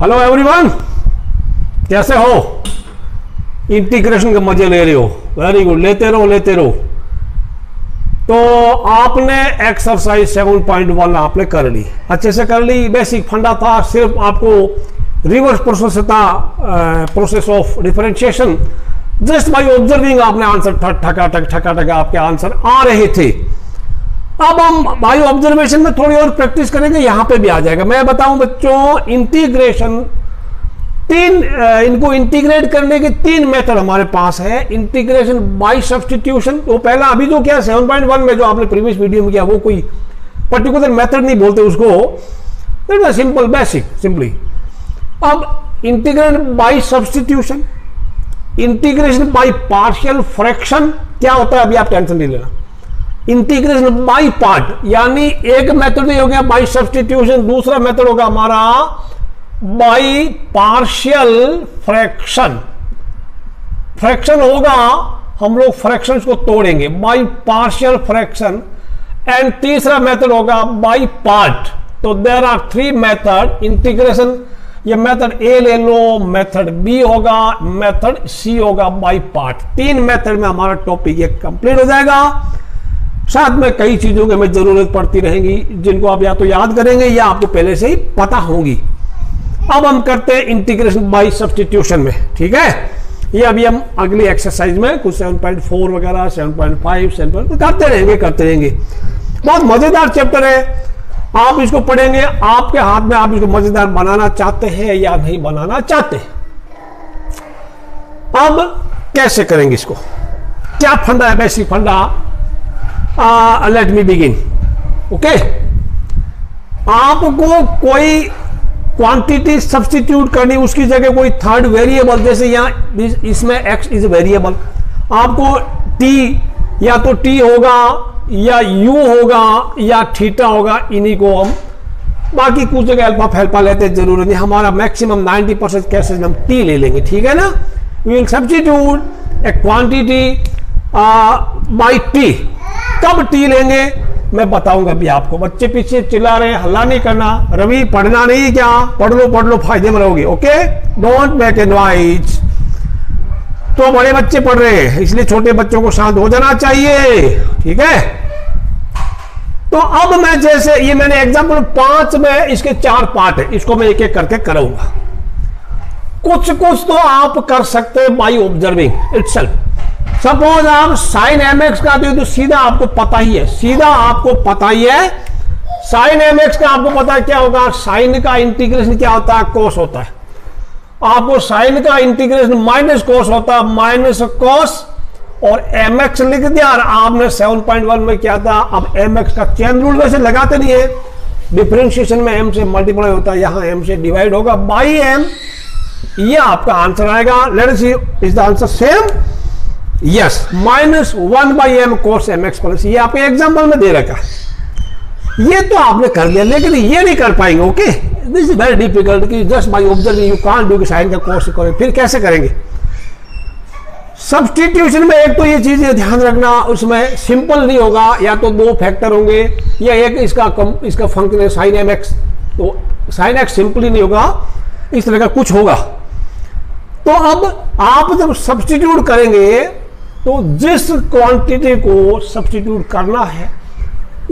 Hello everyone कैसे हो? Integration के मज़े ले रहे हो। वेरी गुड लेते रहो लेते रहो। तो आपने एक्सरसाइज 7.1 आपने कर ली। अच्छे से कर ली। बेसिक फंडा था। सिर्फ़ आपको रिवर्स प्रोसेस था process of differentiation just by observing आपने आंसर ठका, ठक, ठका ठका आपके आंसर आ रहे थे। अब हम बाई ऑब्जर्वेशन में थोड़ी और प्रैक्टिस करेंगे, यहाँ पे भी आ जाएगा। मैं बताऊँ बच्चों इंटीग्रेशन तीन इनको इंटीग्रेट करने के तीन मेथड हमारे पास है। इंटीग्रेशन बाय सब्सटीट्यूशन तो पहला अभी जो क्या 7.1 में जो आपने प्रीवियस वीडियो में किया, वो कोई पर्टिकुलर मेथड नहीं बोलते उसको। सिंपल बेसिक सिंपली अब integration by substitution integration by partial fraction क्या होता है? अभी आप टेंशन नहीं लेना। इंटीग्रेशन बाई पार्ट यानी एक मेथड हो गया बाई सब्सटीट्यूशन दूसरा मेथड होगा हमारा बाई पार्शियल फ्रैक्शन फ्रैक्शन होगा, हम लोग फ्रैक्शन को तोड़ेंगे बाई पार्शियल फ्रैक्शन एंड तीसरा मेथड होगा बाई पार्ट तो there are three method integration ये मेथड ए ले लो मेथड बी होगा मेथड सी होगा बाई पार्ट तीन मेथड में हमारा टॉपिक ये कंप्लीट हो जाएगा. साथ में कई चीज़ों की हमें ज़रूरत पड़ती रहेंगी, जिनको आप या तो याद करेंगे या आपको पहले से ही पता होंगी। अब हम करते हैं इंटीग्रेशन बाय सब्सटीट्यूशन में, ठीक है? ये अभी हम अगली एक्सरसाइज में कुछ 7.4 वगैरह 7.5 7. करते रहेंगे करते रहेंगे। बहुत मज़ेदार चैप्टर है। आप इसको पढ़ेंगे, आपके हाथ में आप इसको मज़ेदार बनाना चाहते हैं या नहीं बनाना चाहते अब कैसे करेंगे इसको? क्या फंडा है बेसिक फंडा? लेट मी बिगिन ओके आपको कोई क्वांटिटी सब्सटीट्यूट करनी, उसकी जगह कोई थर्ड वेरिएबल जैसे यहाँ इसमें एक्स इज़ वेरिएबल आपको टी या तो टी होगा, या यू होगा, या थीटा होगा, इन्हीं को हम बाकी कुछ जगह अल्फ़ा फैल्फा लेते ज़रूरत नहीं हमारा मैक्सिमम 90 परसेंट कैसे हम टी ले लेंगे, ठीक है ना? We will substitute a quantity by t. कब टी लेंगे? मैं बताऊँगा अभी आपको। बच्चे पीछे चिल्ला रहे हल्ला नहीं करना। रवि, पढ़ना नहीं क्या? पढ़ लो पढ़ लो, फ़ायदे में रहोगे okay don't make a noise तो बड़े बच्चे पढ़ रहे हैं, इसलिए छोटे बच्चों को शांत हो जाना चाहिए, ठीक है? तो अब मैं जैसे, ये मैंने एग्ज़ाम्पल पाँच में, इसके चार पार्ट है, इसको मैं एक एक करके कराऊँगा। कुछ कुछ तो आप कर सकते हैं बाई ऑब्जर्विंग इट्सल्फ सपोज़ आप साइन एम एक्स का दे तो सीधा आपको पता ही है, सीधा आपको पता ही है साइन एम एक्स का आपको पता क्या होगा? साइन का इंटीग्रेशन क्या होता है? कोस होता है. आपको साइन का इंटीग्रेशन माइनस कोस होता है माइनस कोस और एम एक्स लिख दिया, और आपने 7.1 में क्या था? अब एम एक्स का चेन रूल वैसे लगाते नहीं है. डिफ्रेंशिएशन में एम से मल्टीप्लाई होता है, यहाँ एम से डिवाइड होगा बाई एम ये आपका आंसर आएगा। Let c is the answer same yes minus one by m cos m x plus ये आपके एग्ज़ाम्पल में दे रखा ये तो आपने कर लिया लेकिन ये नहीं कर पाएँगे okay this is very difficult कि just by observing you can't do sine का कोर्स करें, फिर कैसे करेंगे? सब्सटीट्यूशन में एक तो ये चीज़ ध्यान रखना, उसमें सिंपल नहीं होगा, या तो दो फैक्टर होंगे, या एक इसका कम, इसका फ़ंक्शन है साइन एम एक्स तो साइन एक्स सिंपली नहीं होगा, इस तरह का कुछ होगा। तो अब आप जब सब्सटीट्यूट करेंगे तो जिस क्वांटिटी को सब्सटीट्यूट करना है,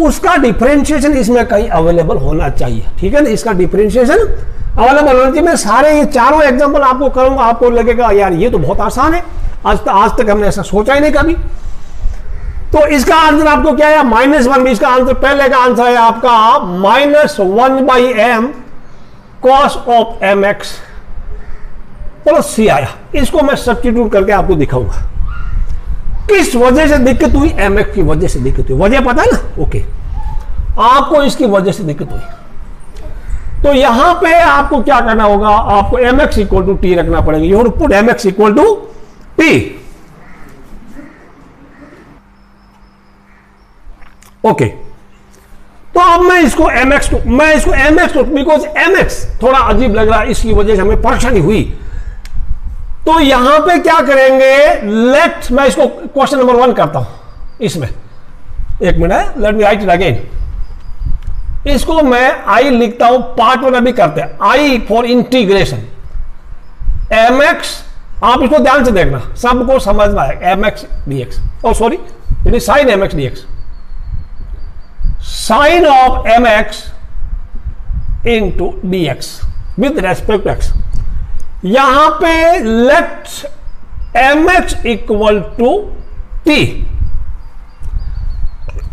उसका डिफरेंशिएशन इसमें कहीं अवेलेबल होना चाहिए। ठीक है ना? इसका डिफरेंशिएशन अवेलेबल होना चाहिए। मैं सारे ये चारों एग्जांपल आपको करूँगा, आपको लगेगा, यार ये तो बहुत आसान है। आज तक आज तक हमने ऐसा सोचा ही नहीं कभी। तो इसका आंसर आपको क्या है? माइनस वन इसका आंसर पहले का आंसर है आपका minus one by m cos of m x plus c आया। इसको मैं सब्सटीट्यूट करके आपको दिखाऊँगा। किस वजह से दिक्कत हुई? एम एक्स की वजह से दिक्कत हुई। वजह पता है ना? ओके। आपको इसकी वजह से दिक्कत हुई। तो यहाँ पे आपको क्या करना होगा? आपको m x equal to t रखना पड़ेगा। You put m x equal to t okay. तो अब मैं इसको एम एक्स मैं इसको m x because m x थोड़ा अजीब लग रहा है। इसकी वजह से हमें परेशानी हुई। तो यहाँ पे क्या करेंगे? लेट मैं इसको क्वेश्चन नंबर वन करता हूँ, इसमें। एक मिनट, है let me write it again इसको मैं आई लिखता हूँ पार्ट वन अभी करते हैं। I for integration M X आप इसको ध्यान से देखना, सबको समझना है M X D X oh sorry it sine M X D X sine of M X into D X with respect to X यहाँ पे let M H equal to T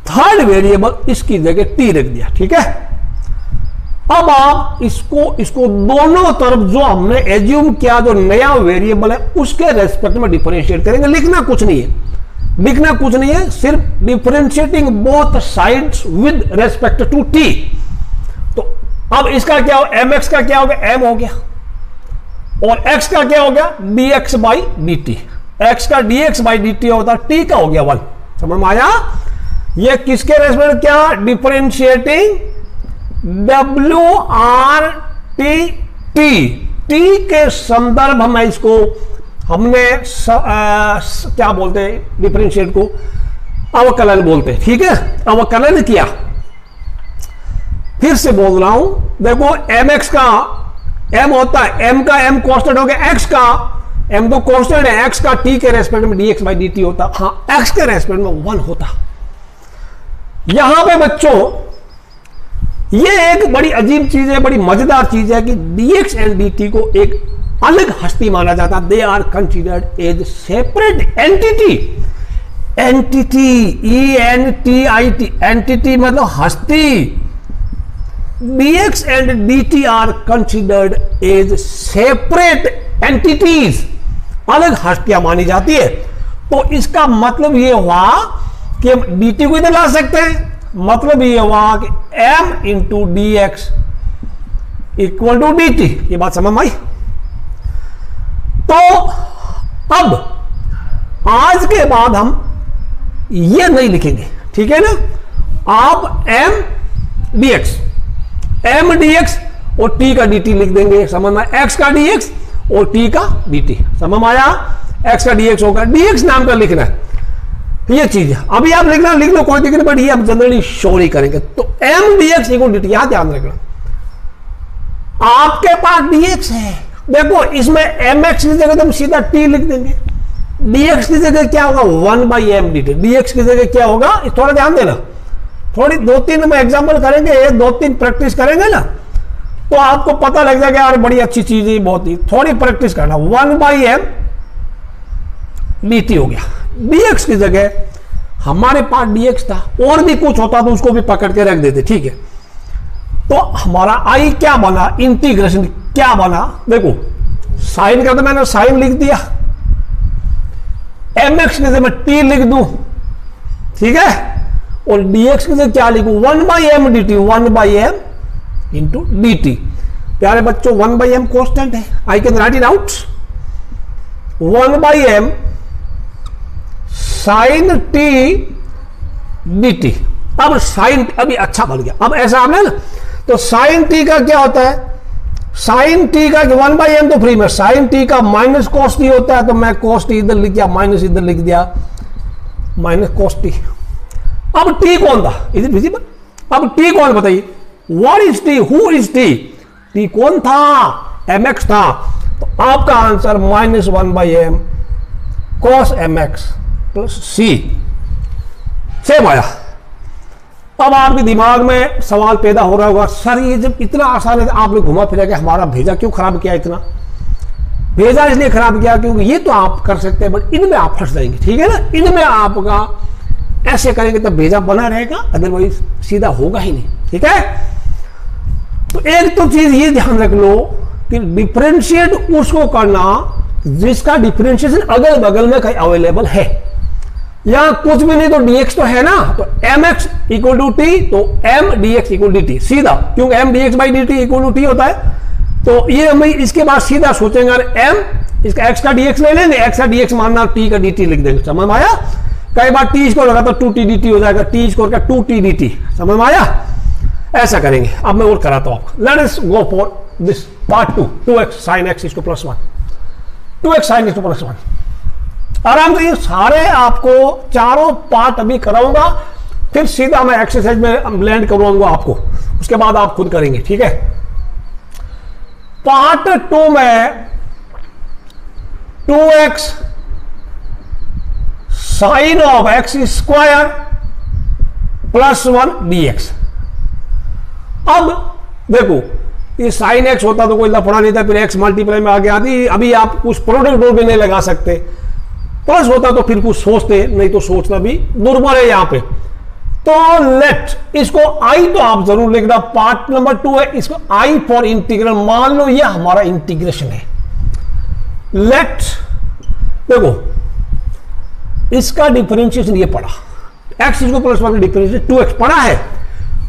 third variable इसकी जगह T रख दिया, ठीक है? अब आप इसको इसको दोनों तरफ़ जो हमने एज्यूम किया, जो नया वेरिएबल है, उसके रेस्पेक्ट में डिफरेंशिएट करेंगे। लिखना कुछ नहीं है। लिखना कुछ नहीं है, सिर्फ़ differentiating both sides with respect to t तो अब इसका क्या हो एम एक्स का क्या हो गया? एम हो गया। और एक्स का क्या हो गया? D x by d t x का d x by d t होता टी का हो गया वन समझ में आया? ये किसके रेस्पेक्ट क्या? Differentiating W R T T T के संदर्भ में इसको हमने स, आ, स, क्या बोलते हैं? डिफरेंशिएट को अवकलन बोलते हैं। ठीक है? अवकलन किया। फिर से बोल रहा हूँ। देखो एम एक्स का एम होता है एम का एम कॉन्स्टेंट हो गया एक्स का। एम तो कॉन्स्टेंट है एक्स का टी के रेस्पेक्ट में d x by d t होता। हाँ एक्स के रेस्पेक्ट में वन होता। यहाँ पे बच्चों, ये एक बड़ी अजीब चीज़ है, बड़ी मज़ेदार चीज़ है कि dx एंड dt को एक अलग हस्ती माना जाता they are considered as separate entity entity E N T I T entity मतलब हस्ती। Dx and dt are considered as separate entities अलग हस्तियाँ मानी जाती है। तो इसका मतलब ये हुआ कि हम dt को इधर ला सकते हैं। मतलब ये हुआ कि m into d x equal to d ये बात समझ में आई? तो अब आज के बाद हम ये नहीं लिखेंगे। ठीक है ना? आप m x m d x और t का dt लिख देंगे समझ में। X का dx और t का dt समझ में आया? X का dx होगा। Dx नाम का लिखना है। ये चीज़ है। अभी आप लिखना, लिख लो, कोई दिक्कत बट ये आप जनरली शो नहीं करेंगे। तो m d x equal d यहाँ ध्यान रखना। आपके पास डीएक्स है। देखो, इसमें एम एक्स की जगह तुम सीधा टी लिख देंगे। डीएक्स की जगह क्या होगा? One by m d t d x की जगह क्या होगा? थोड़ा ध्यान देना। थोड़ी दो तीन में एग्ज़ाम्पल करेंगे, एक दो तीन प्रैक्टिस करेंगे ना तो आपको पता लग जाएगा, यार बड़ी अच्छी चीज़ है, बहुत ही, थोड़ी प्रैक्टिस करना। वन बाई एम टी हो गया। Dx की जगह हमारे पास dx था, और भी कुछ होता तो उसको भी पकड़ के रख देते, ठीक है? तो हमारा i क्या बना? इंटीग्रेशन क्या बना? देखो, साइन का तो मैंने साइन लिख दिया। एम एक्स की जगह मैं टी लिख दू, ठीक है? और dx की जगह क्या लिखू? One by m d t one by m into d t प्यारे बच्चों वन बाई एम कॉन्स्टेंट है। I can write it out one by m sine t d t अब साइन अभी अच्छा बन गया। अब ऐसा आपने ना तो साइन टी का क्या होता है? साइन टी का वन बाई एम तो फ्री में साइन टी का माइनस कॉस टी होता है तो मैं कॉस टी इधर लिख दिया माइनस इधर लिख दिया माइनस कॉस टी अब टी कौन था इधर विजिबल अब टी कौन बताइए what is t who is t t कौन था एम एक्स था तो आपका answer minus one by m cos m x plus c same आया. अब आपके दिमाग में सवाल पैदा हो रहा होगा, सर, ये जब इतना आसान है आपने घुमा फिरा के हमारा भेजा क्यों खराब किया इतना? भेजा इसलिए खराब किया क्योंकि ये तो आप कर सकते हैं, बट इनमें आप फंस जाएँगे, ठीक है ना? इनमें आपका ऐसे करेंगे तो भेजा बना रहेगा अदरवाइज़ सीधा होगा ही नहीं। ठीक है? तो एक तो चीज़ ये ध्यान रख लो कि डिफ्रेंशिएट उसको करना जिसका डिफ्रेंशिएशन अगल बगल में कहीं अवेलेबल है। यहाँ कुछ भी नहीं तो dx तो है ना? तो mx इक्वल टू टी तो m dx equal d t सीधा। क्योंकि m dx by d t equal to t होता है। तो ये हम इसके बाद सीधा सोचेंगे m, इसका x का dx ले लेंगे, x का dx मानना t का dt लिख देंगे। समझ आया? कई बार टी स्कोर लगा तो टू टी डी टी हो जाएगा टी स्कोर का टू टी डी टी। समझ में आया? ऐसा करेंगे। अब मैं और कराता हूँ आपको। Let us go for this part two two x sine x two plus one two x sine two plus one आराम से ये सारे आपको चारों पार्ट अभी कराऊँगा, फिर सीधा मैं एक्सरसाइज में लैंड करवाऊँगा आपको। उसके बाद आप खुद करेंगे, ठीक है? पार्ट टू में two x sine of x square plus one d x अब देखो, ये साइन एक्स होता तो कोई लफड़ा नहीं था, फिर एक्स मल्टीप्लाई में आगे आती, अभी आप उस प्रोडक्ट रूल भी नहीं लगा सकते। प्लस होता तो फिर कुछ सोचते, नहीं तो सोचना भी दुर्बल है यहाँ पे। तो लेट इसको आई तो आप ज़रूर लिखना पार्ट नंबर टू है, इसको आई फॉर इंटीग्रल मान लो ये हमारा इंटीग्रेशन है। लेट देखो इसका डिफरेंशिएशन ये पड़ा एक्स इसको plus one differentiation two x पड़ा है।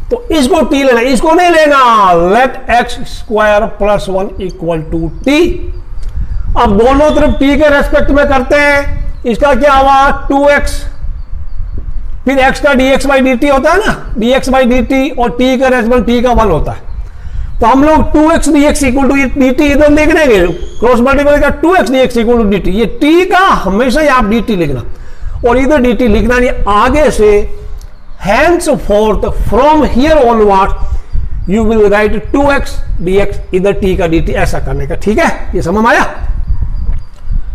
तो इसको टी लेना, इसको नहीं लेना। Let x square plus one equal to t अब दोनों तरफ़ टी के रेस्पेक्ट में करते हैं। इसका क्या हुआ? टू एक्स फिर x का d x by d t होता है ना? D x by d t और t का रेस्पेक्ट t का वन होता है। तो हम लोग two x d x equal to d t इधर लिख देंगे। क्रॉस मल्टीपल का two x d x equal to d t ये t का हमेशा ही आप डी टी लिखना। और इधर डी टी लिखना नहीं, आगे से henceforth from here onward you will write two x d x इधर टी का डी टी ऐसा करने का, ठीक है? ये समझ आया?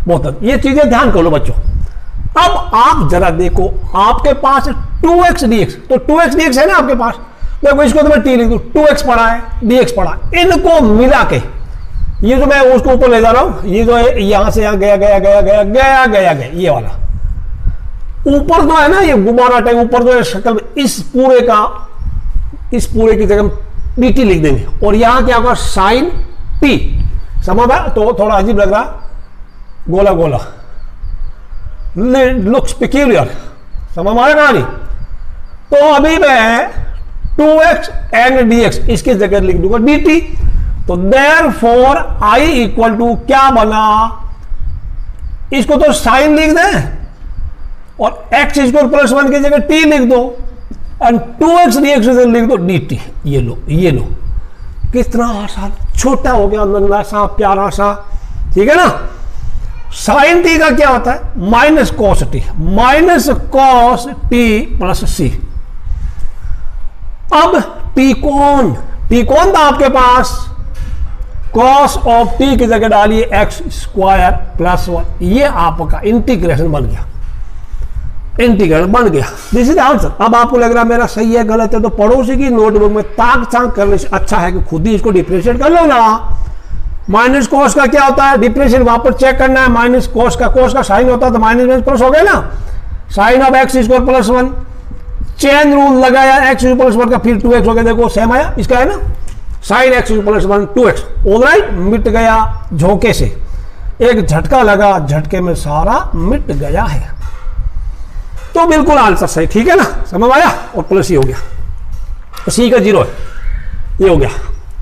बहुत ये चीज़ें ध्यान कर लो बच्चों। अब आप जरा देखो, आपके पास टू एक्स डी एक्स तो टू एक्स डी एक्स है ना आपके पास? देखो, इसको तो मैं टी लिख दू टू एक्स पढ़ा है डी एक्स पढ़ा इनको मिला के, ये जो मैं उसको ऊपर ले जा रहा हूँ, ये जो है यहाँ से यहाँ, गया गया गया गया गया गया गया, ये वाला। ऊपर जो है ना, ये गुब्बारा टाइप ऊपर जो है, शक्ल में इस पूरे का, इस पूरे की जगह डी टी लिख देंगे। और यहाँ क्या होगा? साइन टी समझ तो थोड़ा अजीब लग रहा। गोला गोला। लुक्स पिक्यूलियर समझ में कहानी तो अभी मैं two x and d x इसकी जगह लिख दूँगा डी टी तो therefore I equal to क्या बना? इसको तो साइन लिख दें। और एक्स इक्वल प्लस वन की जगह टी लिख दो and two x d x लिख दो डी टी ये लो ये लो। कितना आसान छोटा हो गया नन्ना सा प्यारा सा, ठीक है ना? साइन टी का क्या होता है? Minus cos t minus cos t plus c अब टी कौन? टी कौन था आपके पास? कॉस ऑफ़ टी की जगह डालिए एक्स स्क्वायर प्लस वन ये आपका इंटीग्रेशन बन गया। इंटीग्रेशन बन गया। दिस इज़ आंसर अब आपको लग रहा मेरा सही है, गलत है तो पड़ोसी की नोटबुक में ताक चाक करने से अच्छा है कि खुद ही इसको डिफ्रेंशिएट कर लो ना। माइनस कोस का क्या होता है? डिप्रेशन वापस चेक करना है। माइनस कोस का कोस का साइन होता है तो माइनस माइनस प्लस हो गया ना। Sine of x square plus one chain rule लगाया एक्स प्लस वन का फिर टू एक्स हो गया। देखो सेम आया, इसका है ना। Sine x plus one two x all right मिट गया झोंके से। एक झटका लगा, झटके में सारा मिट गया है। तो बिल्कुल आंसर सही ठीक है ना? समझ आया? और प्लस ही हो गया। सी का ज़ीरो है। ये हो गया।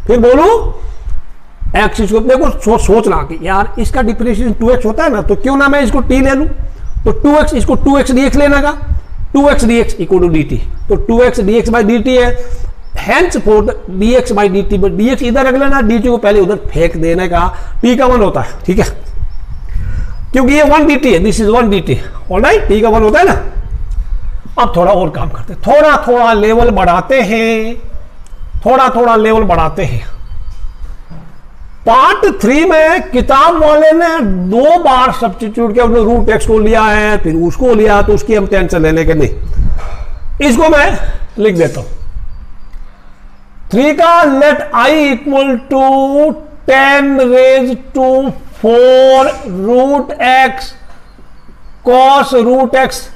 फिर बोलू एक्स इसको देखो सो, सोचना कि यार इसका डिफ्रेंशिएशन टू एक्स होता है ना तो क्यों ना मैं इसको टी ले लूँ? तो टू एक्स इसको टू एक्स डी एक्स लेना का। Two x d x equal to d t तो two x d x by d t है। Hence for d x by d t d x इधर रख लेना डी टी को पहले उधर फेंक देने का टी का वन होता है ठीक है? क्योंकि ये वन डी टी है this is one d t all right t का वन होता है ना? अब थोड़ा और काम करते थोड़ा थोड़ा लेवल बढ़ाते हैं। थोड़ा थोड़ा लेवल बढ़ाते हैं। पार्ट थ्री में किताब वाले ने दो बार सब्सटीट्यूट किया उसने रूट एक्स को लिया है, फिर उसको लिया तो उसकी हम टेंशन लेने के नहीं। इसको मैं लिख देता हूँ। थ्री का let I equal to tan raise to four root x cos root x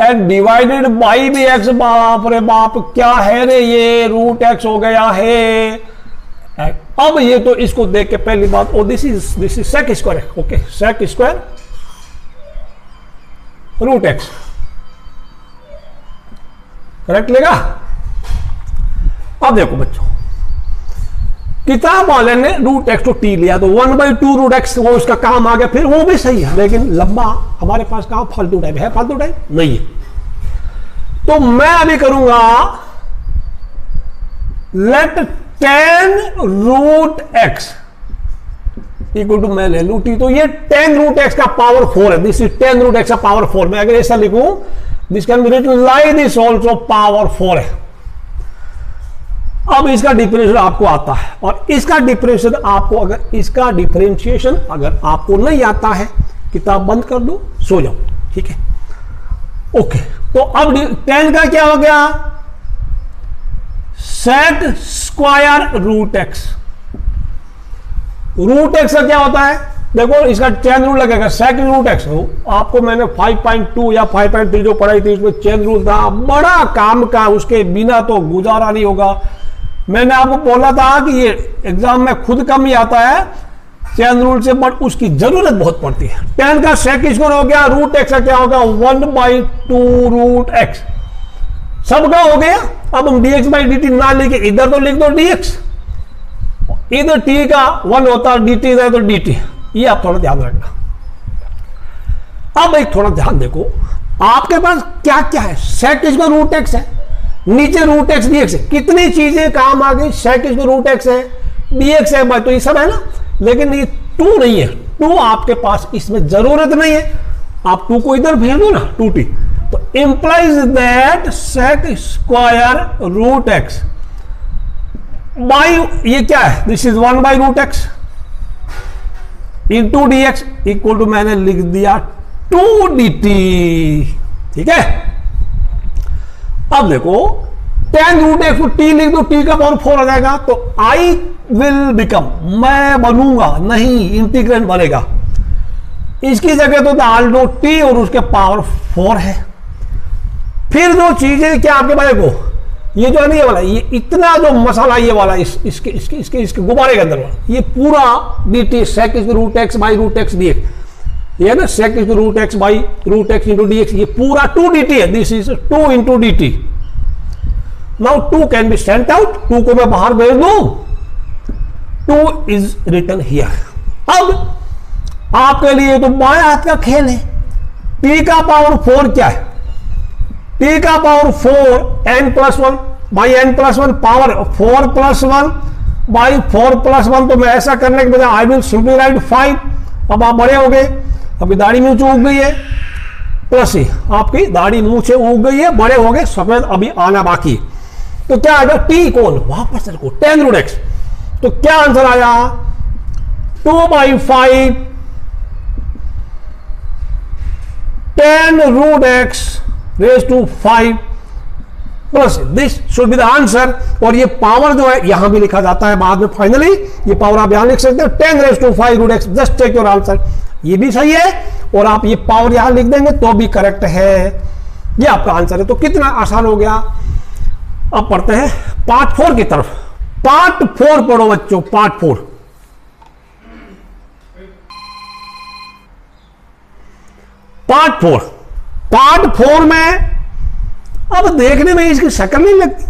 and divided by भी एक्स बाप रे बाप, क्या है रे ये? रूट एक्स हो गया है। अब ये तो इसको देख के पहली बात ओ this is this is sec square okay sec square root x correct लेगा अब देखो बच्चों किताब वाले ने रूट एक्स तो टी लिया? तो one by two root x वो उसका काम आ गया, फिर वो भी सही है, लेकिन लंबा, हमारे पास कहा फालतू टाइप है? फालतू टाइप नहीं है। तो मैं अभी करूँगा let tan root x equal to मैं ले लू टी तो ये टेन रूट एक्स का पावर फोर है। This is tan root x का पावर फोर मैं अगर ऐसा लिखूं this can be written like this also power four है। अब इसका डिफरेंशियल आपको आता है। और इसका डिफरेंशियल आपको अगर, इसका डिफरेंशिएशन अगर आपको नहीं आता है, किताब बंद कर दो, सो जाओ। ठीक है? ओके तो अब टेन का क्या हो गया? Sec square root x root x का क्या होता है? देखो, इसका चेन रूल लगेगा। सेकंड रूट एक्स आपको मैंने 5.2 या 5.3 जो पढ़ाई थी, उसमें चैन रूल था। बड़ा काम का, उसके बिना तो गुजारा नहीं होगा। मैंने आपको बोला था कि ये एग्ज़ाम में खुद कम ही आता है, चैन रूल से, बट उसकी ज़रूरत बहुत पड़ती है। टेन का सेक स्क्वायर हो गया रूट एक्स का क्या होगा one by two root x सबका हो गया। अब हम dx बाई डी टी ना लिखे, इधर तो लिख दो dx इधर t का वन होता है dt इधर तो dt ये आप थोड़ा ध्यान रखना। अब एक थोड़ा ध्यान देखो, आपके पास क्या क्या है? सेक इसका रूट एक्स है। नीचे रूट एक्स डी एक्स कितनी चीज़ें काम आ गई? सेक इसका रूट एक्स है डीएक्स है तो ये सब है ना? लेकिन ये टू नहीं है। टू आपके पास इसमें ज़रूरत नहीं है। आप टू को इधर भेज दो ना टू टी तो implies that sec square root x by ये क्या है? This is one by root x in two d x equal to मैंने लिख दिया टू डी टी ठीक है? अब देखो टेन रूट एक्स को टी लिख दो टी का पावर फोर आ जाएगा तो आई विल बिकम मैं बनूँगा, नहीं इंटीग्रेंट बनेगा। इसकी जगह तो डाल दो टी और उसके पावर फोर है। फिर जो चीज़ें क्या आपके पास देखो, ये जो है ना, ये वाला, ये इतना जो मसाला, ये वाला, इस, इसके इसके इसके इसके गुब्बारे के अंदर वाला, ये पूरा d t sec root x by root x d x ये ना sec is root x by root x into d x ये पूरा टू डी टी है। This is two into d t now two can be sent out two को मैं बाहर भेज दू। टू इज़ रिटर्न हियर अब आपके लिए तो बाएँ हाथ का खेल है। टी का पावर फोर क्या है? टी का power four n plus one by n plus one power four plus one by four plus one तो मैं ऐसा करने के बजाय I will simply write five अब आप बड़े हो गए। अभी दाढ़ी से उग गई है। प्लस ही आपकी दाढ़ी मुँह उग गई है, बड़े हो गए, सफ़ेद अभी आना बाकी। तो क्या आएगा टी कौन, वापस रखो टेन रूट एक्स तो क्या आंसर आया? Two by five, tan root x raise to five. Plus this should be the answer और ये पावर जो है, यहाँ भी लिखा जाता है बाद में फाइनली ये पावर आप यहाँ लिख सकते हो, tan raise to five root x just take your answer ये भी सही है, और आप ये पावर यहाँ लिख देंगे तो भी करेक्ट है। ये आपका आंसर है। तो कितना आसान हो गया? अब पढ़ते हैं। पार्ट फोर की तरफ़। पार्ट फोर पढ़ो बच्चों part four part four part four में अब देखने में इसकी शक्ल नहीं लगती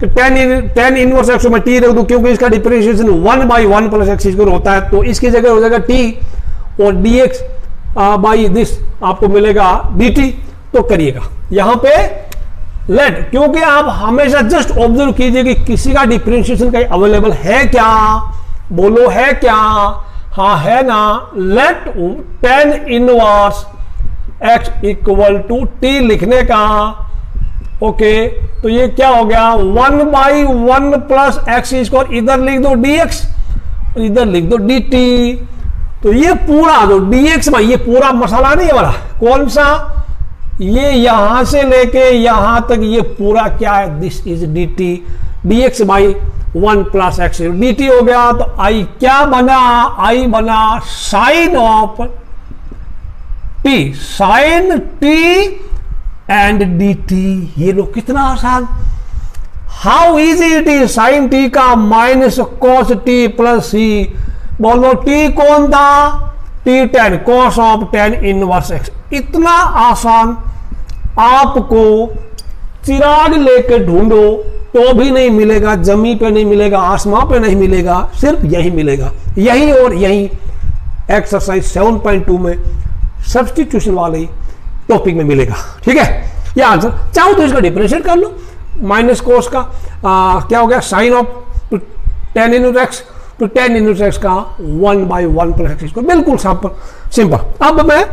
कि tan in tan inverse x में टी रख दू, क्योंकि इसका differentiation one by one plus x होता है तो इसकी जगह हो जाएगा टी और डी एक्स बाई दिस आपको मिलेगा डी टी तो करिएगा। यहाँ पे लेट क्योंकि आप हमेशा जस्ट ऑब्ज़र्व कीजिए कि किसी का डिफ्रेंशिएशन कहीं अवेलेबल है क्या? बोलो, है क्या? हाँ है ना? Let tan inverse x equal to t लिखने का। ओके तो ये क्या हो गया? One by one plus x square इधर लिख दो डी एक्स इधर लिख दो डी टी तो ये पूरा जो डी एक्स भाई, ये पूरा मसाला नहीं है कौन सा? ये यहाँ से लेके यहाँ तक ये पूरा क्या है? This is d t d x by one plus x d t हो गया तो आई क्या बना? आई बना sine of t sine t and d t ये लो कितना आसान। How easy it is sine t का minus cos t plus c बोलो टी कौन था t tan cos of tan inverse x. इतना आसान आपको चिराग लेके ढूंढो तो भी नहीं मिलेगा जमी पे नहीं मिलेगा आसमां पे नहीं मिलेगा सिर्फ़ यही मिलेगा। यही और यही एक्सरसाइज 7.2 में सब्सटीट्यूशन वाले टॉपिक में मिलेगा। ठीक है? ये आंसर चाहो तो इसका डिफरेंशिएट कर लो। माइनस कोस का आ, क्या हो गया? Sine of tan in x तो टेन इन एक्स का one by one plus x बिल्कुल सिंपल अब मैं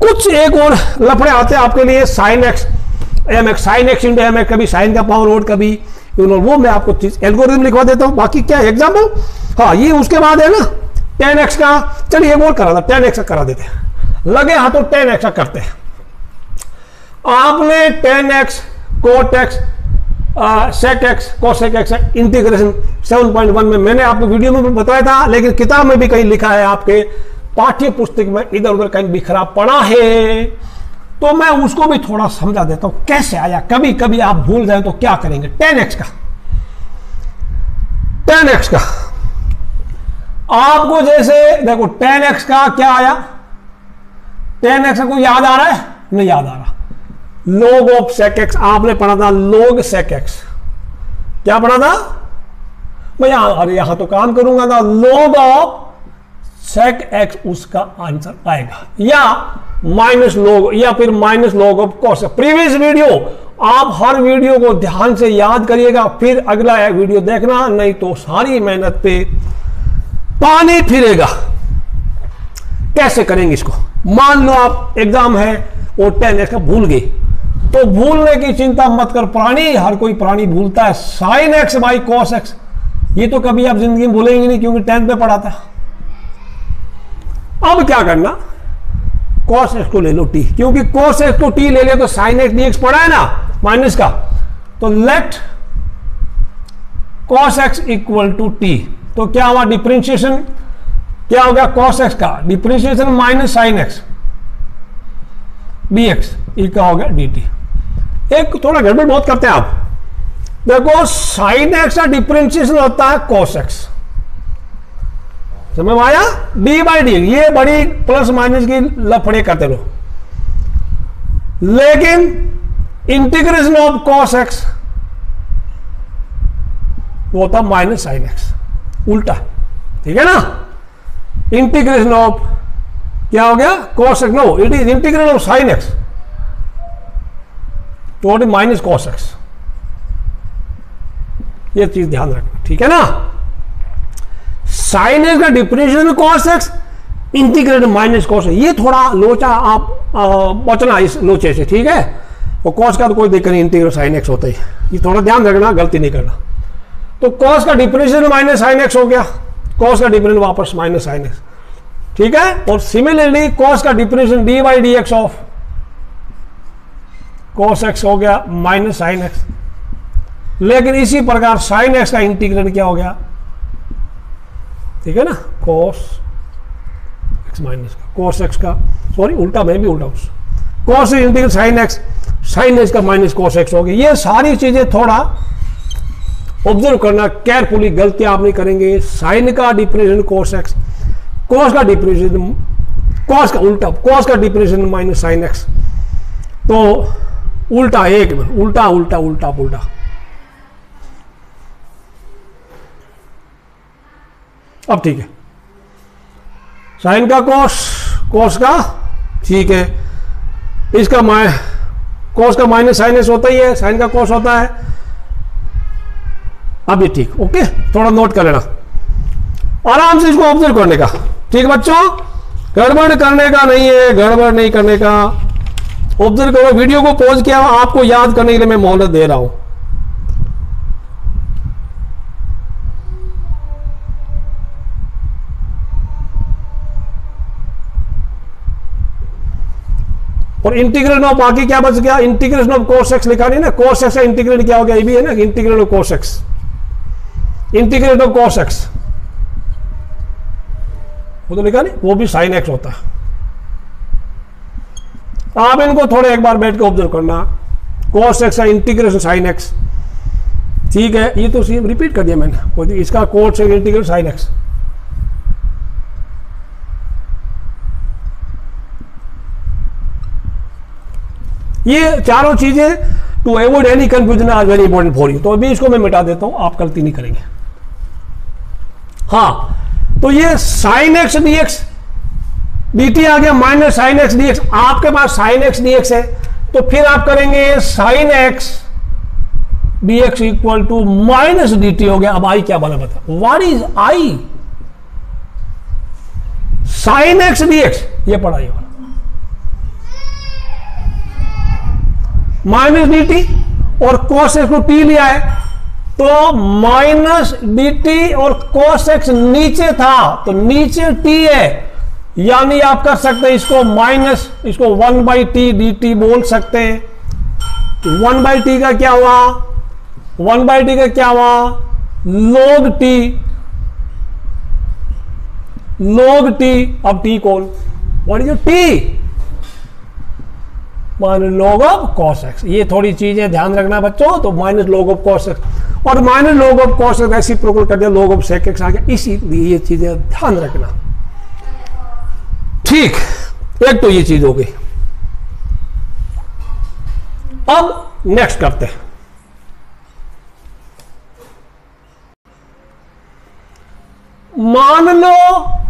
कुछ एक और लफड़े आते हैं आपके लिए sine x m x sine x into m x कभी साइन का पावर और कभी वो मैं आपको चीज़ एल्गोरिथम लिखवा देता हूँ। बाकी क्या एग्ज़ाम्पल हाँ ये उसके बाद है ना टेन एक्स का, चलिए एक और करा था टेन एक्स का करा देते हैं। लगे हाथों टेन एक्स का करते हैं। आपने tan x cot x sec x cosec x integration 7.1 में मैंने आपको वीडियो में बताया था, लेकिन किताब में भी कहीं लिखा है आपके पाठ्य पुस्तक में इधर उधर कहीं बिखरा पड़ा है। तो मैं उसको भी थोड़ा समझा देता हूँ, कैसे आया कभी कभी आप भूल जाए तो क्या करेंगे? टेन एक्स का। टेन एक्स का। आपको जैसे, देखो टेन एक्स का क्या आया? टेन एक्स को याद आ रहा है? नहीं याद आ रहा। लोग ऑफ़ सेक एक्स आपने पढ़ा था लोग सेक एक्स क्या पढ़ा था? मैं यहाँ, अरे यहाँ तो काम करूँगा ना। लोग ऑफ़ सेक एक्स उसका आंसर आएगा। या माइनस लोग, या फिर minus log of cos previous video आप हर वीडियो को ध्यान से याद करिएगा। फिर अगला वीडियो देखना, नहीं तो सारी मेहनत पे पानी फिरेगा। कैसे करेंगे इसको? मान लो आप एग्ज़ाम है और टेन एक्स का भूल गए। तो भूलने की चिंता मत कर, प्राणी, हर कोई प्राणी भूलता है। Sine x by cos x ये तो कभी आप ज़िंदगी में भूलेंगे नहीं, क्योंकि टेंथ में पढ़ा था। अब क्या करना? कॉस एक्स को ले लो टी क्योंकि कॉस एक्स को टी ले ले तो साइन एक्स डी एक्स पढ़ा है ना? माइनस का। तो let cos x equal to t तो क्या हुआ? डिफ्रेंशिएशन क्या हो गया? कॉस एक्स का। Differentiation minus sine x d x का हो गया? डी टी एक थोड़ा गड़बड़ बहुत करते हैं आप। देखो साइन एक्स का डिफ्रेंशिएशन होता है कॉस एक्स समझ में आया? डी बाई डी ये बड़ी प्लस माइनस की लफड़े करते रहो। लेकिन इंटीग्रेशन ऑफ़ कॉस एक्स वो होता माइनस साइन एक्स उल्टा, ठीक है ना? इंटीग्रेशन ऑफ़ क्या हो गया? Cos x no it is integration of sine x तो माइनस कॉस एक्स ये चीज़ ध्यान रखना, ठीक है ना? साइन एक्स का differentiation cos x integrate minus cos ये थोड़ा लोचा आप बचना इस लोचे से, ठीक है? और कॉस का तो कोई दिक्कत नहीं इंटीग्रेट साइन एक्स होता है। ये थोड़ा ध्यान रखना, गलती नहीं करना। तो कॉस का डिफ्रेंशिएशन माइनस साइन एक्स हो गया। कॉस का डिफरेंस वापस माइनस साइन एक्स, ठीक है? और सिमिलरली कॉस का differentiation d by d x of cos x हो गया माइनस साइन एक्स लेकिन इसी प्रकार साइन एक्स का इंटीग्रेट क्या हो गया? ठीक है ना? कॉस एक्स माइनस का कॉस एक्स का सॉरी उल्टा, मैं भी उल्टा उस cos integral sine x sine x का माइनस कॉस एक्स हो गया। ये सारी चीज़ें थोड़ा ऑब्ज़र्व करना केयरफुली गलती आप नहीं करेंगे। साइन का डिप्रेशन कॉस एक्स कॉस का डिप्रेशन कॉस का उल्टा कॉस का डिप्रेशन माइनस साइन एक्स तो उल्टा, एक उल्टा उल्टा उल्टा उल्टा। अब ठीक है। साइन का कोस कोस का, ठीक है। इसका माइ कोस का माइनस साइनस होता ही है, साइन का कोस होता है। अब ये ठीक, ओके? थोड़ा नोट कर लेना। आराम से इसको ऑब्ज़र्व करने का। ठीक बच्चों? गड़बड़ करने का नहीं है, गड़बड़ नहीं करने का। ऑब्ज़र्व करो वीडियो को पॉज किया, आपको याद करने के लिए मैं मोहलत दे रहा हूँ। और इंटीग्रेशन ऑफ़ बाकी क्या बच गया? इंटीग्रेशन ऑफ़ कोर्स एक्स लिखा नहीं ना? कोर्स एक्स इंटीग्रेट क्या हो गया? ये भी है ना integrate of cos x integrate of cos x वो तो लिखा नहीं, वो भी साइन एक्स होता। है आप इनको थोड़े एक बार बैठ के ऑब्ज़र्व करना। कोर्स एक्स का इंटीग्रेशन साइन एक्स ठीक है, ये तो रिपीट कर दिया मैंने। इसका कोर्स इंटीग्रेशन साइन एक्स ये चारों चीज़ें टू अवॉइड एनी कंफ्यूजन आज वेरी इंपॉर्टेंट फॉर यू तो अभी इसको मैं मिटा देता हूँ, आप गलती नहीं करेंगे। हाँ तो ये sine x d x d t आ गया माइनस साइन एक्स डीएक्स आपके पास साइन एक्स डीएक्स है। तो फिर आप करेंगे sine x d x equal to minus d t हो गया। अब आई क्या बना बता what is I sine x d x ये पढ़ाई वाला माइनस डी टी और कॉस एक्स को टी लिया है। तो माइनस डी टी और कॉस एक्स नीचे था। तो नीचे टी है। यानी आप कर सकते हैं इसको माइनस, इसको one by t d t बोल सकते हैं। वन बाई टी का क्या हुआ? वन बाई टी का क्या हुआ? लोग टी लोग टी अब टी कौन? What is t minus log of cos x ये थोड़ी चीज़ें ध्यान रखना बच्चों तो minus log of cos x और minus log of cos x ऐसी प्रोकल कर दिया लोग ऑफ़ सेक एक्स आ गया इसीलिए ये चीज़ें ध्यान रखना। ठीक, एक तो ये चीज़ हो गई। अब नेक्स्ट करते हैं। मान लो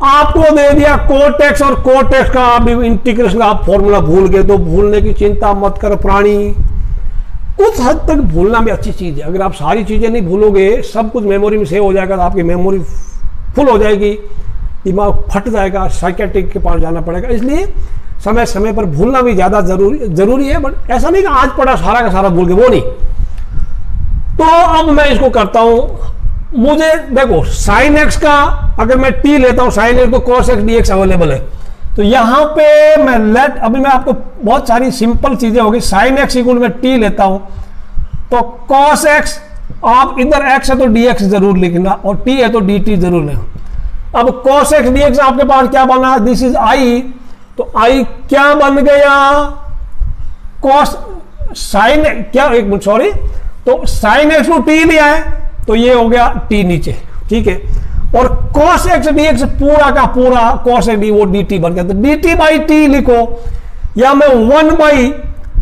आपको दे दिया कोटेक्स और कोटेक्स का आप इंटीग्रेशन का आप फॉर्मूला भूल गए तो भूलने की चिंता मत कर प्राणी। कुछ हद तक भूलना भी अच्छी चीज़ है। अगर आप सारी चीज़ें नहीं भूलोगे, सब कुछ मेमोरी में सेव हो जाएगा तो आपकी मेमोरी फुल हो जाएगी। दिमाग फट जाएगा साइकेट्रिक के पास जाना पड़ेगा। इसलिए समय समय पर भूलना भी ज़्यादा ज़रूरी ज़रूरी है बट ऐसा नहीं कि आज पढ़ा सारा का सारा भूल के वो नहीं। तो अब मैं इसको करता हूँ। मुझे, देखो साइन एक्स का, अगर मैं टी लेता हूँ साइन एक्स तो cos x d x available है। तो यहाँ पे मैं लेट अभी मैं आपको बहुत सारी सिंपल चीज़ें होगी। साइन एक्स इक्वल में टी लेता हूँ। तो कॉस एक्स आप इधर एक्स है तो डी एक्स ज़रूर लिखना, और टी है तो डी टी ज़रूर लेना अब कॉस एक्स डी एक्स आपके पास क्या बना? दिस इज़ आई तो आई क्या बन गया? कॉस साइन क्या, एक मिनट सॉरी तो साइन एक्स को टी लिया है तो ये हो गया टी नीचे, ठीक है? और कॉस एक्स डी एक्स पूरा का पूरा कॉस एक्स डी वो डी टी बन गया। तो डी टी बाई टी लिखो, या मैं one by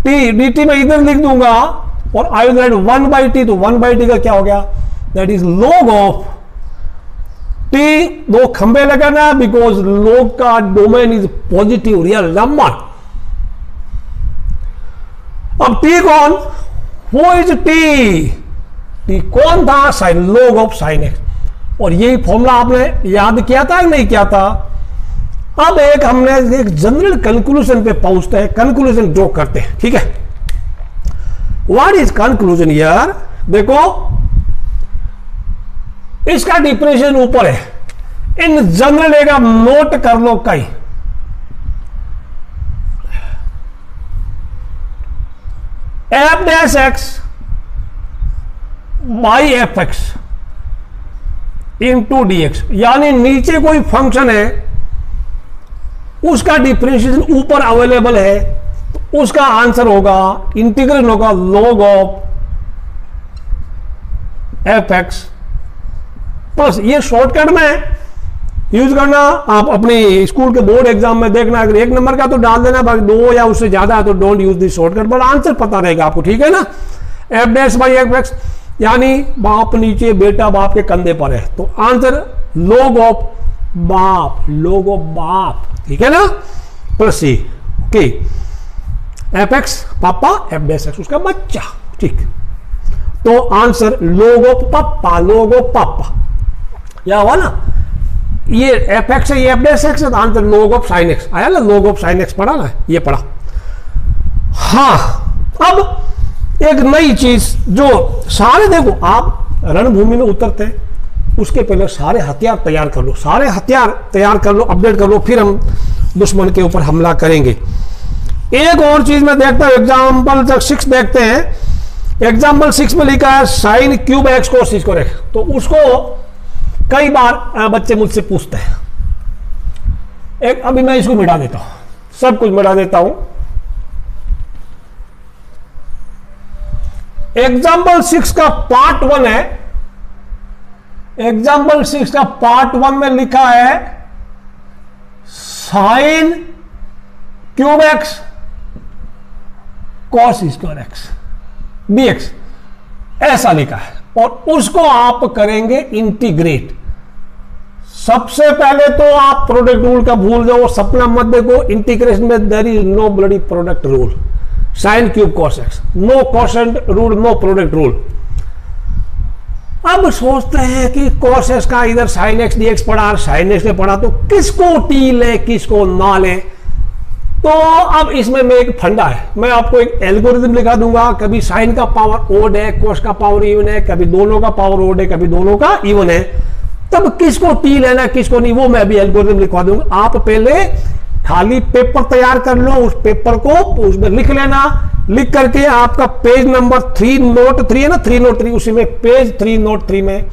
t d t में इधर लिख दूँगा, और आई वन बाई टी तो वन बाई टी का क्या हो गया? That is log of t दो खंबे लगाना बिकॉज़ लोग का domain is positive real number अब टी कौन? वो इज़ टी टी कौन था? साइन लोग ऑफ़ साइन एक्स और यही फॉर्मूला आपने याद किया था कि नहीं किया था? अब एक हमने एक जनरल कंक्लूजन पे पहुँचते हैं। कंक्लूजन ड्रॉ करते हैं, ठीक है? व्हाट इज़ कंक्लूजन यार देखो इसका डिप्रेशन ऊपर है। इन जनरल आप नोट कर लो कई। F dash x by f x into d x यानी नीचे कोई फ़ंक्शन है, उसका डिफ्रेंशिएशन ऊपर अवेलेबल है तो उसका आंसर होगा इंटीग्रेशन होगा log of f x plus ये शॉर्टकट में यूज़ करना, आप अपने स्कूल के बोर्ड एग्ज़ाम में देखना, अगर एक नंबर का तो डाल देना, बाकी दो या उससे ज़्यादा है तो don't use this shortcut but answer पता रहेगा आपको, ठीक है ना? F dash by f x यानी बाप नीचे, बेटा बाप के कंधे पर है। तो आंसर लोग ऑफ़ बाप लोग ऑफ़ बाप, ठीक है ना? Plus c okay f x पापा एफ़ डैश एक्स उसका बच्चा, ठीक. तो आंसर लोग ऑफ़ पापा लोग पापा. या हुआ ना? ये एफ़ एक्स है, ये एफ़ डैश एक्स है तो answer log of sine x आया ना? लोग ऑफ़ साइन एक्स पढ़ा ना? ये पढ़ा। हाँ अब एक नई चीज़ जो सारे देखो, आप रणभूमि में उतरते हैं, उसके पहले सारे हथियार तैयार कर लो। सारे हथियार तैयार कर लो, अपडेट कर लो, फिर हम दुश्मन के ऊपर हमला करेंगे। एक और चीज़ में देखता हूँ एग्ज़ाम्पल जब सिक्स देखते हैं एग्ज़ाम्पल सिक्स में लिखा है साइन क्यूब एक्स को सी स्क्वायर एक्स तो उसको कई बार बच्चे मुझसे पूछते हैं। एक, अभी मैं इसको मिटा देता हूँ। सब कुछ मिटा देता हूँ। एग्ज़ाम्पल सिक्स का पार्ट वन है। एग्ज़ाम्पल सिक्स का पार्ट वन में लिखा है sine cube x cos square x d x ऐसा लिखा है। और उसको आप करेंगे इंटीग्रेट सबसे पहले तो आप प्रोडक्ट रूल का भूल जाओ सपना मत देखो इंटीग्रेशन में there is no bloody product rule sine cube cos x no quotient rule no product rule अब सोचते हैं कि कॉस एक्स का इधर साइन एक्स डी एक्स पढ़ा साइन एक्स ने पढ़ा तो किसको टी ले, किसको ना ले? तो अब इसमें मैं एक फंडा है। मैं आपको एक एल्गोरिथम लिखा दूँगा। कभी साइन का पावर ओड है कोस का पावर इवन है, कभी दोनों का पावर ओड है, कभी दोनों का इवन है। तब किसको टी लेना किसको नहीं, वो मैं अभी एल्गोरिथम लिखवा दूँगा। आप पहले खाली पेपर तैयार कर लो, उस पेपर को उसमें लिख लेना। लिख करके आपका page number three note three है ना थ्री नोट थ्री उसी में पेज थ्री नोट थ्री में।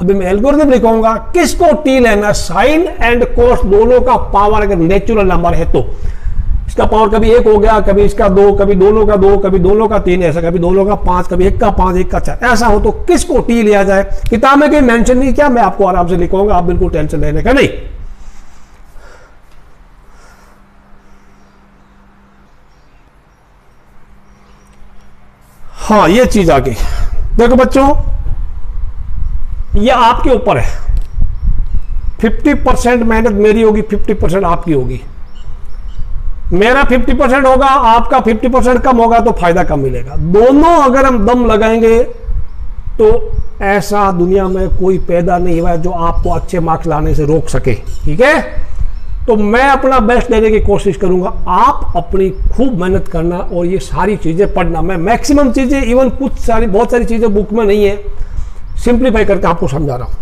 अभी मैं एल्गोरिथम लिखूँगा किसको टी लेना साइन एंड कोस दोनों का पावर अगर नेचुरल नंबर है तो। इसका पावर कभी एक हो गया, कभी इसका दो, कभी दोनों का दो, कभी दोनों का तीन, ऐसा कभी दोनों का पाँच, कभी एक का पाँच, एक का चार। ऐसा हो तो किसको टी लिया जाए? किताब में कहीं मेंशन नहीं, किया मैं आपको आराम से लिखूँगा आप बिल्कुल टेंशन लेने का नहीं। हाँ ये चीज़ आ गई। देखो बच्चों, ये आपके ऊपर है। 50 परसेंट मेहनत मेरी होगी 50 परसेंट आपकी होगी। मेरा 50 परसेंट होगा, आपका 50 परसेंट कम होगा तो फ़ायदा कम मिलेगा। दोनों अगर हम दम लगाएँगे तो ऐसा दुनिया में कोई पैदा नहीं हुआ जो आपको अच्छे मार्क्स लाने से रोक सके, ठीक है? तो मैं अपना बेस्ट देने की कोशिश करूँगा। आप अपनी खूब मेहनत करना और ये सारी चीज़ें पढ़ना। मैं मैक्सिमम चीज़ें इवन कुछ सारी, बहुत सारी चीज़ें बुक में नहीं है सिंप्लीफाई करके आपको समझा रहा हूँ।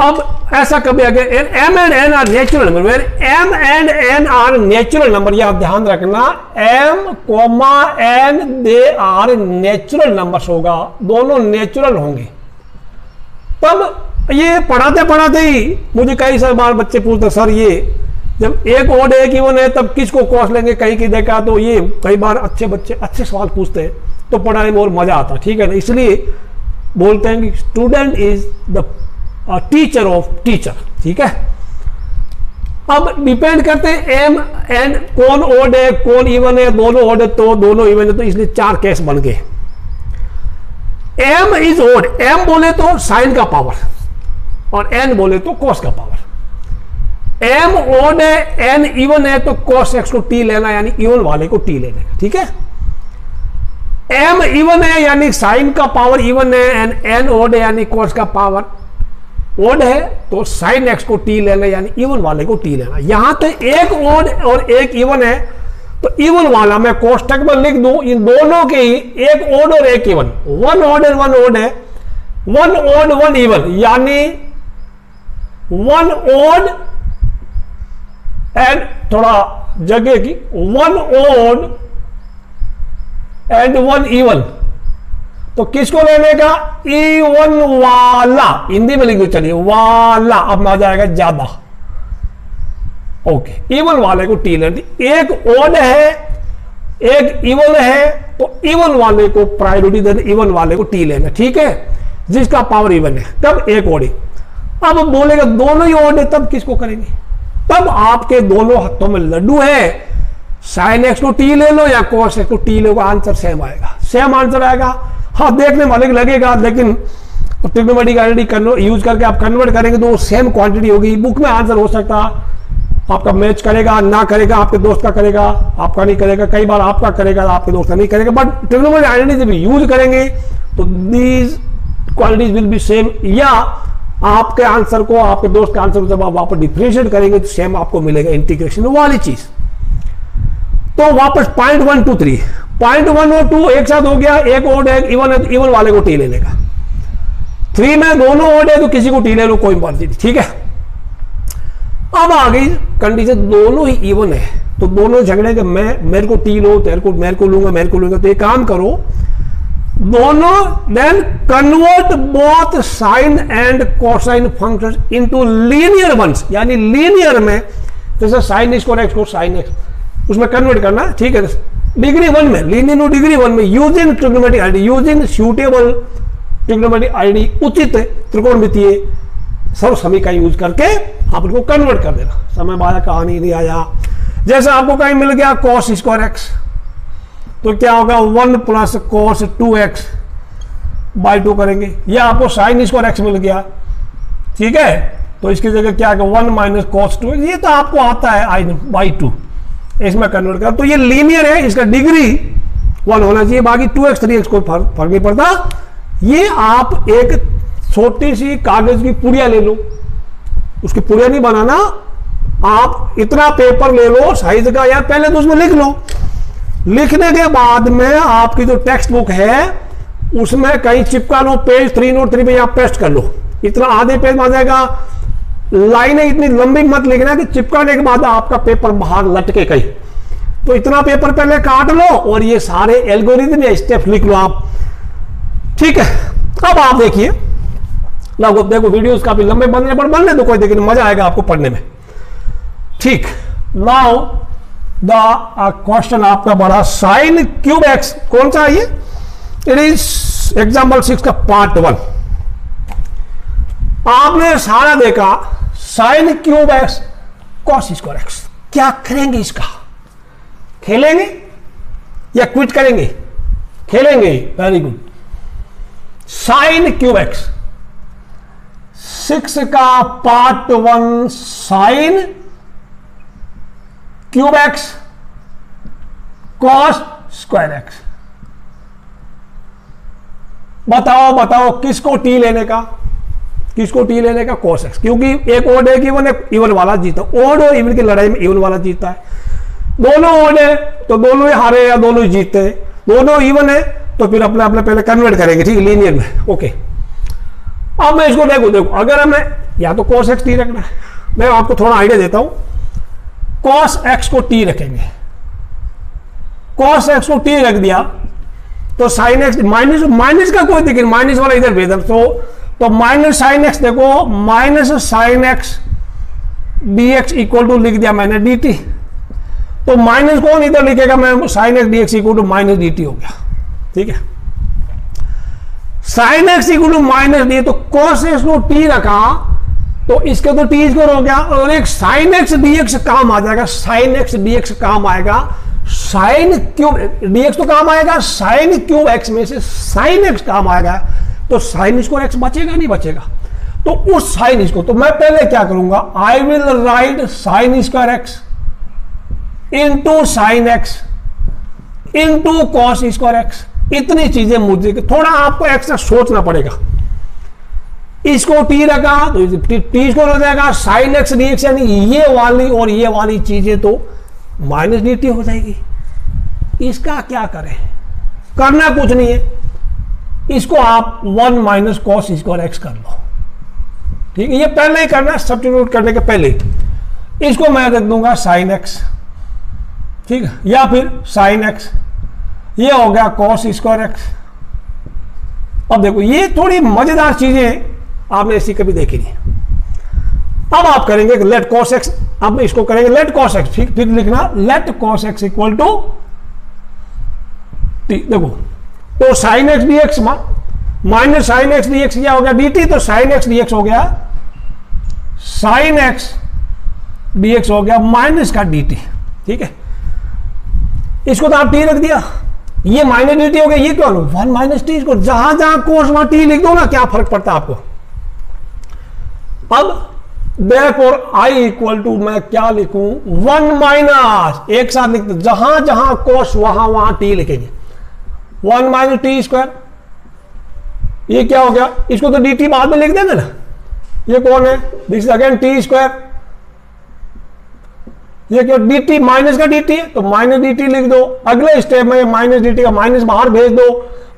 अब ऐसा कभी आगे m and n are natural number where m and n are natural number यह ध्यान रखना m comma n they are natural numbers होगा। दोनों नेचुरल होंगे। तब ये पढ़ाते पढ़ाते ही मुझे कई सारे बार बच्चे पूछते, सर, ये जब एक ओड एक इवन है, तब किसको कॉस लेंगे? कहीं की देखा तो ये कई बार अच्छे बच्चे, अच्छे सवाल पूछते हैं। तो पढ़ाने में और मज़ा आता, ठीक है ना? इसलिए बोलते हैं कि student is the teacher of teacher ठीक है? अब डिपेंड करते हैं एम एंड कौन ओड है, कौन इवन है, दोनों ओड है तो दोनों इवन है तो इसलिए चार केस बन गए। एम इज़ ओड एम बोले तो साइन का पावर और एन बोले तो कॉस का पावर एम ओड है एन इवन है तो कॉस एक्स को टी लेना, यानी इवन वाले को टी लेने ठीक है? एम इवन है, यानी साइन का पावर इवन है एंड एन ओड है, यानी कॉस का पावर ओड है तो साइन एक्स को टी लेना यानी इवन वाले को टी लेना यहाँ तो एक ओड और एक इवन है तो इवन वाला मैं कोष्टक में लिख दूँ, इन दोनों के ही एक ओड और एक even one odd and one odd है। वन ओड वन इवन यानी वन ओड एंड थोड़ा जगह की one odd and one even तो किसको लेने का? इवन वाला। हिंदी में लिख चलिए, वाला। अब आ जाएगा ज़्यादा। ओके इवन वाले को टी लेनी एक ओड है, एक इवन है तो इवन वाले को प्रायोरिटी देने इवन वाले को टी लेना, ठीक है? जिसका पावर इवन है, तब एक ओडी अब बोलेगा, दोनों ही ओड है, तब किसको करेंगे? तब आपके दोनों हाथों में लड्डू है। साइन एक्स को टी ले लो या कोस एक्स को टी लो आंसर सेम आएगा। सेम आंसर आएगा। हाँ देखने वाले लगेगा, लेकिन ट्रिग्नोमेट्रिक आइडेंटिटी यूज़ करके आप कन्वर्ट करेंगे तो सेम क्वांटिटी होगी। बुक में आंसर हो सकता। आपका मैच करेगा, ना करेगा, आपके दोस्त का करेगा, आपका नहीं करेगा, कई बार आपका करेगा, आपके दोस्त का नहीं करेगा बट ट्रिग्नोमेट्रिक आइडेंटिटी जब यूज़ करेंगे तो these qualities will be same या आपके आंसर को, आपके दोस्त के आंसर को जब आप वापस डिफ्रेंशिएट करेंगे तो सेम आपको मिलेगा इंटीग्रेशन वाली चीज़। तो वापस point one two three point one और टू एक साथ हो गया, एक ओड है, इवन इवन वाले को टी लेने का थ्री में दोनों ओड है तो किसी को टी ले लो, कोई मर्ज़ी नहीं, ठीक है? अब आ गई कंडीशन दोनों ही इवन है। तो दोनों झगड़े के मैं, मेरे को टी लो, तेरे को, मेरे को लूँगा, मेरे को लूँगा तो एक काम करो, दोनों then convert both sine and cosine function into linear ones यानी लीनियर में, जैसे साइन एक्स को एक्स को साइन एक्स उसमें कन्वर्ट करना, ठीक है? डिग्री वन में लीनियर डिग्री वन में using trigonometric ID using suitable trigonometric ID उचित त्रिकोणमितीय सर्व समीका यूज़ करके आप इनको कन्वर्ट कर देना। समय आया, कहानी नहीं आया। जैसे आपको कहीं मिल गया कॉस स्क्वायर एक्स तो क्या होगा? One plus cos two x by two करेंगे। या आपको साइन स्क्वायर एक्स मिल गया। ठीक है? तो इसकी जगह क्या वन माइनस कॉस टू ये तो आपको आता है आई बाई टू इसमें कन्वर्ट कर। तो ये लीनियर है, इसका डिग्री वन होना चाहिए, बाकी टू एक्स थ्री एक्स कोई फ़र्क नहीं पड़ता। ये आप एक छोटी सी कागज़ की पुड़िया ले लो। उसकी पुड़िया नहीं बनाना, आप इतना पेपर ले लो साइज़ का यार पहले तो उसमें लिख लो। लिखने के बाद में आपकी जो टेक्स्ट बुक है, उसमें कहीं चिपका लो पेज थ्री नोट थ्री में आप पेस्ट कर लो। इतना आधे पेज में आ जाएगा। लाइनें इतनी लंबी मत लिखना कि चिपकाने के बाद आपका पेपर बाहर लटके कहीं। तो इतना पेपर पहले काट लो और ये सारे एल्गोरिदम या स्टेप लिख लो आप। ठीक है, अब आप देखिए। लगभग देखो वीडियोस काफ़ी लंबे बनने पर बनने तो कोई देखिए, मज़ा आएगा आपको पढ़ने में। ठीक नाउ द क्वेश्चन आपका बड़ा साइन क्यूब एक्स कौन सा है ये? इट इज़ एग्ज़ाम्पल सिक्स का पार्ट वन आपने सारा देखा sine cube x cos square x क्या करेंगे इसका? खेलेंगे या क्विट करेंगे? खेलेंगे। Very good sine cube x. Six का part one sine cube x cos square x बताओ बताओ, किसको टी लेने का? किसको टी लेने का? कॉस एक्स क्योंकि एक ओड एक इवन एक इवन वाला जीता। ओड और इवन की लड़ाई में इवन वाला जीता है। दोनों ओड है तो दोनों ही हारे या दोनों ही जीते हैं। दोनों इवन है तो फिर अपने अपने पहले कन्वर्ट करेंगे, ठीक है? लीनियर में। ओके अब मैं इसको देखो देखो। अगर हमें या तो कॉस एक्स टी रखना है। मैं आपको थोड़ा आइडिया देता हूँ। कॉस एक्स को टी रखेंगे। कॉस एक्स को टी रख दिया तो साइन एक्स माइनस माइनस का कोई दिक्कत माइनस वाला इधर भेज तो तो माइनस साइन एक्स देखो minus sine x d x equal to लिख दिया मैंने डी टी तो माइनस कौन इधर लिखेगा मैं sine x d x equal to minus d t हो गया। ठीक है? Sine x equal to minus d तो कॉस एक्स को टी रखा तो इसके तो टी स्क्वायर हो गया। और एक साइन एक्स डी एक्स काम आ जाएगा साइन एक्स डी एक्स काम आएगा। साइन क्यूब डीएक्स तो काम आएगा साइन क्यूब एक्स में से साइन एक्स काम आएगा। तो साइन स्क्वायर एक्स बचेगा, नहीं बचेगा? तो उस साइन इसको तो मैं पहले क्या करूँगा? I will write sine square x into sine x into cos square x इतनी चीज़ें मुझे, थोड़ा आपको एक्स्ट्रा सोचना पड़ेगा। इसको टी रखा तो टी स्क्वायर हो जाएगा साइन एक्स डी एक्स यानी ये वाली और ये वाली चीज़ें तो माइनस डी टी हो जाएगी। इसका क्या करें? करना कुछ नहीं है। इसको आप one minus cos square x कर लो। ठीक है, ये पहले ही करना सब्सटीट्यूट करने के पहले इसको मैं रख दूँगा साइन एक्स ठीक है, या फिर साइन एक्स ये हो गया कॉस स्क्वायर एक्स अब देखो, ये थोड़ी मज़ेदार चीज़ें आपने ऐसी कभी देखी नहीं। अब आप करेंगे लेट कॉस एक्स अब इसको करेंगे लेट कॉस एक्स फिर फिर लिखना let cos x equal to देखो तो sine x d x minus sine x d x क्या हो गया? डी टी तो साइन एक्स डी एक्स हो गया। साइन एक्स डी एक्स हो गया माइनस का डी टी ठीक है? इसको तो आप टी रख दिया। ये माइनस डी टी हो गया, ये क्यों वन माइनस टी इसको जहाँ जहाँ कोर्स वहाँ टी लिख दो ना, क्या फ़र्क पड़ता है आपको? अब देयरफॉर आई इक्वल टू मैं क्या लिखूं? वन माइनस एक साथ लिख दो। जहाँ जहाँ कोर्स वहाँ वहाँ टी लिखेंगे। One minus t square. ये क्या हो गया? इसको तो डी टी बाद में लिख देंगे ना। ये कौन है? दिस अगेन टी स्क्वायर ये क्या डी टी माइनस का डी टी है? तो माइनस डी टी लिख दो। अगले स्टेप में माइनस डी टी का माइनस बाहर भेज दो।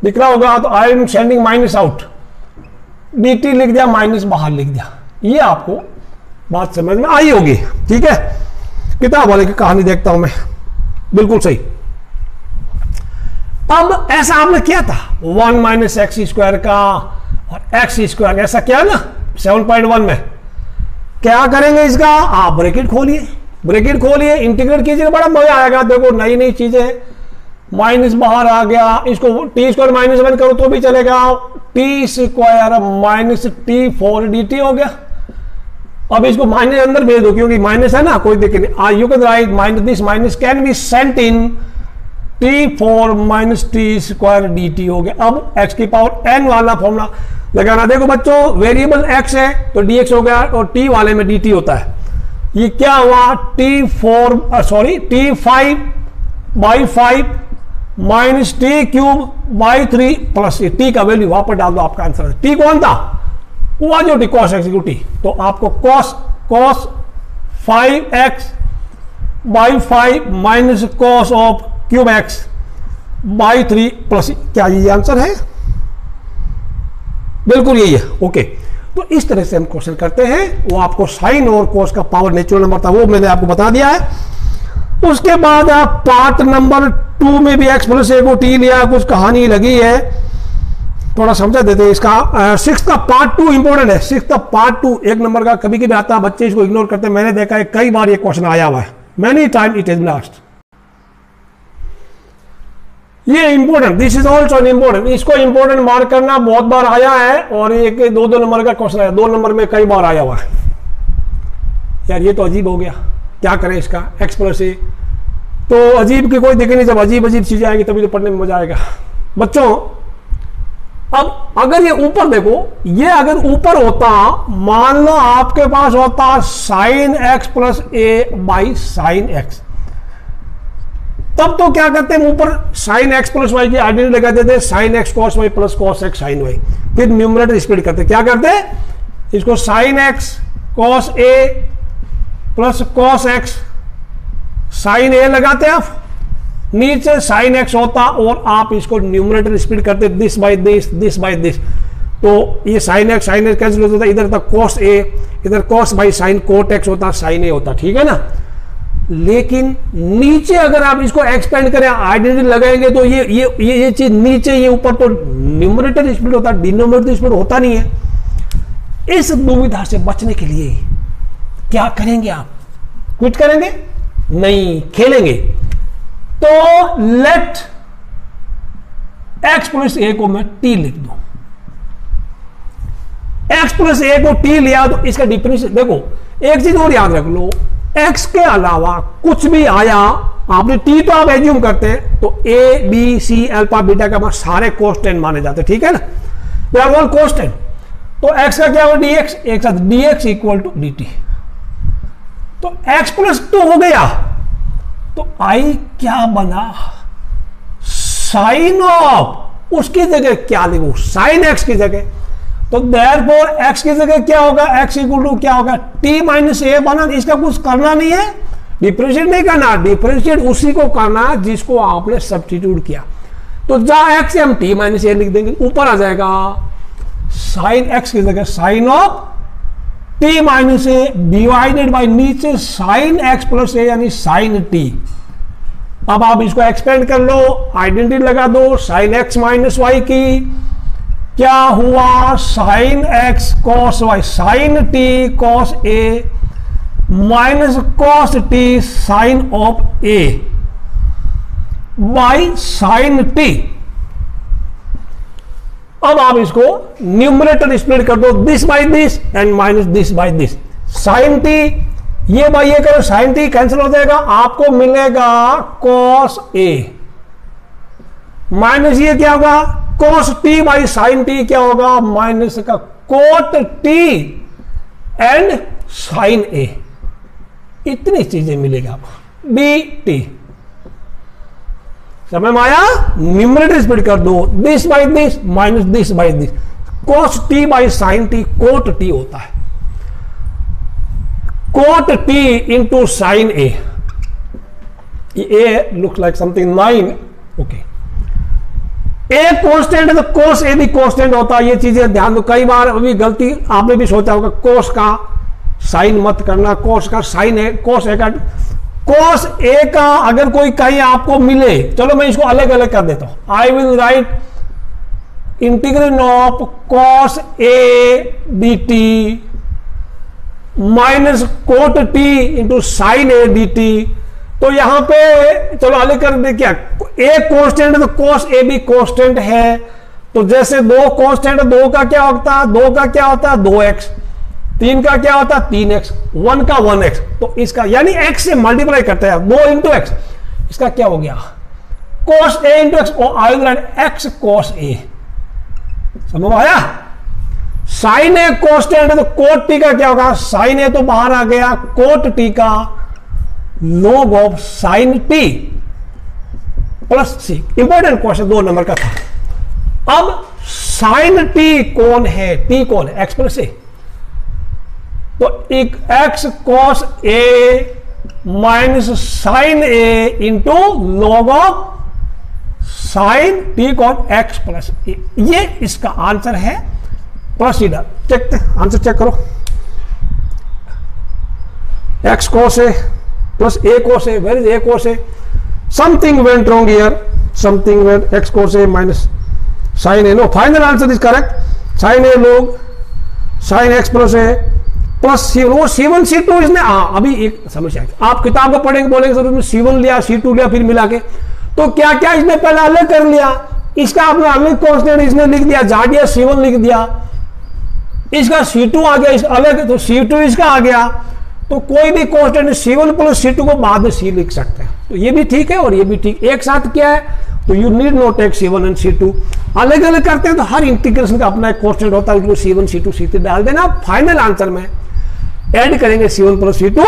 दिख रहा होगा तो I am sending minus out d t लिख दिया माइनस बाहर लिख दिया। ये आपको बात समझ में आई होगी। ठीक है? किताब वाले की कहानी देखता हूँ मैं। बिल्कुल सही। अब ऐसा आपने किया था। वन माइनस एक्स स्क्वायर का और एक्स स्क्वायर, ऐसा किया ना, सेवन पॉइंट वन में। क्या करेंगे इसका? आप ब्रेकेट खोलिए। ब्रेकेट खोलिए, इंटीग्रेट कीजिए, बड़ा मज़ा आएगा। देखो, नई नई चीज़ें। माइनस बाहर आ गया, इसको टी स्क्वायर माइनस वन करो तो भी चलेगा। T square minus t four d t हो गया। अब इसको माइनस अंदर भेज दो, क्योंकि माइनस है ना, कोई दिक्कत नहीं। You can write minus this minus can be sent in t four minus t square d t हो गया। अब एक्स की पावर एन वाला फॉर्मूला लगाना। देखो बच्चों वेरिएबल एक्स है तो एक्स हो गया और टी वाले में टी होता है। ये क्या हुआ? T four sorry t five by five minus t cube by three plus t का वैल्यू वहाँ पर डाल दो आपका आंसर टी कौन था? हुआ जो टी कॉस एक्स टी तो आपको cos cos five x by five minus cos of cube x by three plus क्या ये आंसर है? बिल्कुल यही है। ओके तो इस तरह से हम क्वेश्चन करते हैं। वो आपको साइन और कोस का पावर नेचुरल नंबर था, वो मैंने आपको बता दिया है। उसके बाद आप पार्ट नंबर टू में भी एक्स प्लस ए टी लिया कुछ कहानी लगी है। थोड़ा समझा देते हैं इसका। सिक्स का पार्ट टू इंपॉर्टेंट है। सिक्स का पार्ट टू एक नंबर का कभी कभी आता है, बच्चे इसको इग्नोर करते हैं। मैंने देखा है, कई बार ये क्वेश्चन आया हुआ है। Many time it is last ये important this is also important इसको इंपॉर्टेंट मार्क करना बहुत बार आया है और एक दो दो नंबर का क्वेश्चन आया। दो नंबर में कई बार आया हुआ है। यार, ये तो अजीब हो गया। क्या करें इसका? एक्स प्लस ए तो अजीब की कोई दिक्कत नहीं, जब अजीब अजीब चीज़ें आएँगी तभी तो पढ़ने में मज़ा आएगा। बच्चों, अब अगर ये ऊपर देखो, ये अगर ऊपर होता, मान लो आपके पास होता sine x plus a by sine x तब तो क्या करते हैं ऊपर साइन एक्स प्लस वाई की आइडेंटिटी लगा देते sine x cos y plus cos x sine y फिर न्यूमरेटर स्प्लिट करते। क्या करते, इसको sine x cos a plus cos x sine a लगाते आप। नीचे साइन एक्स होता और आप इसको न्यूमरेटर स्प्लिट करते this by this this by this तो ये sine x sine x cancel होता इधर था कॉस ए इधर cos by sine cot x होता साइन ए होता। ठीक है ना? लेकिन नीचे अगर आप इसको एक्सपेंड करें आइडेंटिटी लगाएँगे तो ये ये ये ये चीज़ नीचे, ये ऊपर तो न्यूमरेटर स्पीड होता है स्पीड होता नहीं है। इस दुविधा से बचने के लिए क्या करेंगे आप? कुछ करेंगे? नहीं, खेलेंगे। तो लेट एक्स प्लस ए को मैं टी लिख दू। एक्स प्लस ए को टी लिया तो इसका डिफिनेशन देखो, एक चीज़ और याद रख लो। एक्स के अलावा कुछ भी आया, आपने टी तो आप एज्यूम करते हैं तो a b c alpha beta का सारे कोस्टेंट माने जाते हैं, ठीक है ना? दे आर ऑल कोस्टेंट तो एक्स का क्या हुआ? डी एक्स एक साथ d x equal to d t तो एक्स प्लस टू हो गया। तो आई क्या बना? साइन ऑफ़ उसकी जगह क्या लिखू? साइन एक्स की जगह। तो देर फोर एक्स की जगह क्या होगा? एक्स इक्वल टू क्या होगा? टी माइनस ए बना, इसका कुछ करना नहीं है। डिफ्रेंशिएट नहीं करना। डिफ्रेंशिएट उसी को करना जिसको आपने सब्सटीट्यूट किया। तो जा एक्स हम टी माइनस ए लिख देंगे। ऊपर आ जाएगा। साइन एक्स की जगह sine of t minus a divided by नीचे साइन एक्स प्लस ए यानी साइन टी अब आप इसको एक्सपेंड कर लो। आइडेंटिटी लगा दो। साइन एक्स माइनस वाई की। क्या हुआ? Sine x cos y sine t cos a minus cos t sine of a by sine t अब आप इसको न्यूमरेटर स्प्लिट कर दो this by this and minus this by this sine t ये by ये करो साइन टी कैंसिल हो जाएगा, आपको मिलेगा कॉस ए माइनस ये क्या होगा? Cos t by sine t क्या होगा? माइनस का cot t and sine a इतनी चीज़ें मिलेगी आपको। डी टी समय में आया? न्यूमरेटर कर दो। This by this minus this by this cos t by sine t cot t होता है। Cot t into sine a a looks like something nine okay a constant है तो कोस ए भी कांस्टेंट होता है, ये चीज़ें ध्यान दो। कई बार अभी गलती आपने भी सोचा होगा कोस का साइन मत करना कोस का साइन है कोस ए का कोस ए का अगर कोई कहीं आपको मिले, चलो मैं इसको अलग अलग कर देता हूँ। I will write integration of cos a d t minus cot t into sine a d t तो यहाँ पे चलो अलग कर दे क्या? ए कांस्टेंट तो कोस ए भी कांस्टेंट है। तो जैसे दो कांस्टेंट दो का क्या होता? है दो का क्या होता? है दो एक्स तीन का क्या होता? है तीन एक्स वन का वन एक्स तो इसका यानी एक्स से मल्टीप्लाई करते हैं। दो इंटू एक्स इसका क्या हो गया? Cos a into x right x cos a समझ आया? साइन ए कोस्टेंट तो कोट टी का क्या होगा? साइन ए तो बाहर आ गया। कोट टी का log of sine t plus c important question दो नंबर का था। अब साइन टी कौन है? टी कौन है? एक्स प्लस ए तो एक x cos a minus sine a into log of sine t con x plus a ये इसका आंसर है प्रोसीडर चेक आंसर चेक करो। X cos a plus a cos a where is a cos a something went wrong here something went x cos a minus sine a no final answer is correct sine a log sine x plus a plus c वो c one c to इसने हाँ अभी एक समस्या आप किताब को पढ़ेंगे, बोलेंगे, सर, उसने सी वन लिया सी टू लिया, फिर मिला के। तो क्या क्या इसने पहले अलग कर लिया? इसका अपना अलग कॉन्स्टेंट इसने लिख दिया जाडिया सी वन लिख दिया। इसका सी टू आ गया, इस अलग तो सी टू इसका आ गया। तो कोई भी constant c one plus c को बाद में सी लिख सकते हैं। तो ये भी ठीक है और ये भी ठीक। एक साथ क्या है? तो you need no take c one and c two अलग अलग करते हैं तो हर इंटीग्रेशन का अपना एक कॉन्स्टेंट होता है c one c two c three डाल देना। फाइनल आंसर में ऐड करेंगे c one plus c two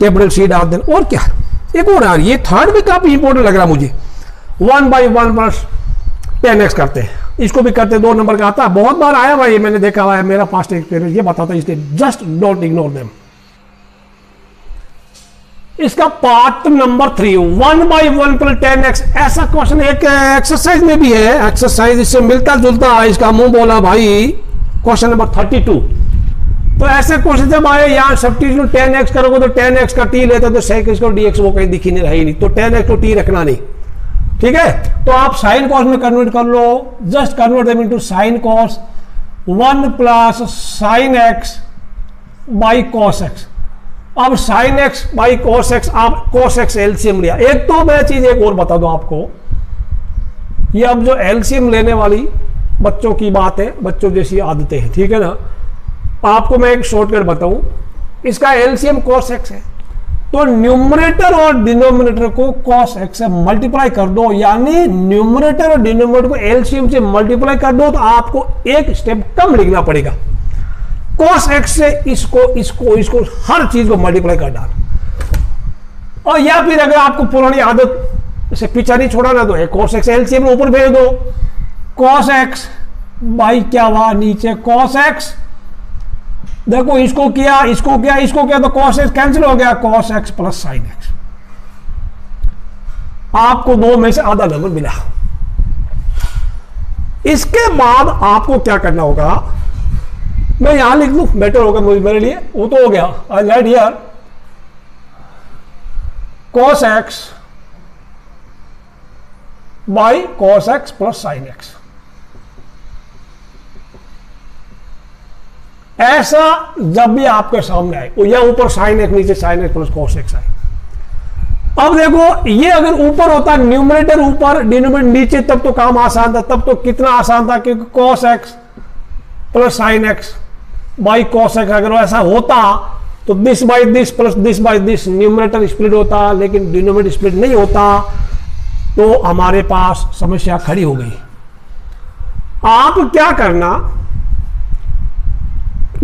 capital C डाल देना। और क्या? एक और यार ये थर्ड भी काफ़ी इंपॉर्टेंट लग रहा है मुझे। One by one plus ten x करते हैं। इसको भी करते दो नंबर का आता है। बहुत बार आया भाई, मैंने देखा हुआ है, मेरा पास्ट एक्सपीरियंस ये बताता है इसलिए जस्ट डोंट इग्नोर देम इसका part number three one by one plus ten x ऐसा क्वेश्चन एक एक्सरसाइज में भी है। एक्सरसाइज इससे मिलता जुलता है इसका मुँह बोला भाई। क्वेश्चन नंबर थर्टी टू तो ऐसे क्वेश्चन जब आए, यहाँ सब्टीट्यूट टेन एक्स करोगे तो टेन एक्स का टी लेते तो सेक इसको डी एक्स वो कहीं दिखी नहीं रही नहीं। तो टेन एक्स को टी रखना नहीं। ठीक है? तो आप साइन कॉस में कन्वर्ट कर लो। Just convert them into sine cos one plus sine x by cos x अब sine x by cos x आप कॉस एक्स एलसीएम लिया। एक तो मैं चीज़ एक और बता दो आपको। ये अब जो एलसीएम लेने वाली बच्चों की बात है, बच्चों जैसी आदतें हैं, ठीक है ना? आपको मैं एक शॉर्टकट बताऊँ। इसका एलसीएम कोस एक्स है। तो न्यूमरेटर और डिनोमिनेटर को कॉस एक्स से मल्टीप्लाई कर दो, यानी न्यूमरेटर और डिनोमिनेटर को एलसीएम से मल्टीप्लाई कर दो तो आपको एक स्टेप कम लिखना पड़ेगा। कॉस एक्स से इसको इसको इसको हर चीज़ को मल्टीप्लाई कर डाल। और या फिर अगर आपको पुरानी आदत से पीछा नहीं छोड़ा ना तो कॉस एक्स एलसीएम ऊपर भेज दो। कॉस एक्स बाई क्या हुआ? नीचे कॉस एक्स देखो, इसको किया इसको किया इसको किया तो कॉस एक्स कैंसिल हो गया। Cos x plus sine x आपको दो में से आधा नंबर मिला। इसके बाद आपको क्या करना होगा? मैं यहाँ लिख लू बेटर होगा मुझे, मेरे लिए। वो तो हो गया। I let here cos x by cos x plus sine x ऐसा जब भी आपके सामने आए या ऊपर साइन एक्स नीचे sine x plus cos x आए। अब देखो, ये अगर ऊपर होता न्यूमरेटर ऊपर डिनोमिनेटर नीचे, तब तो काम आसान था, तब तो कितना आसान था क्योंकि cos x plus sine x by cos x अगर ऐसा होता तो this by this plus this by this numerator split होता, लेकिन डिनोमिनेटर स्प्लिट नहीं होता तो हमारे पास समस्या खड़ी हो गई। आप क्या करना,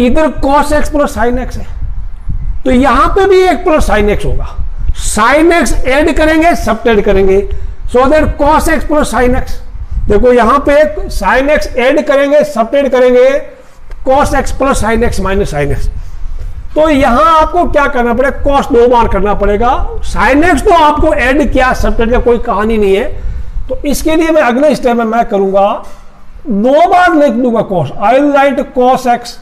इधर cos x plus sine x है तो यहाँ पे भी एक प्लस साइन एक्स होगा। साइन एक्स एड करेंगे सब एड करेंगे। So that cos x plus sine x देखो यहाँ पे साइन एक्स एड करेंगे सब एड करेंगे cos x plus sine x minus sine x तो यहाँ आपको क्या करना पड़ेगा? कॉस दो बार करना पड़ेगा। साइन एक्स तो आपको ऐड किया सब का कोई कहानी नहीं है। तो इसके लिए मैं अगले स्टेप में मैं करूँगा। दो बार लिख दूँगा cause I write cos x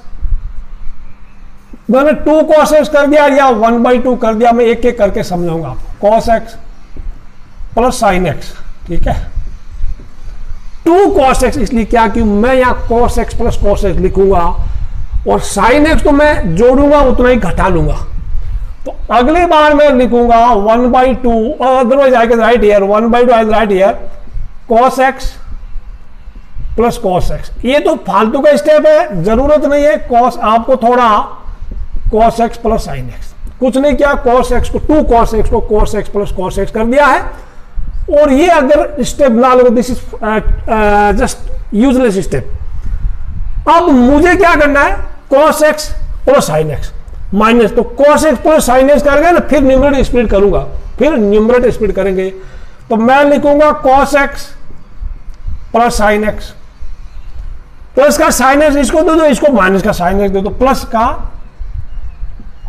मैंने टू कॉस एक्स कर दिया या वन बाई टू कर दिया, मैं एक एक करके समझाऊँगा। आपको cos x plus sine x ठीक है? टू कॉस एक्स इसलिए क्या क्यों मैं यहाँ cos x plus cos x लिखूँगा और साइन एक्स तो मैं जोड़ूँगा, उतना ही घटा लूँगा। तो अगली बार मैं लिखूँगा one by two otherwise I can write here one by two I write here cos x plus cos x ये तो फालतू का स्टेप है, ज़रूरत नहीं है कॉस आपको थोड़ा cos x plus sine x कुछ नहीं किया कॉस एक्स को टू कॉस एक्स को cos x plus cos x कर दिया है। और ये अगर स्टेप ना लो this is just useless step अब मुझे क्या करना है? Cos x plus sine x minus तो cos x plus sine x करेंगे ना, फिर न्यूमरेटर स्प्लिट करूँगा। फिर न्यूमरेटर स्प्लिट करेंगे। तो मैं लिखूँगा cos x plus sine x plus का साइन एक्स इसको दे दो, इसको माइनस का साइन एक्स दे दो प्लस का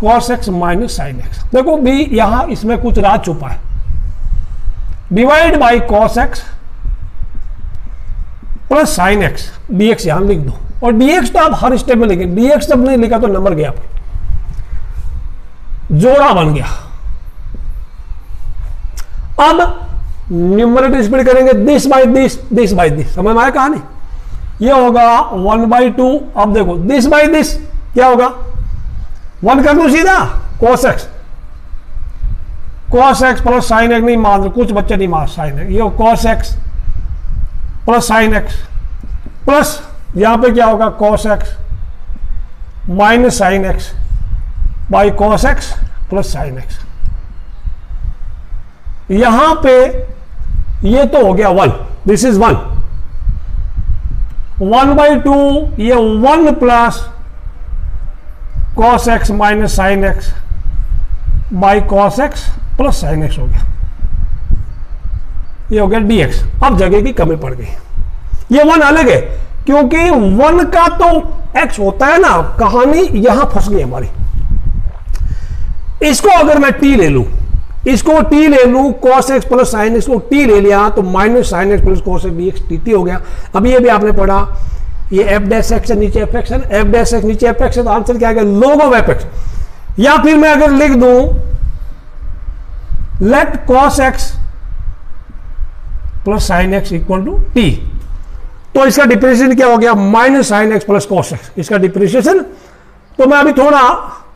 cos x minus sine x देखो भी यहाँ इसमें कुछ राज छुपा है। Divide by cos x plus sine x dx यहाँ लिख दो। और डीएक्स तो आप हर स्टेप में लिखेंगे डीएक्स जब नहीं लिखा तो नंबर गया जोड़ा बन गया। अब न्यूमरेटर स्पीड करेंगे। This by this this by this समझ में आया कहानी? ये होगा वन बाई टू अब देखो दिस बाई दिस क्या होगा? वन कर दू सीधा? Cos x cos x plus sine x नहीं मान रहे, कुछ बच्चे नहीं मान साइन एक्स ये cos x plus sine x plus यहाँ पे क्या होगा cos x minus sine x by cos x plus sine x यहाँ पे ये तो हो गया one this is one one by two ये one plus cos x minus sine x by cos x plus sine x हो गया। ये हो गया डीएक्स अब जगह की कमी पड़ गई। ये वन अलग है, क्योंकि वन का तो एक्स होता है ना, कहानी यहाँ फंस गई हमारी। इसको अगर मैं टी ले लू, इसको टी ले लू cos x plus sine x को टी ले लिया तो minus sine x plus cos x d x t t हो गया। अब ये भी आपने पढ़ा, ये एफ़ डैश एक्स नीचे f x f dash x नीचे एफ़ एक्स तो आंसर क्या आ गया? लोग ऑफ़ एफ़ एक्स या फिर मैं अगर लिख दू let cos x plus sine x equal to t तो इसका डिप्रिसिएशन क्या हो गया? Minus sine x plus cos x इसका डिप्रिसिएशन तो मैं अभी थोड़ा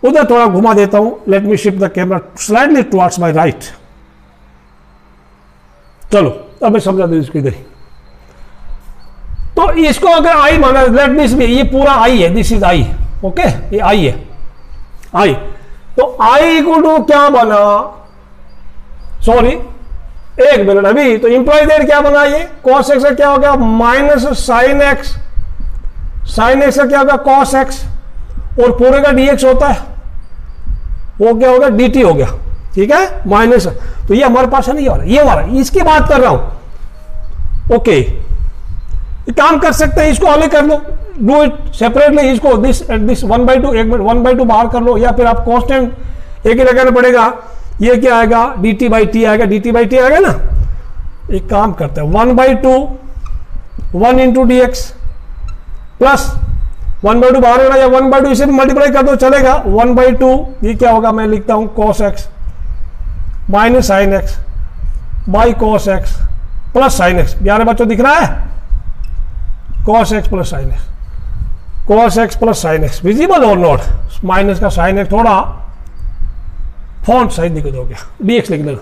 उधर थोड़ा घुमा देता हूँ। Let me shift the camera slightly towards my right चलो, अब मैं समझा दू इसको इधर। तो इसको अगर आई माना लेट दिस भी ये पूरा आई है दिस इज़ आई ओके ये आई है आई तो आई इक्वल टू क्या बना? सॉरी एक मिनट अभी तो इंप्लॉय देर क्या बना ये कॉस एक्स क्या हो गया? Minus sine x sine x क्या होगा कॉस एक्स और पूरे का डी एक्स होता है। वो क्या होगा डीटी हो गया। ठीक है? माइनस तो ये हमारे पास है नहीं वाला ये वाला, इसकी बात कर रहा हूँ। ओके काम कर सकते हैं, इसको अलग कर लो। डू इट सेपरेटली इसको this this one by two एक मिनट वन बाई टू बाहर कर लो, या फिर आप कॉन्स्टेंट एक ही लगाना पड़ेगा। ये क्या आएगा? डी टी बाई टी आएगा। डी टी बाई टी आएगा ना? एक काम करते हैं। One by two one into d x plus one by two बाहर होना या वन बाई टू इसे मल्टीप्लाई कर दो, चलेगा। वन बाई टू ये क्या होगा? मैं लिखता हूँ cos x minus sine x by cos x plus sine x प्यारे बच्चों, दिख रहा है? Cos x plus sine x cos x plus sine x visible और नॉट माइनस का साइन एक्स थोड़ा फॉन्ट साइज़ दिख दो गया डी एक्स लिख देना।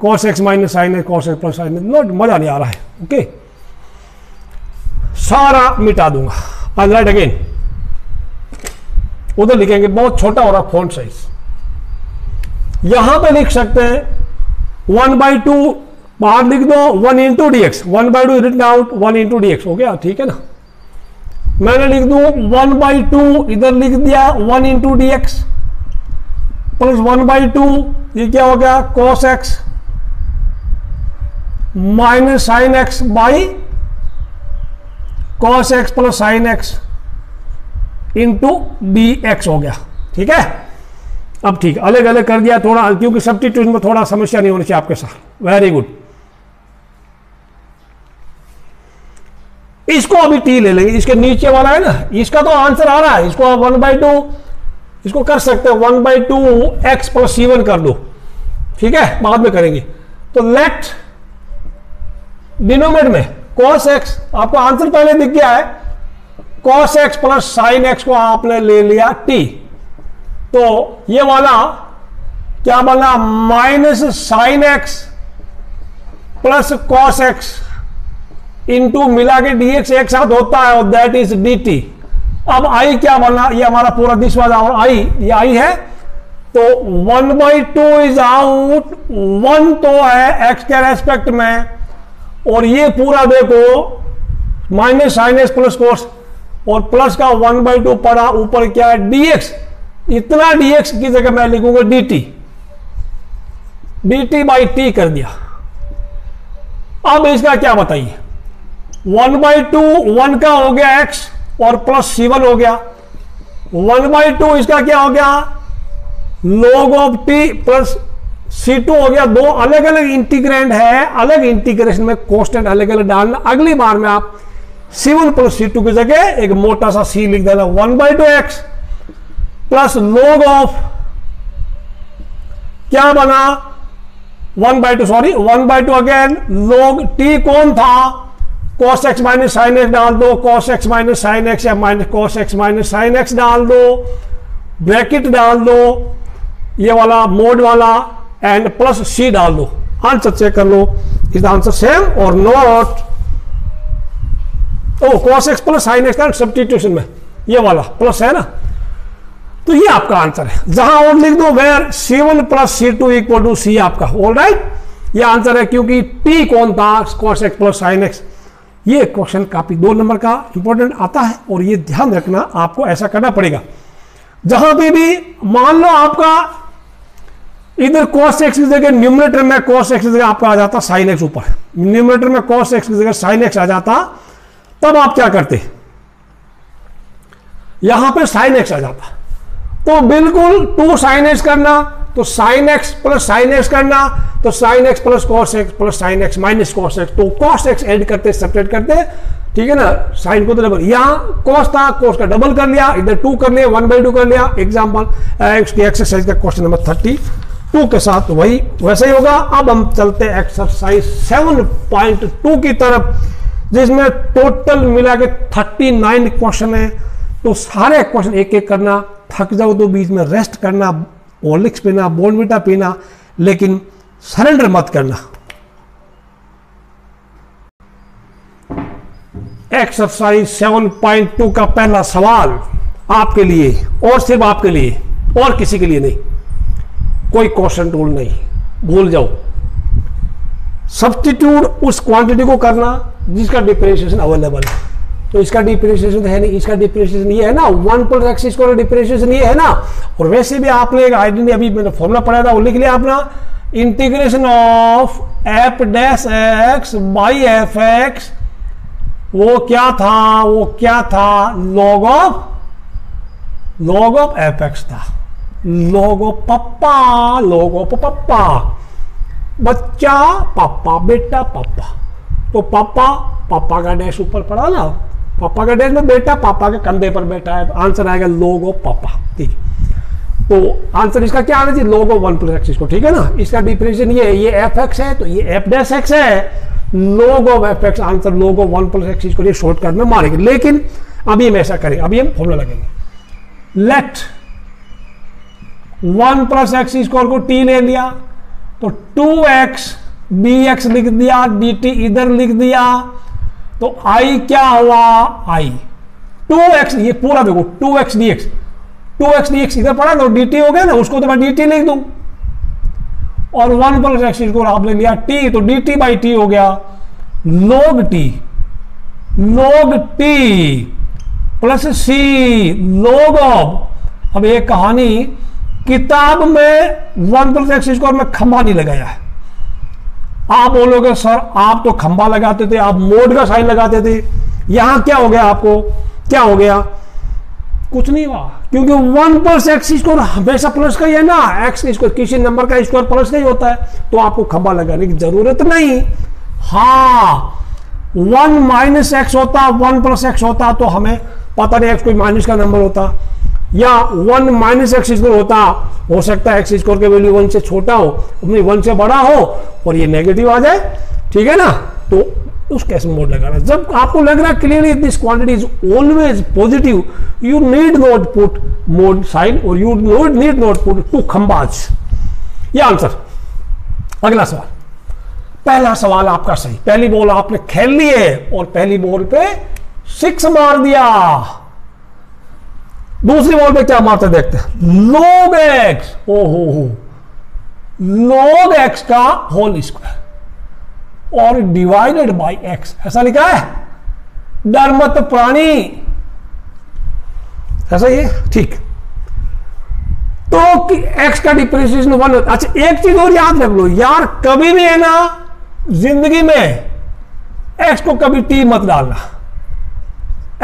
Cos x minus sine x cos x plus sine x not मज़ा नहीं आ रहा है। ओके सारा मिटा दूँगा। आई राइट अगेन उधर लिखेंगे, बहुत छोटा हो रहा फॉन्ट साइज़ यहाँ पे लिख सकते हैं वन बाई टू बाहर लिख दो one into d x one by two written out one into d x हो गया? ठीक है ना? मैंने लिख दू वन बाई टू इधर लिख दिया one into d x plus one by two ये क्या हो गया? Cos x minus sine x by cos x plus sine x into d x हो गया। ठीक है? अब ठीक अलग अलग कर दिया थोड़ा, क्योंकि सब्सटीट्यूशन में थोड़ा समस्या नहीं होनी चाहिए आपके साथ। वेरी गुड इसको अभी टी ले लेंगे। इसके नीचे वाला है ना? इसका तो आंसर आ रहा है। इसको वन बाई टू इसको कर सकते हैं one by two x plus c one कर दो ठीक है? बाद में करेंगे। तो लेट डिनोमेट में कॉस एक्स आपको आंसर पहले दिख गया है। Cos x plus sine x को आपने ले लिया टी तो ये वाला क्या बना? Minus sine x plus cos x into मिला के डीएक्स एक साथ होता है और दैट इज़ डी टी अब आई क्या बना ये हमारा पूरा वाला आई, ये आई है। तो one by two is out one तो है एक्स के रेस्पेक्ट में। और ये पूरा देखो minus sine x plus cos और प्लस का वन बाई टू पड़ा ऊपर क्या है? डीएक्स इतना डीएक्स की जगह मैं लिखूँगा d t d t by t कर दिया। अब इसका क्या बताइए? वन बाई टू वन का हो गया एक्स और प्लस सी वन हो गया। वन बाई टू इसका क्या हो गया? Log of t plus c two हो गया। दो अलग अलग इंटीग्रेंड है, अलग इंटीग्रेशन में कॉन्स्टेंट अलग अलग डालना। अगली बार में आप c one plus c two की जगह एक मोटा सा सी लिख देना। One by two x plus log of क्या बना? One by two sorry one by two again log t कौन था? Cos x minus sine x डाल दो cos x minus sine x या minus cos x minus sine x डाल दो, bracket डाल दो, ये वाला मोड वाला एंड प्लस सी डाल दो। आंसर चेक कर लो। इज़ आंसर सेम और not oh cos x plus sine x का सब्सटीट्यूशन में। ये वाला प्लस है ना? तो ये आपका आंसर है। जहाँ और लिख दो where c one plus c two equal to c आपका। ऑल राइट ये आंसर है क्योंकि टी कौन था? Cos x plus sine x ये क्वेश्चन काफ़ी दो नंबर का इंपॉर्टेंट आता है और ये ध्यान रखना आपको ऐसा करना पड़ेगा। जहाँ पे भी मान लो आपका इधर कॉस एक्स की जगह न्यूमिनेटर में कॉस एक्स की जगह आपका आ जाता साइन एक्स ऊपर। न्यूमिनेटर में कॉस एक्स की जगह साइन एक्स आ जाता, तब आप क्या करते? यहाँ पे साइन एक्स आ जाता। तो बिल्कुल टू साइन एक्स करना तो sine x plus sine x करना तो sine x plus cos x plus sine x minus cos x तो कॉस एक्स ऐड करते सेपरेट करते, ठीक है ना? साइन को तो डबल यहाँ कॉस था कॉस का डबल कर लिया, इधर टू कर लिया वन बाई टू कर लिया एग्ज़ाम्पल एक्सरसाइज का क्वेश्चन नंबर थर्टी टू के साथ वही, वैसे ही होगा। अब हम चलते एक्सरसाइज सेवन पॉइंट टू की तरफ़, जिसमें टोटल मिला के थर्टी नाइन क्वेश्चन है। तो सारे क्वेश्चन एक एक करना, थक जाओ तो बीच में रेस्ट करना ओलिक्स पीना बोनविटा पीना, लेकिन सरेंडर मत करना। एक्सरसाइज 7.2 का पहला सवाल आपके लिए, और सिर्फ़ आपके लिए, और किसी के लिए नहीं। कोई क्वेश्चन टूल नहीं। भूल जाओ। सब्सटीट्यूट उस क्वांटिटी को करना जिसका डिप्रेशिएशन अवेलेबल है। तो इसका डिप्रिसिएशन है नहीं, इसका डिप्रिसिएशन ये है ना वन प्लस एक्स इसको डिप्रिसिएशन ये है ना। और वैसे भी आपने एक आइडेंटिटी अभी मैंने फॉर्मूला पढ़ा था वो लिख लिया अपना integration of f dash x by f x वो क्या था, वो क्या था? Log of log of f x था। लॉग ऑफ़ पप्पा लॉग ऑफ़ पप्पा बच्चा पापा बेटा पापा तो पापा पापा का डैश ऊपर पड़ा ना। पापा का डैश में बेटा, पापा के कंधे पर बैठा है आंसर आएगा लोग पापा, ठीक तो आंसर इसका क्या आना चाहिए लोग वन प्लस एक्स इसको, ठीक है ना? इसका डिफ्रेंशिएशन ये ये एफ़ एक्स है तो ये एफ़ डैश एक्स है। Log of f x answer log of one plus x इसको शॉर्टकट में मारेंगे। लेकिन अभी हम ऐसा करेंगे अभी हम फॉर्मूला लगेंगे let one plus x square को टी ले लिया तो टू एक्स बी एक्स लिख दिया डी टी इधर लिख दिया तो आई क्या हुआ? आई टू एक्स ये पूरा देखो two x d x two x d x इधर पड़ा तो डी टी हो गया ना, उसको तो मैं डी टी लिख दू। और वन प्लस एक्स को आपने लिया टी तो डी टी बाई टी हो गया। लोग टी लोग टी प्लस सी लोग अब एक कहानी, किताब में वन प्लस एक्स स्क्वायर में खंबा नहीं लगाया है। आप बोलोगे, सर, आप तो खंबा लगाते थे, आप मोड का साइन लगाते थे। यहाँ क्या हो गया आपको? क्या हो गया? कुछ नहीं हुआ, क्योंकि वन प्लस एक्स स्क्वायर हमेशा प्लस का ही है ना। एक्स स्क्वायर किसी नंबर का स्क्वायर प्लस का ही होता है। तो आपको खंबा लगाने की ज़रूरत नहीं। हाँ वन माइनस एक्स होता वन प्लस एक्स होता तो हमें पता नहीं एक्स कोई माइनस का नंबर होता। या वन माइनस एक्स स्कोर होता, हो सकता है एक्स स्कोर के वैल्यू वन से छोटा हो, अपनी वन से बड़ा हो और ये नेगेटिव आ जाए, ठीक है ना? तो उस केस में मोड लगाना। जब आपको लग रहा है clearly this quantity is always positive you need not put mod sign और you not need not put to खंबाज। ये आंसर अगला सवाल। पहला सवाल आपका सही। पहली बॉल आपने खेल ली है और पहली बॉल पे सिक्स मार दिया। दूसरी बॉल पे क्या मारते देखते हैं। लोग एक्स ओ हो हो लोग एक्स का होल स्क्वायर और डिवाइडेड बाय एक्स ऐसा लिखा है? डर मत प्राणी। ऐसा ये ठीक। तो एक्स का डिप्रिसिएशन वन अच्छा एक चीज़ और याद रख लो। यार कभी भी है ना ज़िंदगी में एक्स को कभी टी मत डालना।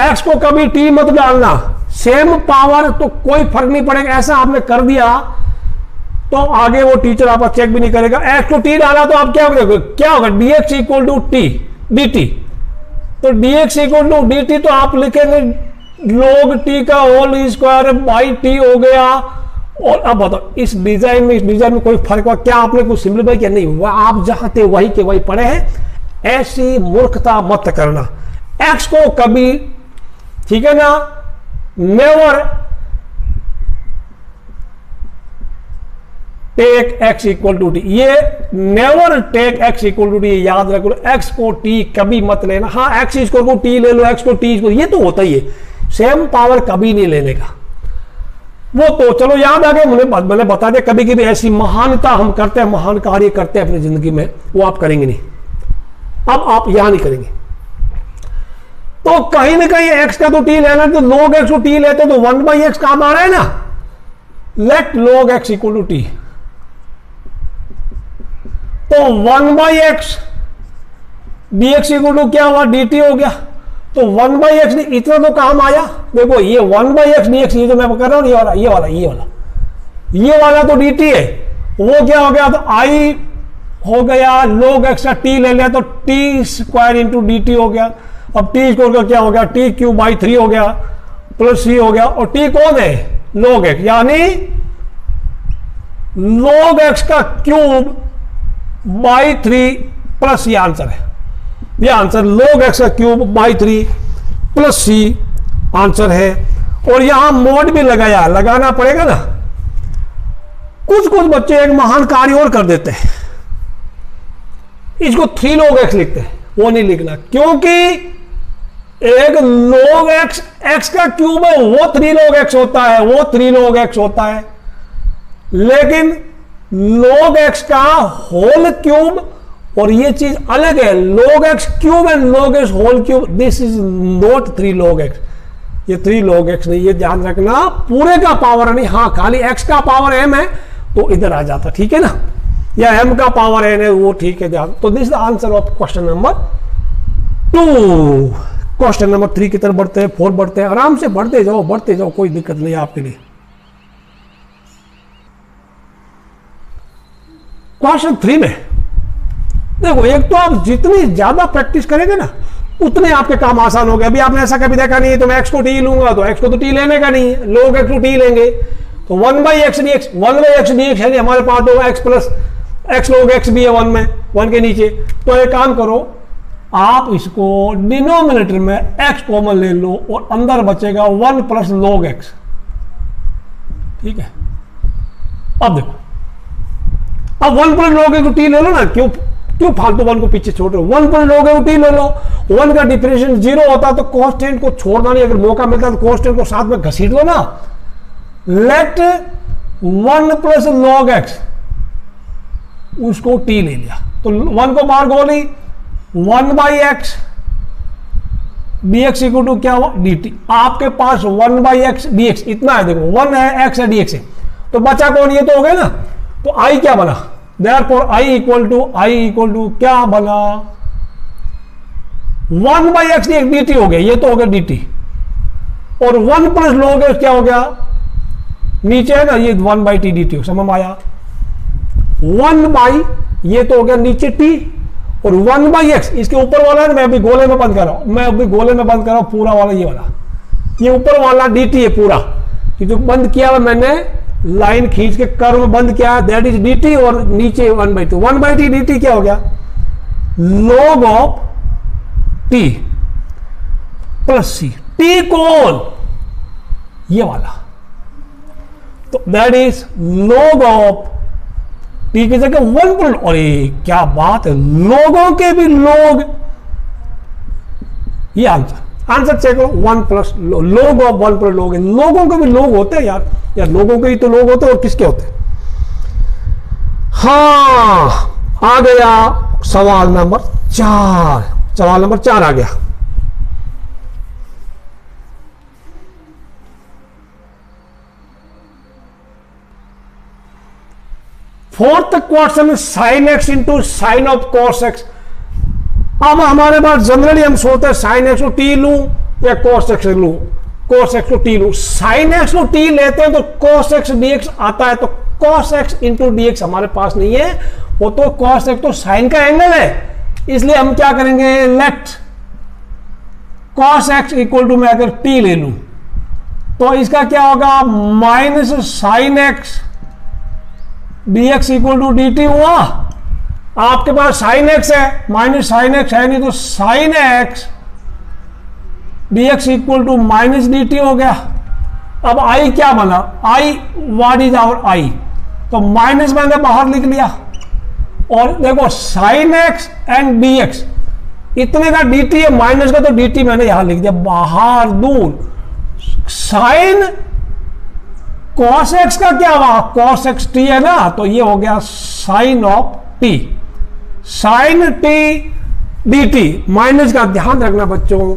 एक्स को कभी टी मत डालना। सेम पावर तो कोई फ़र्क नहीं पड़ेगा। ऐसा आपने कर दिया तो आगे वो टीचर आपका चेक भी नहीं करेगा। एक्स को टी डाला तो आप क्या करोगे? क्या होगा? D x equal to t d t तो d x equal to d t तो आप लिखेंगे लोग टी का होल स्क्वायर बाई टी हो गया। और अब बताओ, इस डिज़ाइन में, इस डिज़ाइन में कोई फ़र्क हुआ? क्या आपने कुछ सिंपलीफाई किया? नहीं, वह आप जहाँ थे, वही के वही पढ़े हैं। ऐसी मूर्खता मत करना। एक्स को कभी ठीक है ना? Never take x equal to t ये never take x equal to t याद रखो एक्स को टी कभी मत लेना। हाँ एक्स इक्वल को टी ले लो एक्स को टी ये तो होता ही है। सेम पावर कभी नहीं लेने का। वो तो चलो याद आ गया, मुझे मैंने बता दिया कभी कभी ऐसी महानता हम करते हैं, महान कार्य करते हैं अपनी ज़िंदगी में, वो आप करेंगे नहीं। अब आप यहाँ नहीं करेंगे। तो कहीं ना कहीं एक्स का तो टी लेना तो लोग एक्स को टी लेते तो वन बाई एक्स काम आ रहा है ना? Let log x equal to t तो one by x d x equal to क्या हुआ? डी टी हो गया। तो वन बाई एक्स इतना तो काम आया। देखो, ये one by x d x ये जो मैं कर रहा हूँ, ये वाला ये वाला ये वाला। ये वाला तो डी टी है। वो क्या हो गया? तो आई हो गया लोग एक्स्ट्रा टी ले लिया तो t square into d t हो गया। अब टी स्क्वायर का क्या हो गया? टी क्यू बाई थ्री हो गया प्लस सी हो गया, और टी कौन है? लोग एक्स यानी लोग एक्स का क्यूब बाई थ्री प्लस ये आंसर है। ये आंसर लोग एक्स का cube by three plus c answer है। और यहाँ मोड भी लगाया, लगाना पड़ेगा ना। कुछ कुछ बच्चे एक महान कार्य और कर देते हैं। इसको थ्री लोग एक्स लिखते हैं। वो नहीं लिखना, क्योंकि एक लोग एक्स एक्स का क्यूब है, वो थ्री लोग एक्स होता है, वो थ्री लोग एक्स होता है। लेकिन लोग एक्स का होल क्यूब और ये चीज़ अलग है log x cube and log x whole cube this is not three log x ये थ्री लोग एक्स नहीं, ये ध्यान रखना, पूरे का पावर नहीं हाँ खाली एक्स का पावर एम है तो इधर आ जाता, ठीक है ना? या एम का पावर एन है, वो ठीक है, ध्यान तो this the answer of question number two question number three की तरफ़ बढ़ते हैं फोर बढ़ते हैं, आराम से बढ़ते जाओ बढ़ते जाओ, कोई दिक्कत नहीं आपके लिए। क्वेश्चन थ्री में, देखो, एक तो आप जितनी ज़्यादा प्रैक्टिस करेंगे ना, उतने आपके काम आसान हो गए। अभी आपने ऐसा कभी देखा नहीं है तो मैं एक्स को टी लूँगा तो एक्स को तो टी लेने का नहीं है, लोग एक्स को टी लेंगे। तो one by x d x one by x d x है हमारे पास तो x plus x log x भी है वन में वन के नीचे। तो एक काम करो आप इसको डिनोमिनेटर में एक्स कॉमन ले लो और अंदर बचेगा वन प्लस लॉग एक्स ठीक है? अब देखो। अब one plus log x t ले लो ना, क्यों क्यों फालतू वन को पीछे छोड़ रहे हो? वन पर लोगे टी ले लो। वन का डिफरेंशियल ज़ीरो होता तो कॉन्स्टेंट को छोड़ना नहीं, अगर मौका मिलता तो कॉन्स्टेंट को साथ में घसीट लो ना। Let one plus log x उसको टी ले लिया। तो वन को मार गोली one by x b x equal to क्या हुआ? डी टी आपके पास one by x d x इतना है देखो, वन है, एक्स है डी एक्स है। तो बचा कौन? ये तो हो गया ना। तो आई क्या बना? Therefore I equal to I equal to क्या बना? One by x d t हो गया। ये तो हो गया डी टी और वन प्लस लोगे क्या हो गया? नीचे है ना, ये one by t d t समझ आया? वन बाई, ये तो हो गया नीचे टी और वन बाई एक्स इसके ऊपर वाला है, मैं अभी गोले में बंद कर रहा हूँ। मैं अभी गोले में बंद कर रहा हूँ, पूरा वाला ये वाला। ये ऊपर वाला डी टी है पूरा। ये जो बंद किया हुआ मैंने लाइन खींच के कर्व बंद किया दैट इज़ डी टी और नीचे one by two one by t d t क्या हो गया? Log of t plus c t कौन ये वाला। तो that is log of one पर अरे, क्या बात है? लोगों के भी लोग। ये आंसर आंसर चेक करो। वन प्लस लोग और वन प्लस लोग लोगों के भी लोग होते हैं यार। यार लोगों के ही तो लोग होते हैं और किसके होते हाँ आ गया सवाल नंबर चार। सवाल नंबर चार आ गया। Fourth question sine x into sine of cos x अब हमारे पास जनरली हम सोचते हैं साइन एक्स टी लू या कॉस एक्स लू। कोस एक्स टी लू। साइन एक्स टी लेते हैं तो कोस एक्स डीएक्स आता है तो कॉस एक्स इंटू डी हमारे पास नहीं है। वो तो कॉस एक्स तो साइन का एंगल है। इसलिए हम क्या करेंगे? Let cos x equal to मैं अगर टी ले लू तो इसका क्या होगा? Minus sine x d x equal to d t हुआ। आपके पास साइन एक्स है माइनस साइन एक्स है नहीं तो sine x d x equal to minus d t हो गया। अब आई क्या बना? आई वाट इज़ आवर आई तो माइनस मैंने बाहर लिख लिया। और देखो sine x and d x इतने का डी टी है माइनस का तो डी टी मैंने यहाँ लिख दिया, बाहर दूर। साइन कॉस एक्स का क्या हुआ? कॉस एक्स टी है ना? तो ये हो गया sine of t sine t d t minus का ध्यान रखना बच्चों।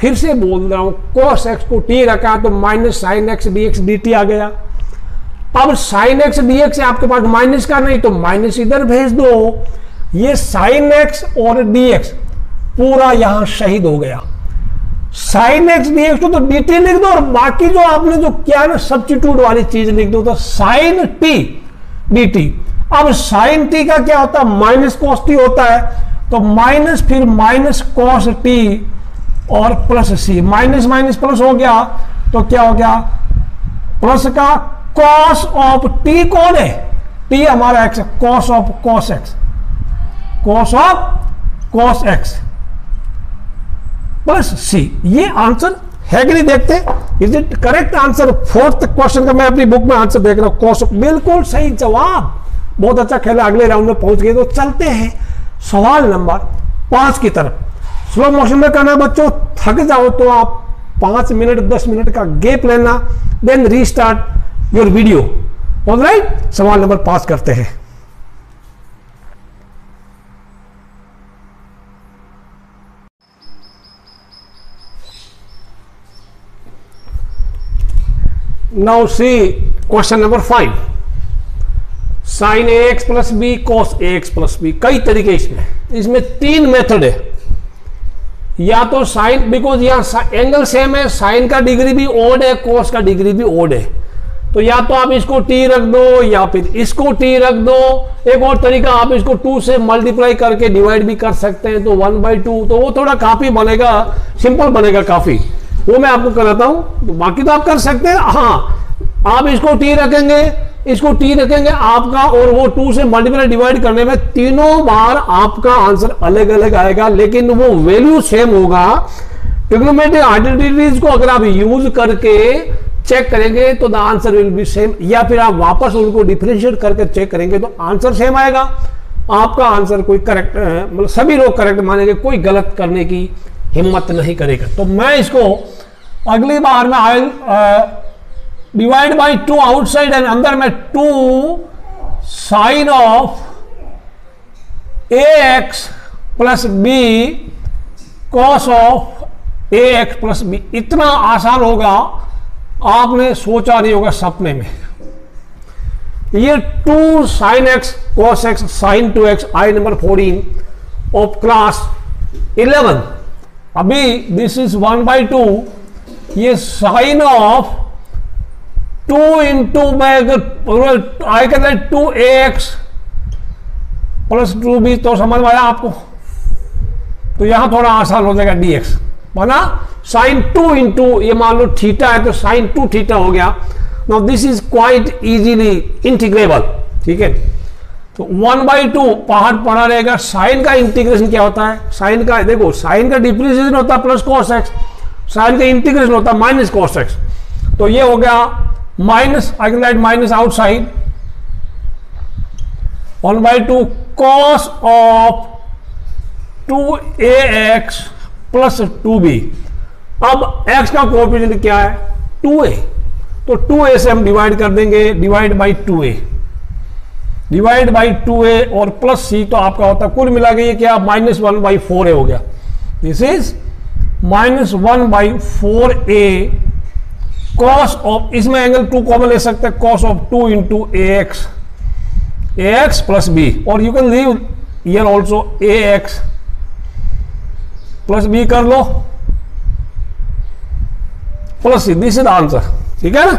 फिर से बोल रहा हूँ कॉस एक्स को टी रखा तो minus sine x d x d t आ गया। अब साइन एक्स डी एक्स आपके पास माइनस का नहीं तो माइनस इधर भेज दो। ये साइन एक्स और डी एक्स पूरा यहाँ शहीद हो गया। साइन एक्स डी एक्स तो डी टी लिख दो और बाकी जो आपने जो किया ना सब्सिट्यूट वाली चीज़ लिख दो। तो साइन टी डी टी अब साइन टी का क्या होता है? माइनस कॉस टी होता है। तो माइनस फिर माइनस कॉस टी और plus c minus minus plus हो गया। तो क्या हो गया? प्लस का कॉस ऑफ़ टी कौन है? टी हमारा x cos of cos x cos of cos x plus c ये आंसर है कि नहीं देखते? Is it correct answer fourth question का मैं अपनी बुक में आंसर देख रहा हूँ। कॉस बिल्कुल सही जवाब। बहुत अच्छा खेला अगले राउंड में पहुँच गए तो चलते हैं। सवाल नंबर पाँच की तरफ़। स्लो मोशन में करना बच्चों, थक जाओ तो आप पाँच मिनट, दस मिनट का गैप लेना then restart your video all right सवाल नंबर पाँच करते हैं। Now see question number five sine a x plus b cos a x plus b कई तरीके इसमें। इसमें तीन मेथड है। या तो साइन बिकॉज़ यहाँ एंगल सेम है साइन का डिग्री भी ओड है कॉस का डिग्री भी ओड है। तो या तो आप इसको टी रख दो, या फिर इसको टी रख दो। एक और तरीका, आप इसको टू से मल्टीप्लाई करके डिवाइड भी कर सकते हैं तो वन बाई टू तो वो थोड़ा काफ़ी बनेगा सिंपल बनेगा काफ़ी। वो मैं आपको कराता हूँ। तो बाकी तो आप कर सकते हैं। हाँ आप इसको टी रखेंगे, इसको टी रखेंगे आपका और वो टू से मल्टीप्लाई डिवाइड करने में तीनों बार आपका आंसर अलग अलग आएगा, लेकिन वो वैल्यू सेम होगा। ट्रिग्नोमेट्रिक आइडेंटिटीज को अगर आप यूज़ करके चेक करेंगे तो the answer will be same या फिर आप वापस उनको डिफ्रेंशिएट करके चेक करेंगे तो आंसर सेम आएगा। आपका आंसर कोई करेक्ट मतलब सभी लोग करेक्ट मानेंगे, कोई गलत करने की हिम्मत नहीं करेगा। तो मैं इसको अगली बार में I divide by two outside and अंदर में two sine of a x plus b cos of a x plus b इतना आसान होगा, आपने सोचा नहीं होगा सपने में। ये two sine x cos x sine two x I number fourteen of class eleven अभी this is one by two ये साइन ऑफ़ टू इंटू मैं अगर आई कहते हैं two a x plus two b तो समझ में आया आपको? तो यहाँ थोड़ा आसान हो जाएगा डी एक्स माना साइन टू इंटू ये मान लो थीटा है तो साइन टू थीटा हो गया. Now this is quite easily integrable ठीक है? तो वन बाई टू पहाड़ पड़ा रहेगा। साइन का इंटीग्रेशन क्या होता है? साइन का, देखो, साइन का डिप्रिसिएशन होता है प्लस कॉस एक्स साइन का इंटीग्रेशन होता है माइनस कॉस एक्स तो ये हो गया minus I can write minus outside one by two cos of two a x plus two b अब एक्स का कोऑफिशिएंट क्या है? टू ए तो टू ए से हम डिवाइड कर देंगे divide by 2a divide by two a और प्लस सी तो आपका होता कुल मिला के ये क्या? Minus one by four a हो गया। This is minus one by four a cos of इसमें एंगल टू कॉमन ले सकते हैं cos of two into a x a x plus b और you can leave here also a x plus b कर लो। Plus c this is answer ठीक है ना?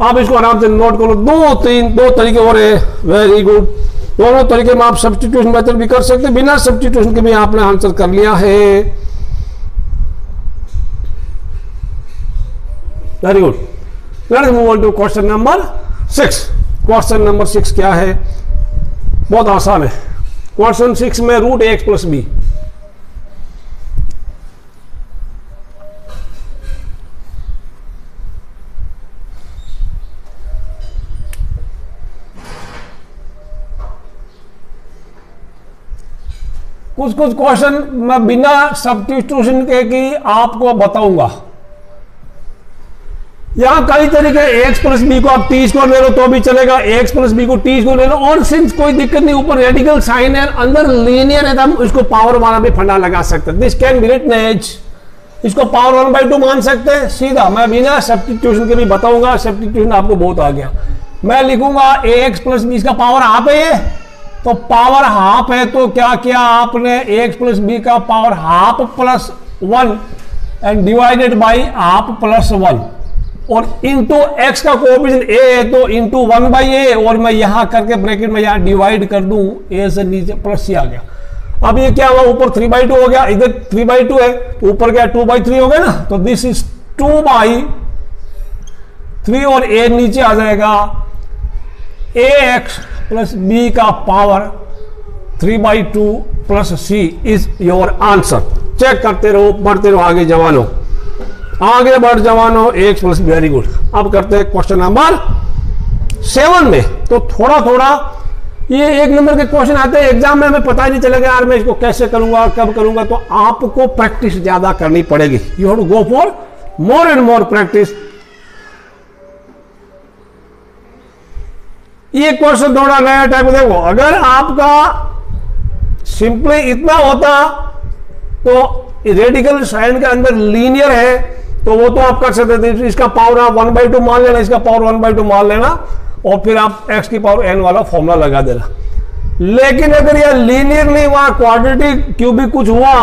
आप इसको आराम से नोट करो दो तीन, दो तरीके और है। वेरी गुड दोनों तरीके में आप सब्सटीट्यूशन मेथड भी कर सकते बिना सब्सटीट्यूशन के भी आपने आंसर कर लिया है। Very good let's move on to question number six question number six क्या है? बहुत आसान है। क्वेश्चन सिक्स में रूट एक्स प्लस बी कुछ कुछ क्वेश्चन मैं बिना सब्सटीट्यूशन के की आपको बताऊँगा। यहाँ कई तरीके एक्स प्लस बी को आप टी स्क्वायर ले लो तो भी चलेगा। एक्स प्लस बी को टी स्क्वायर ले लो। और सिंस कोई दिक्कत नहीं, ऊपर रेडिकल साइन है अंदर लीनियर है तो हम इसको पावर वाला भी फंडा लगा सकते this can be written as इसको पावर वन बाई टू मान सकते हैं। सीधा मैं बिना सब्सटीट्यूशन के भी बताऊँगा। सब्सटीट्यूशन आपको बहुत आ गया। मैं लिखूँगा ए एक्स प्लस बी इसका पावर आप है। तो पावर हाफ़ है तो क्या किया आपने? एक्स प्लस बी का power half plus one and divided by half plus one और इंटू एक्स का कोऑफिशिएंट ए है तो इंटू वन बाई ए और मैं यहाँ करके ब्रैकेट में यहाँ डिवाइड कर दूँ ए से नीचे प्लस सी आ गया। अब ये क्या हुआ? ऊपर थ्री बाई टू हो गया। इधर थ्री बाई टू है, ऊपर क्या टू बाई थ्री हो गया ना? तो this is two by three और ए नीचे आ जाएगा। ए एक्स प्लस बी का power three by two plus c is your answer check करते रहो, बढ़ते रहो, आगे जवानों आगे बढ़ जवानों एक्स प्लस वेरी गुड अब करते हैं क्वेश्चन नंबर सेवन में। तो थोड़ा थोड़ा ये एक नंबर के क्वेश्चन आते हैं एग्ज़ाम में हमें पता ही नहीं चलेगा, यार मैं इसको कैसे करूँगा, कब करूँगा तो आपको प्रैक्टिस ज़्यादा करनी पड़ेगी। You have to go for more and more practice ये क्वेश्चन थोड़ा नया टाइप देखो अगर आपका सिंपली इतना होता तो रेडिकल साइन के अंदर लीनियर है तो वो तो आप कर सकते थे। इसका पावर आप वन बाई टू मान लेना, इसका पावर वन बाई टू मान लेना, और फिर आप एक्स की पावर एन वाला फॉर्मूला लगा देना। लेकिन अगर यह लीनियर नहीं हुआ क्वाड्रेटिक क्यूबिक कुछ हुआ,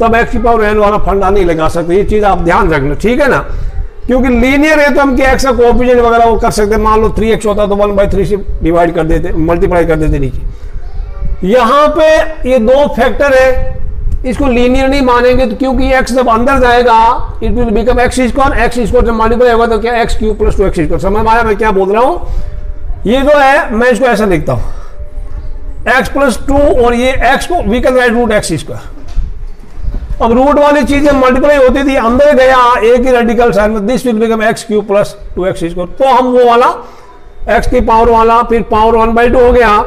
तब एक्स की पावर एन वाला फंडा नहीं लगा सकते। ये चीज़ आप ध्यान रखना, ठीक है ना? क्योंकि लीनियर है तो हम एक्स का कोऑफिशिएंट वगैरह वो कर सकते हैं। मान लो थ्री एक्स होता तो वन बाई थ्री से डिवाइड कर देते मल्टीप्लाई कर देते नीचे। यहाँ पे ये दो फैक्टर है, इसको लीनियर नहीं मानेंगे तो क्योंकि एक्स जब अंदर जाएगा it will become x square x square जब मल्टीप्लाई होगा तो क्या x cube plus two x square समझ में आया मैं क्या बोल रहा हूँ? ये जो है, मैं इसको ऐसा लिखता हूँ। एक्स प्लस टू और ये एक्स को we can write root x square अब रूट वाली चीज़ें मल्टीप्लाई होती थी, अंदर गया, एक ही रेडिकल साइन में this will become x cube plus two x square तो हम वो वाला एक्स की पावर वाला, फिर पावर वन बाई टू हो गया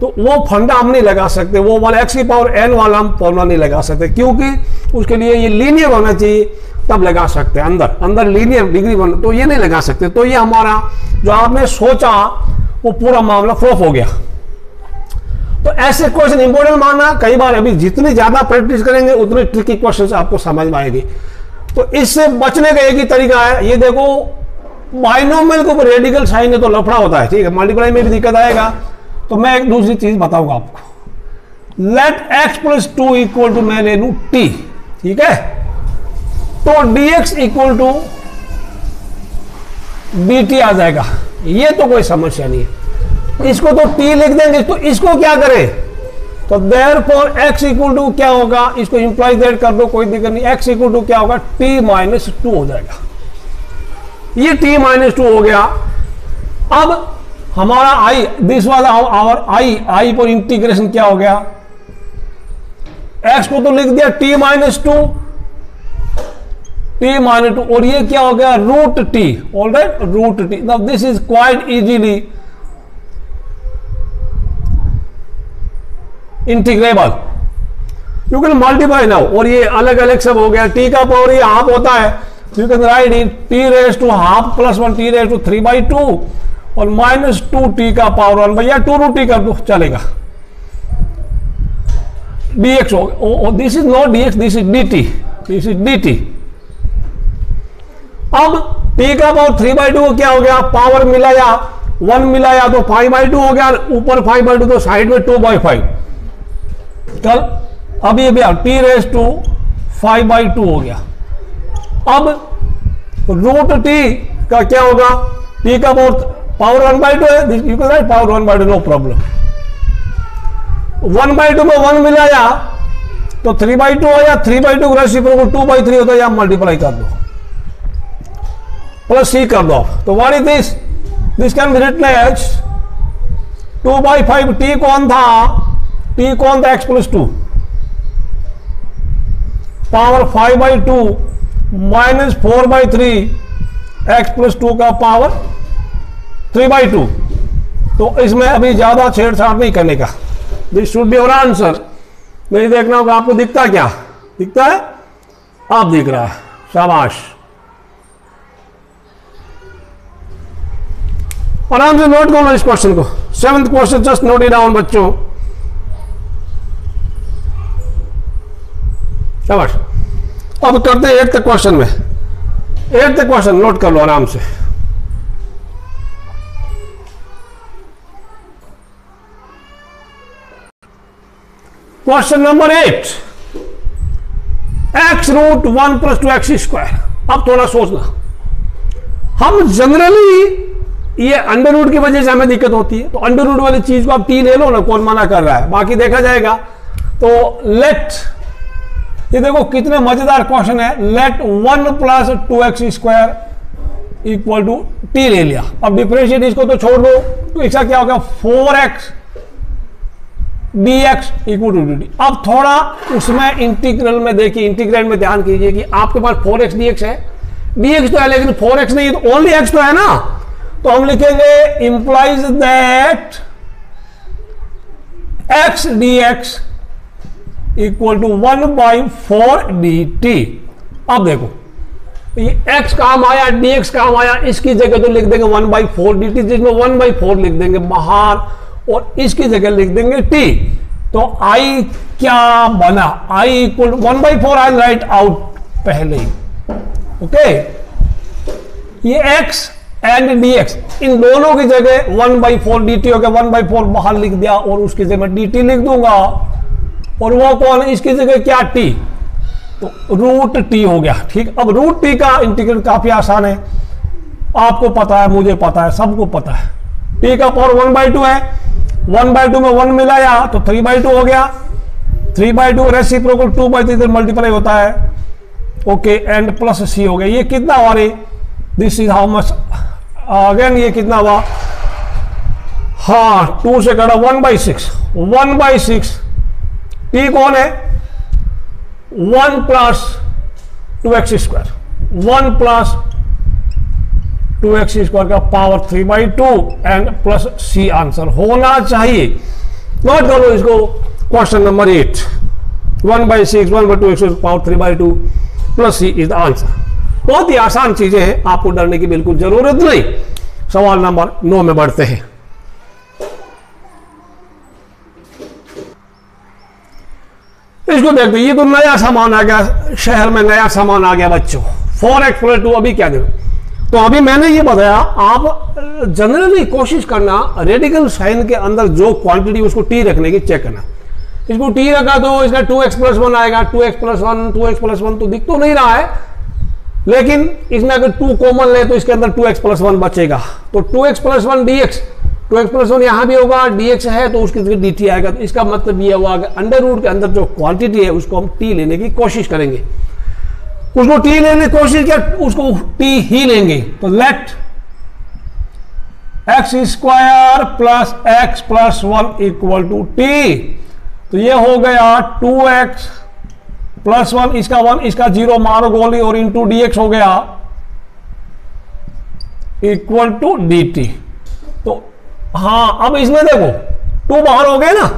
तो वो फंडा हम नहीं लगा सकते, वो वाला एक्स की पावर एन वाला हम फॉर्मूला नहीं लगा सकते, क्योंकि उसके लिए ये लीनियर होना चाहिए, तब लगा सकते हैं, अंदर अंदर लीनियर डिग्री बन तो ये नहीं लगा सकते तो ये हमारा, जो आपने सोचा, वो पूरा मामला फ्लॉप हो गया। तो ऐसे क्वेश्चन इंपॉर्टेंट मानना, कई बार अभी जितनी ज़्यादा प्रैक्टिस करेंगे, उतने ट्रिकी क्वेश्चन आपको समझ में आएगी। तो इससे बचने का एक ही तरीका है, ये देखो बाइनोमियल के ऊपर रेडिकल साइन है तो लफड़ा होता है, ठीक है? मल्टीप्लाई में भी दिक्कत आएगा। तो मैं एक दूसरी चीज़ बताऊँगा आपको। Let x plus two equal to मैं ले लू टी ठीक है? तो dx इक्वल टू टी आ जाएगा। ये तो कोई समस्या नहीं है। इसको तो टी लिख देंगे तो इसको क्या करें? तो therefore x equal to क्या होगा? इसको इंप्लाई देट कर दो, कोई दिक्कत नहीं। एक्स इक्वल टू क्या होगा? टी माइनस टू हो जाएगा। ये टी माइनस टू हो गया। अब हमारा आई दिस वाला आवर आई आई पर इंटीग्रेशन क्या हो गया? एक्स को तो लिख दिया t minus two t minus two और ये क्या हो गया? Root t all right root t this is quite easily integrable you can multiply now और ये अलग अलग सब हो गया। टी का पावर ये हाफ़ होता है। You can write it t raise to half plus one t raise to three by two और माइनस टू टी का पावर वन भैया टू रू टी कर दो, चलेगा। डी एक्स हो this is not x this is t this is t अब t का power three by two क्या हो गया? पावर मिलाया वन मिलाया तो फाइव बाई टू हो गया। ऊपर फाइव बाई टू तो साइड में टू बाई फाइव कल अब ये भैया t raise to five by two हो गया। अब रूट टी का क्या होगा? टी का power power one by two है power one by two no problem one by two में वन मिलाया तो थ्री बाई टू या three by two reciprocal two by three होता है या मल्टीप्लाई कर दो। प्लस सी कर दो। तो what is this this can be written as two by five t कौन था? टी कौन था x plus two power five by two minus four by three x plus two का पावर थ्री बाई टू तो इसमें अभी ज़्यादा छेड़छाड़ नहीं करने का। दिस शुड बी और आंसर नहीं देखना होगा आपको दिखता क्या? दिखता है? आप दिख रहा है। शाबाश। आराम से नोट करो इस क्वेश्चन को। Seventh question just note down बच्चों। शाबाश अब करते हैं एट्थ क्वेश्चन में। एट्थ क्वेश्चन नोट कर लो आराम से। Question number eight x root one plus two x square अब थोड़ा सोचना। हम जनरली ये अंडर रूट की वजह से हमें दिक्कत होती है। तो अंडर रूट वाली चीज़ को आप टी ले लो ना, कौन मना कर रहा है? बाकी देखा जाएगा। तो लेट ये देखो कितने मज़ेदार क्वेश्चन है। Let one plus two x square equal to t ले लिया। अब डिफ्रेंशिएट इसको तो छोड़ दो तो इसका क्या होगा four x d x equal to d अब थोड़ा उसमें इंटीग्रल में देखिए इंटीग्रल में ध्यान कीजिए कि आपके पास फोर एक्स डी एक्स है। डी एक्स तो है, लेकिन फोर एक्स नहीं तो ओनली एक्स तो है ना। तो हम लिखेंगे implies that x d x equal to one by four d t अब देखो, ये x काम आया dx काम आया, इसकी जगह तो लिख देंगे one by four d t जिसमें वन बाई फोर लिख देंगे बाहर, और इसकी जगह लिख देंगे t. तो i क्या बना? I equal one by four I write out पहले ही। ओके ये x एंड dx इन दोनों की जगह one by four d t हो गया वन बाई फोर बाहर लिख दिया, और उसकी जगह डी टी लिख दूँगा। और वो कौन है? इसकी जगह क्या टी? तो रूट टी हो गया, ठीक? अब रूट टी का इंटीग्रेट काफ़ी आसान है। आपको पता है, मुझे पता है, सबको पता है। टी का पावर वन बाई टू है। वन बाई टू में वन मिलाया तो थ्री बाई टू हो गया। Three by two reciprocal two by three multiply होता है। ओके एंड प्लस सी हो गया। ये कितना हुआ रे? This is how much again ये कितना हुआ? हाँ टू से कटा one by six one by six t कौन है? One plus two x square. One plus two x square का power three by two and plus c answer होना चाहिए। नोट करो इसको, question number eight. One by six, one by two x power three by two, plus c is the answer. बहुत ही आसान चीज़ें हैं, आपको डरने की बिल्कुल ज़रूरत नहीं। सवाल नंबर नौ में बढ़ते हैं। इसको देखते ये तो नया सामान आ गया, शहर में नया सामान आ गया बच्चों। फोर एक्स प्लस टू अभी क्या देखो? तो अभी मैंने ये बताया, आप जनरली कोशिश करना रेडिकल साइन के अंदर जो क्वांटिटी उसको टी रखने की चेक करना। इसको टी रखा तो इसका टू एक्स प्लस वन आएगा two x plus one two x plus one तो दिख तो नहीं रहा है। लेकिन इसमें अगर टू कॉमन ले तो इसके अंदर टू एक्स प्लस वन बचेगा। तो two x plus one d x two plus one यहाँ भी होगा डी एक्स है तो उसकी डी टी आएगा। तो इसका मतलब ये हुआ कि अंडर रूट के अंदर जो क्वांटिटी है, उसको हम टी लेने की कोशिश करेंगे। उसको टी लेने की कोशिश किया, उसको टी ही लेंगे। तो let x square plus x plus one equal to t तो ये हो गया टू एक्स प्लस वन इसका वन इसका ज़ीरो मारो गोली और इंटू डी एक्स हो गया इक्वल टू डी टी तो हाँ अब इसमें देखो टू बाहर हो गए ना।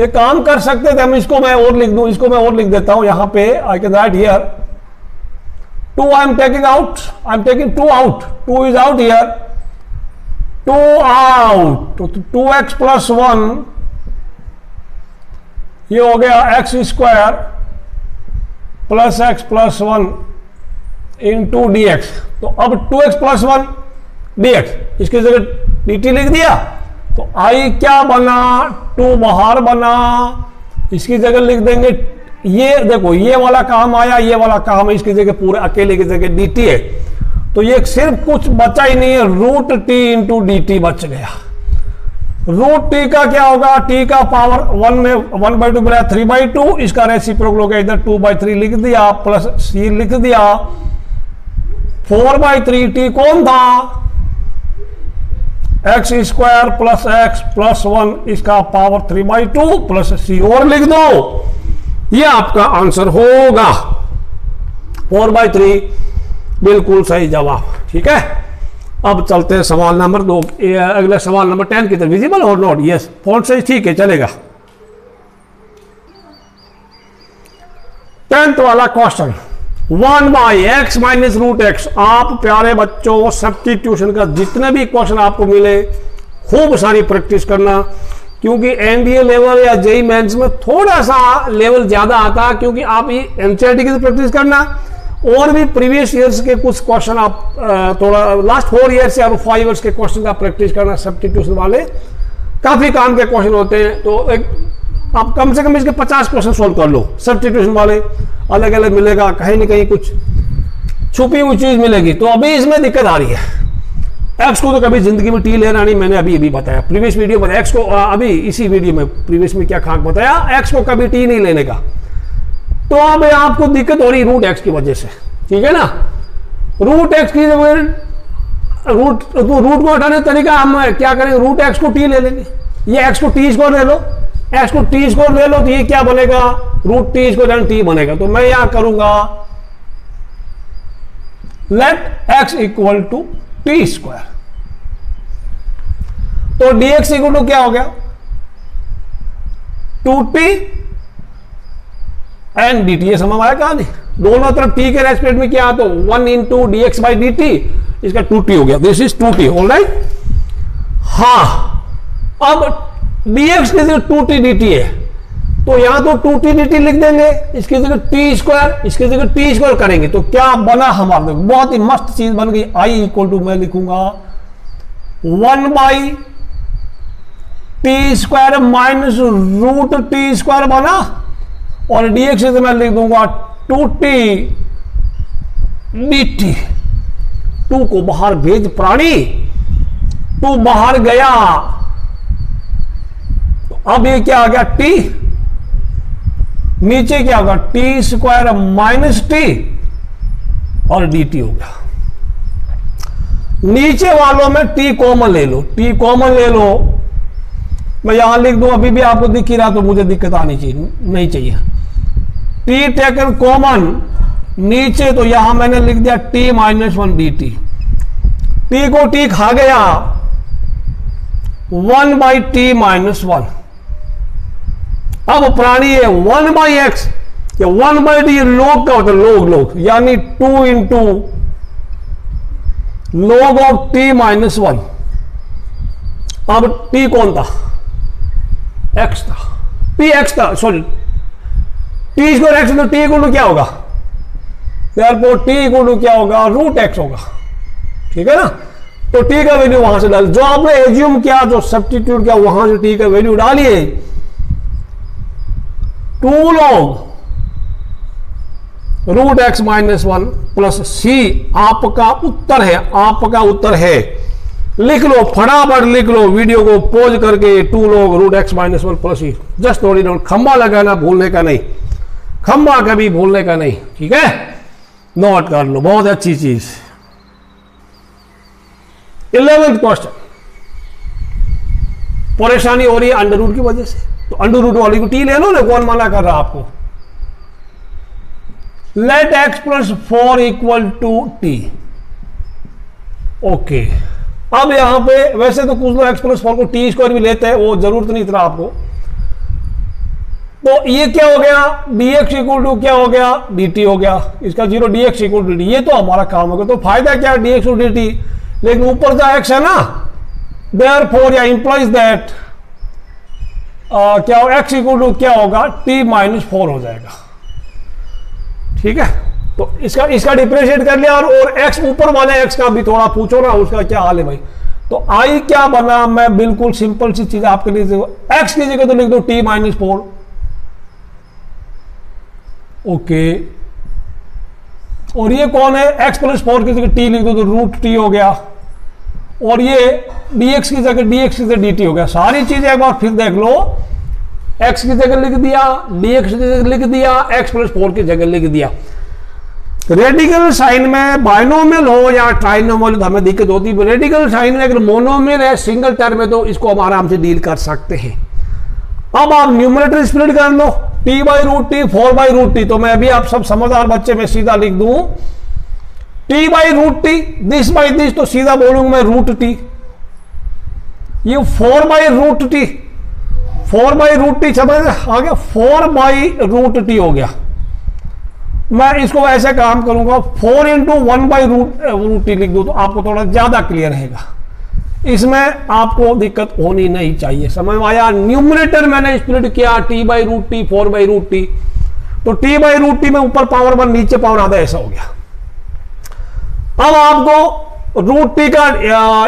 एक काम कर सकते थे, हम इसको मैं और लिख दूँ, इसको मैं और लिख देता हूँ यहाँ पे I can write here two I am taking out I am taking two out two is out here two out two x plus one ये हो गया x square plus x plus one into d x तो अब two x plus one d x इसकी जगह DT लिख दिया। तो आई क्या बना? टू बाहर बना। इसकी जगह लिख देंगे, ये देखो, ये वाला काम आया, ये वाला काम है, इसकी जगह पूरे अकेले की जगह डीटी है। तो ये सिर्फ़ कुछ बचा ही नहीं है, रूट टी इंटू डी बच गया। रूट टी का क्या होगा? टी का पावर वन में वन बाई टू बनाया थ्री बाई टू इसका रेसिप्रोकल हो गया, इधर टू बाई थ्री लिख दिया प्लस सी लिख दिया। फोर बाई थ्री टी कौन था? X square plus x plus one इसका power three by two plus c और लिख दो। ये आपका आंसर होगा। फोर बाई थ्री बिल्कुल सही जवाब। ठीक है? अब चलते हैं सवाल नंबर दो। अगले सवाल नंबर टेन की तरफ़। विजिबल और नॉट यस फ़ोन से ठीक है, चलेगा। टेंथ वाला question one by x minus root x. आप प्यारे बच्चों सब्सटीट्यूशन का जितने भी क्वेश्चन आपको मिले, खूब सारी प्रैक्टिस करना, क्योंकि एनडीए लेवल या जेई मेंस में थोड़ा सा लेवल ज़्यादा आता है, क्योंकि आप ये एनसीआरटी की प्रैक्टिस करना। और भी प्रीवियस ईयर्स के कुछ क्वेश्चन आप थोड़ा लास्ट फोर ईयर्स या फाइव ईयर्स के क्वेश्चन का प्रैक्टिस करना सब्सटीट्यूशन वाले। काफ़ी काम के क्वेश्चन होते हैं तो एक आप कम से कम इसके पचास क्वेश्चन सोल्व कर लो। सब्सटीट्यूशन वाले अलग अलग मिलेगा, कहीं ना कहीं कुछ छुपी हुई चीज़ मिलेगी। तो अभी इसमें दिक्कत आ रही है। एक्स को तो कभी ज़िंदगी में टी लेना नहीं, मैंने अभी अभी बताया। प्रीवियस वीडियो में एक्स को अभी इसी वीडियो में प्रीवियस में क्या खाक बताया? एक्स को कभी टी नहीं लेने का। तो अब आपको दिक्कत हो रही रूट एक्स की वजह से। ठीक है ना? रूट एक्स की रूट तो रूट को हटाने तरीका हम, क्या करेंगे रूट एक्स को टी ले लेंगे। ये एक्स को टी स्कोर ले लो। एक्स को टी स्कोर ले लो तो ये क्या बनेगा? रूट टी स्कोर टी बनेगा। तो मैं यहाँ करूँगा let x equal to t square तो डीएक्स इक्वल टू क्या हो गया? Two t and d t समझ आया कहा नहीं दोनों तरफ़ टी के रेस्पेक्ट में क्या तो one into d x by d t इसका टू टी हो गया। This is two t all right हा। अब dx की जगह टू टी डी टी है। तो यहाँ तो टू टी डी टी लिख देंगे, इसकी जगह टी स्क्वायर इसकी जगह टी स्क्वायर करेंगे। तो क्या बना हमारे बहुत ही मस्त चीज़ बन गई। आई इक्वल टू मैं लिखूँगा। One by t square minus root t square बना, और डीएक्स से मैं लिख दूँगा two t d t two को बाहर भेज प्राणी टू बाहर गया। अब ये क्या आ गया? टी नीचे क्या होगा? टी स्क्वायर माइनस टी और डी टी हो गया। नीचे वालों में टी कॉमन ले लो। टी कॉमन ले लो। मैं यहाँ लिख दूँ, अभी भी आपको दिख ही रहा तो मुझे दिक्कत आनी चाहिए। नहीं चाहिए। टी टेकन कॉमन नीचे तो यहाँ मैंने लिख दिया t minus one d t t को टी खा गया। One by t minus one अब प्राणी है वन बाई एक्स या वन बाई डी लोग का होता है लोग लोग यानी two into log of t minus one अब टी कौन था? एक्स था। टी एक्स था सॉरी टी स्क्वायर एक्स तो टी इक्वल टू क्या होगा? टी इक्वल टू क्या होगा? रूट एक्स होगा। ठीक है ना? तो टी का वैल्यू वहाँ से डाल, जो आपने एज्यूम किया, जो सब्सटीट्यूट किया, वहाँ से टी का वैल्यू डालिए two log root x minus one plus c आपका उत्तर है, आपका उत्तर है। लिख लो, फटाफट लिख लो, वीडियो को पोज करके two log root x minus one plus c just थोड़ी खंबा लगाना भूलने का नहीं। खंबा कभी भूलने का नहीं, ठीक है? नोट कर लो, बहुत अच्छी चीज़। इलेवेंथ क्वेश्चन परेशानी हो रही है अंडर रूट की वजह से। तो अंडर रूट वाली को टी ले लो ना कौन मना कर रहा आपको? Let x plus four equal to t okay अब यहाँ पे वैसे तो कुछ लोग एक्स प्लस फोर को टी स्क्वायर भी लेते हैं, वो ज़रूरत नहीं इतना आपको। तो ये क्या हो गया? dx इक्वल टू क्या हो गया? dt हो गया। इसका zero dx equal to d ये तो हमारा काम हो गया तो फ़ायदा क्या dx टू dt? लेकिन ऊपर का x है ना? देयर फोर या इंप्लाइज दैट क्या एक्स इक्वल टू क्या होगा? टी माइनस फोर हो जाएगा। ठीक है? तो इसका इसका डिफ्रेंशिएट कर लिया और, और x ऊपर वाले x का भी थोड़ा पूछो ना उसका क्या हाल है भाई? तो आई क्या बना? मैं बिल्कुल सिंपल सी चीज़ आपके लिए x की जगह तो लिख दो टी माइनस फोर ओके और ये कौन है? एक्स प्लस फोर की जगह टी लिख दो तो रूट टी हो गया। और ये dx की जगह dx की जगह dt हो गया। सारी चीज़ें एक बार फिर देख लो। x की जगह लिख दिया, dx की जगह लिख दिया, x प्लस फोर की जगह लिख दिया। रेडिकल साइन में बाइनोमियल हो या ट्राइनोमियल हमें दिक्कत होती है। रेडिकल साइन में अगर मोनोमियल है सिंगल टर्म है तो इसको हम आराम से डील कर सकते हैं। अब आप न्यूमरेटर स्प्लिट कर लो। T by root t four by root t तो मैं अभी आप सब समझदार बच्चे में सीधा लिख दू। T by root t, this by this तो सीधा बोलूँगा मैं रूट टी। ये four by root t, four by root t समझ आ गया, फोर बाई रूट टी हो गया। मैं इसको ऐसे काम करूँगा, four into one by root root t लिख दू तो आपको थोड़ा ज़्यादा क्लियर रहेगा। इसमें आपको दिक्कत होनी नहीं चाहिए। समझ में आया? न्यूमरेटर मैंने स्प्लिट किया t by root t four by root t तो टी बाई रूट टी में ऊपर पावर वन, नीचे पावर आधा, ऐसा हो गया। अब आपको रूट टी का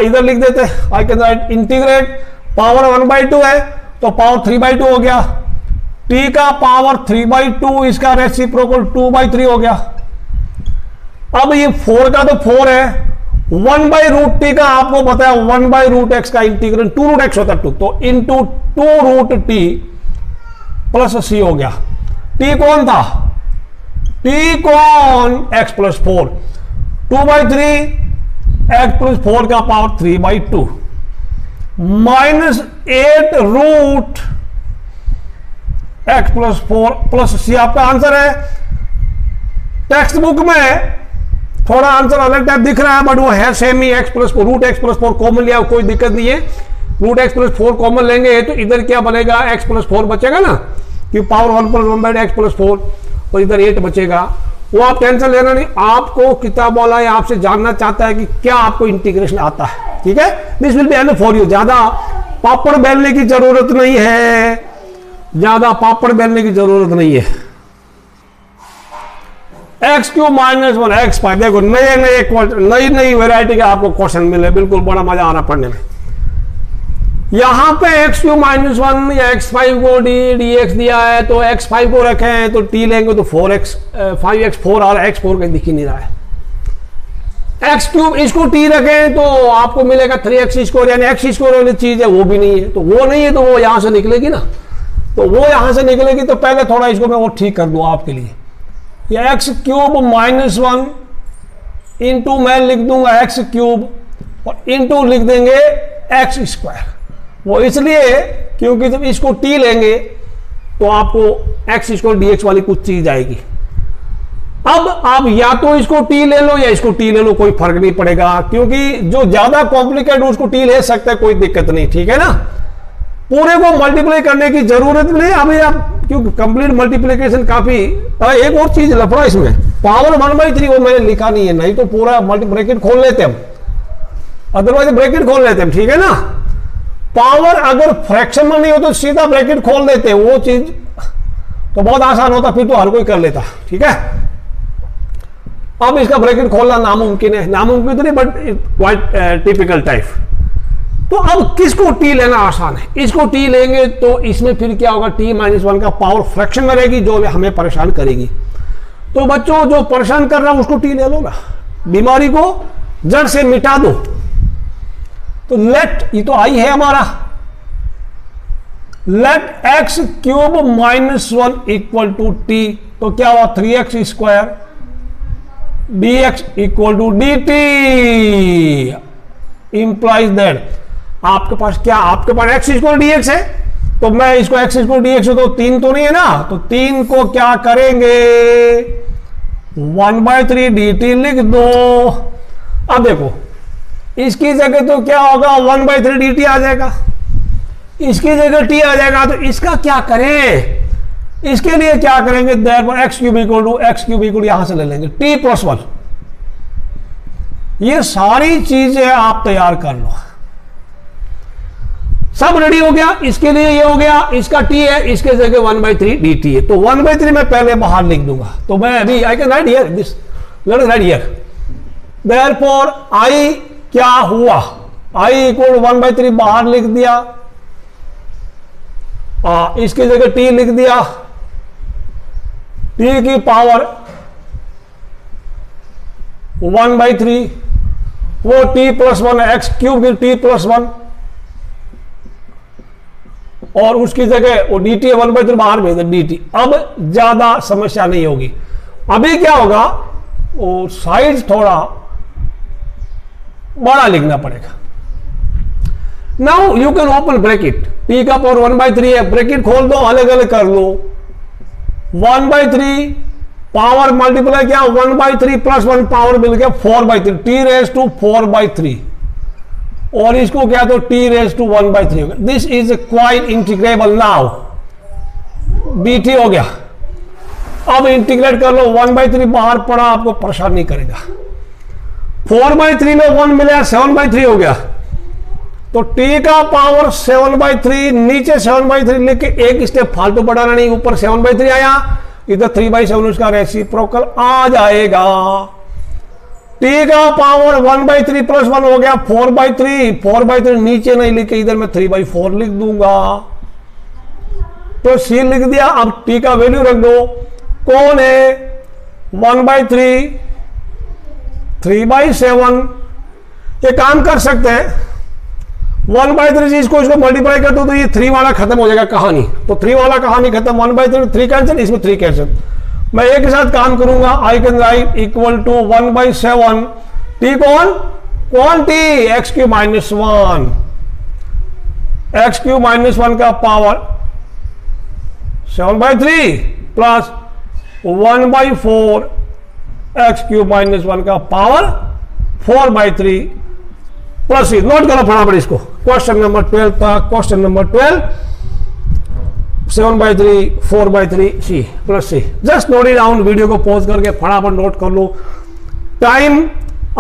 इधर लिख देते I can write integrate power one by two है तो पावर थ्री बाई टू हो गया। टी का पावर थ्री बाई टू इसका रेसिप्रोकल टू बाई थ्री हो गया। अब ये फोर का तो फोर है। वन बाई रूट टी का आपको बताया वन बाई रूट एक्स का इंटीग्रल टू रूट एक्स होता टू तो into two root t plus c हो गया। टी कौन था? टी कौन? X plus four two by three x plus four का power three by two minus eight root x plus four plus c आपका answer है। Text book में थोड़ा आंसर अलग टाइप दिख रहा है बट वो है सेम ही x plus four root x plus four common लिया, कोई दिक्कत नहीं है। Root x plus four common लेंगे तो इधर क्या बनेगा? एक्स प्लस फोर बचेगा ना? कि power one plus one by x plus four और इधर एट बचेगा। वो आप टेंशन लेना नहीं। आपको किताब वाला या आपसे जानना चाहता है कि क्या आपको इंटीग्रेशन आता है। ठीक है? This will be an for you ज़्यादा पापड़ बेलने की ज़रूरत नहीं है। ज़्यादा पापड़ बेलने की ज़रूरत नहीं है। X cube minus one x five देखो नए नए नई नई वेराइटी के आपको क्वेश्चन मिले। बिल्कुल बड़ा मज़ा आ रहा पढ़ने में। यहाँ पे एक्स क्यू माइनस वन या एक्स फाइव को डी डी एक्स दिया है तो एक्स फाइव को रखे हैं तो टी लेंगे तो four x five x four आ रहा है एक्स फोर कहीं दिख ही नहीं रहा है। एक्स क्यूब इसको टी रखें तो आपको मिलेगा थ्री एक्स स्कोर यानी एक्स स्कोर वाली चीज़ है, वो भी नहीं है। तो वो नहीं है तो वो यहाँ से निकलेगी ना। तो वो यहाँ से निकलेगी तो पहले थोड़ा इसको मैं वो ठीक कर दूँ आपके लिए। X cube minus one into मैं लिख दूँगा एक्स क्यूब और इंटू लिख देंगे एक्स स्क्वायर वो इसलिए क्योंकि जब इसको टी लेंगे तो आपको एक्स स्क्वायर डीएक्स वाली कुछ चीज़ आएगी अब आप या तो इसको टी ले लो या इसको टी ले लो, कोई फ़र्क नहीं पड़ेगा, क्योंकि जो ज़्यादा कॉम्प्लिकेट उसको टी ले सकता है, कोई दिक्कत नहीं, ठीक है ना? पूरे को मल्टीप्लाई करने की ज़रूरत नहीं, अभी आप, क्योंकि कंप्लीट मल्टीप्लीकेशन काफ़ी एक और चीज़ लफड़ा इसमें पावर वन बाई थ्री वो मैंने लिखा नहीं है, नहीं तो पूरा मल्टी ब्रैकेट खोल लेते हम। अदरवाइज़ ब्रैकेट खोल लेते हम, ठीक है ना? पावर अगर फ्रैक्शन में नहीं हो तो सीधा ब्रैकेट खोल देते वो चीज़ तो बहुत आसान होता, फिर तो हर कोई कर लेता, ठीक है? अब इसका ब्रैकेट खोलना नामुमकिन है। नामुमकिन तो नहीं बट क्वाइट टिपिकल टाइप तो अब किसको टी लेना आसान है? इसको टी लेंगे तो इसमें फिर क्या होगा? टी माइनस वन का पावर फ्रैक्शन में रहेगी, जो हमें परेशान करेगी। तो बच्चों, जो परेशान कर रहा है, उसको टी ले लो ना। बीमारी को जड़ से मिटा दो। तो लेट ये तो आई है हमारा। Let x cube minus one equal to t तो क्या हुआ? Three x square d x equal to d t implies that आपके पास क्या? आपके पास एक्स स्क्वायर डी एक्स है? तो मैं इसको एक्स स्क्वायर डी एक्स तो तीन तो नहीं है ना? तो तीन को क्या करेंगे? One by three d t लिख दो। अब देखो इसकी जगह तो क्या होगा? One by three d t आ जाएगा। इसकी जगह टी आ जाएगा तो इसका क्या करें? इसके लिए क्या करेंगे? X cube equal to x cube equal यहाँ से ले लेंगे। टी प्लस वन ये सारी चीज़ें आप तैयार कर लो। सब रेडी हो गया? इसके लिए ये हो गया। इसका टी है, इसके जगह one by three d t है। तो वन बाई थ्री मैं पहले बाहर लिख दूँगा। तो मैं अभी I can write here this let write here there I क्या हुआ? I equal one by three बाहर लिख दिया। आ, इसकी जगह टी लिख दिया। टी की पावर वन बाई थ्री वो t plus one x cube t plus one और उसकी जगह वो d t one by three बाहर भेज डी टी अब ज़्यादा समस्या नहीं होगी। अभी क्या होगा? वो साइज़ थोड़ा बड़ा लिखना पड़ेगा। Now you can open bracket p का पावर वन बाई थ्री है। ब्रैकेट खोल दो अलग अलग कर लो। One by three power multiply किया। One by three plus one power मिल गया four by three t raise to four by three और इसको क्या तो t raise to one by three हो गया। This is quite integrable now b t हो गया। अब इंटीग्रेट कर लो। वन बाई थ्री बाहर पड़ा, आपको परेशान नहीं करेगा। फोर बाई थ्री में वन मिला, सेवन बाई थ्री हो गया। तो टी का पावर सेवन बाई थ्री, नीचे सेवन बाई थ्री लेके एक स्टेप फालतू बढ़ाना नहीं, ऊपर सेवन बाई थ्री आया, इधर थ्री बाई सेवन उसका रेसिप्रोकल आ जाएगा। टी का power one by three plus one हो गया, four by three, four by three नीचे नहीं लिखे इधर मैं थ्री बाई फोर लिख दूँगा। तो सी लिख दिया, अब टी का वैल्यू रख दो। कौन है? One by three three by seven ये काम कर सकते हैं। वन बाई थ्री चीज़ को इसको मल्टीप्लाई कर दो तो ये थ्री वाला खत्म हो जाएगा कहानी। तो थ्री वाला कहानी खत्म one by three three cancel इसमें थ्री कैंसिल मैं एक साथ काम करूँगा I can write equal to one by seven t कौन? कौन t x cube minus one x cube minus one का power seven by three plus one by four x cube minus one का power four by three plus note करो फटाफट इसको। Question number twelve था question number twelve seven by three four by three c plus c just note it down video को pause करके फटाफट note कर लो। Time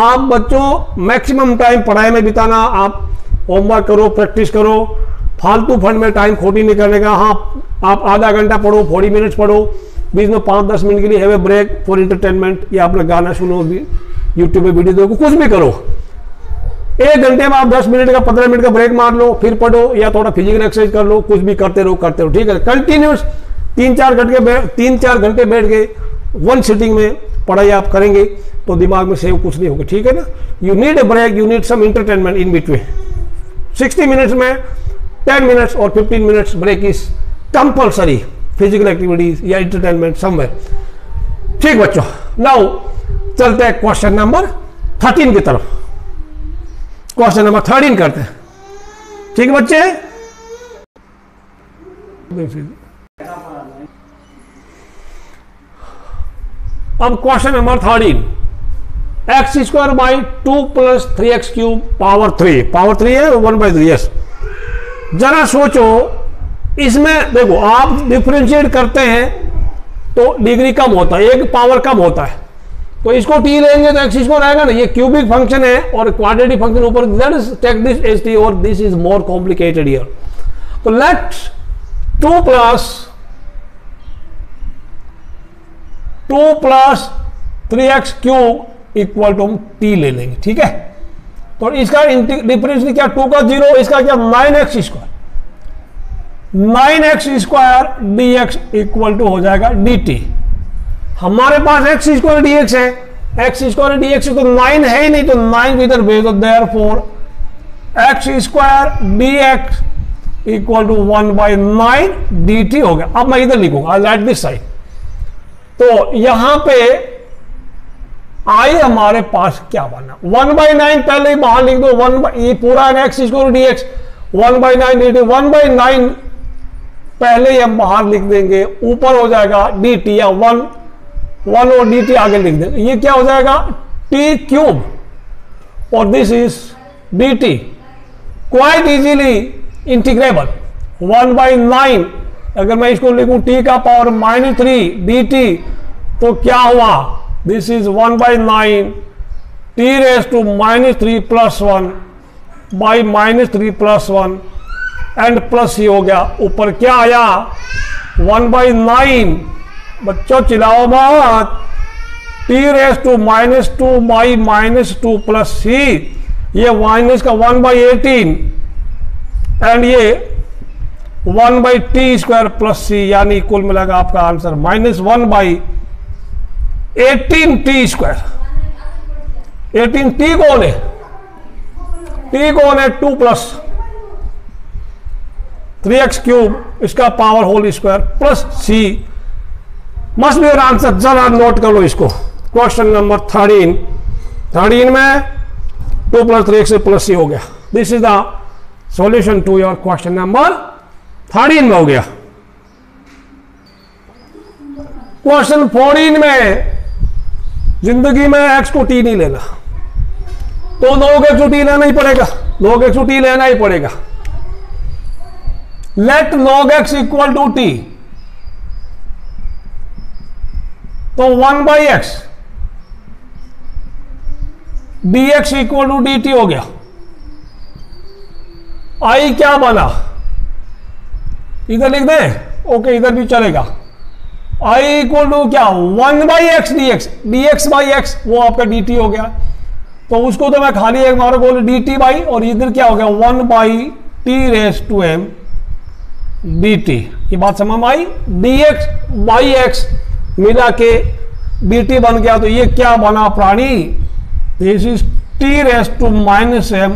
आप बच्चों मैक्सिमम टाइम पढ़ाई में बिताना, आप होमवर्क करो प्रैक्टिस करो। फालतू फंड में टाइम खोटी नहीं करने का। हाँ आप आधा घंटा पढ़ो फोर्टी मिनट्स पढ़ो। बीच में पाँच दस मिनट के लिए हैव ब्रेक फॉर इंटरटेनमेंट या अपना गाना सुनो भी यूट्यूब पे वीडियो देखो, कुछ भी करो। एक घंटे में आप दस मिनट का, पंद्रह मिनट का ब्रेक मार लो, फिर पढ़ो, या थोड़ा फ़िज़िकल एक्सरसाइज कर लो, कुछ भी करते रहो करते रहो, ठीक है? कंटिन्यूस तीन चार घंटे तीन चार घंटे बैठ गए वन सिटिंग में पढ़ाई आप करेंगे तो दिमाग में सेव कुछ नहीं होगा, ठीक है ना? You need a break you need some entertainment in between sixty minutes में टेन मिनट्स और fifteen minutes break is compulsory physical activities या इंटरटेनमेंट समवेयर ठीक बच्चों नाउ चलते हैं क्वेश्चन नंबर थर्टीन की तरफ़। क्वेश्चन नंबर थर्टीन करते हैं। ठीक है बच्चे? अब question number thirteen x square by two plus three x cube power three power three है वन बाई थ्री यस जरा सोचो इसमें देखो, आप डिफ्रेंशिएट करते हैं तो डिग्री कम होता है, एक पावर कम होता है। तो इसको टी लेंगे तो एक्स स्क्वायर आएगा ना, ये क्यूबिक फ़ंक्शन है और क्वाड्रेटिक फ़ंक्शन ऊपर टेक दिस एच टी और this is more complicated here तो let two plus two plus three x cube equal to हम टी ले लेंगे, ठीक है? तो इसका डिफरेंस क्या टू का ज़ीरो इसका क्या nine x square nine x square d x equal to हो जाएगा डी टी हमारे पास एक्स स्क्वायर डी एक्स है। एक्स स्क्वायर डी एक्स तो नाइन है ही नहीं तो नाइन इधर भेज दो? There four x square d x equal to one by nine d t हो गया। अब मैं इधर लिखूँगा लेट दिस साइड तो यहाँ पे आई हमारे पास क्या बना? वन बाई नाइन पहले ही बाहर लिख दो। वन ये पूरा x square d x one by nine d t one by nine पहले हम बाहर लिख देंगे, ऊपर हो जाएगा डी टी या वन वन और डी टी आगे लिख देंगे। ये क्या हो जाएगा? टी क्यूब और this is d t quite easily integrable one by nine अगर मैं इसको लिखूं टी का power minus three d t तो क्या हुआ? This is one by nine t raise to minus three plus one by minus three plus one and plus ही हो गया। ऊपर क्या आया? वन बाई नाइन बच्चों, चिल्लाओ मत। T raise to minus two by minus two plus c ये minus का वन बाई एटीन एंड ये one by t square plus c यानी कुल मिलाकर आपका answer minus one by eighteen t square eighteen t कौन है? टी कौन है? Two plus three x cube इसका power whole square plus c must be answer जरा नोट कर लो इसको। क्वेश्चन नंबर थर्टीन थर्टीन में two plus three x plus c हो गया। This is the solution to your question number thirteen में हो गया। क्वेश्चन फोर्टीन में, ज़िंदगी में एक्स को टी नहीं लेना। तो लोग एक्स टी लेना ही पड़ेगा। लोग एक्स टी लेना ही पड़ेगा। Let log x equal to t तो one by x d x equal to d t हो गया. आई क्या बना? इधर लिख दें? ओके इधर भी चलेगा. आई इक्वल टू क्या? One by x d x d x by x वो आपका डी टी हो गया. तो उसको तो मैं खाली एक मारो बोल डी टी बाई और इधर क्या हो गया? One by t raise to m d t ये बात समझ में आई? डी एक्स बाई एक्स मिला के डी टी बन गया तो ये क्या बना प्राणी? This is t raise to minus m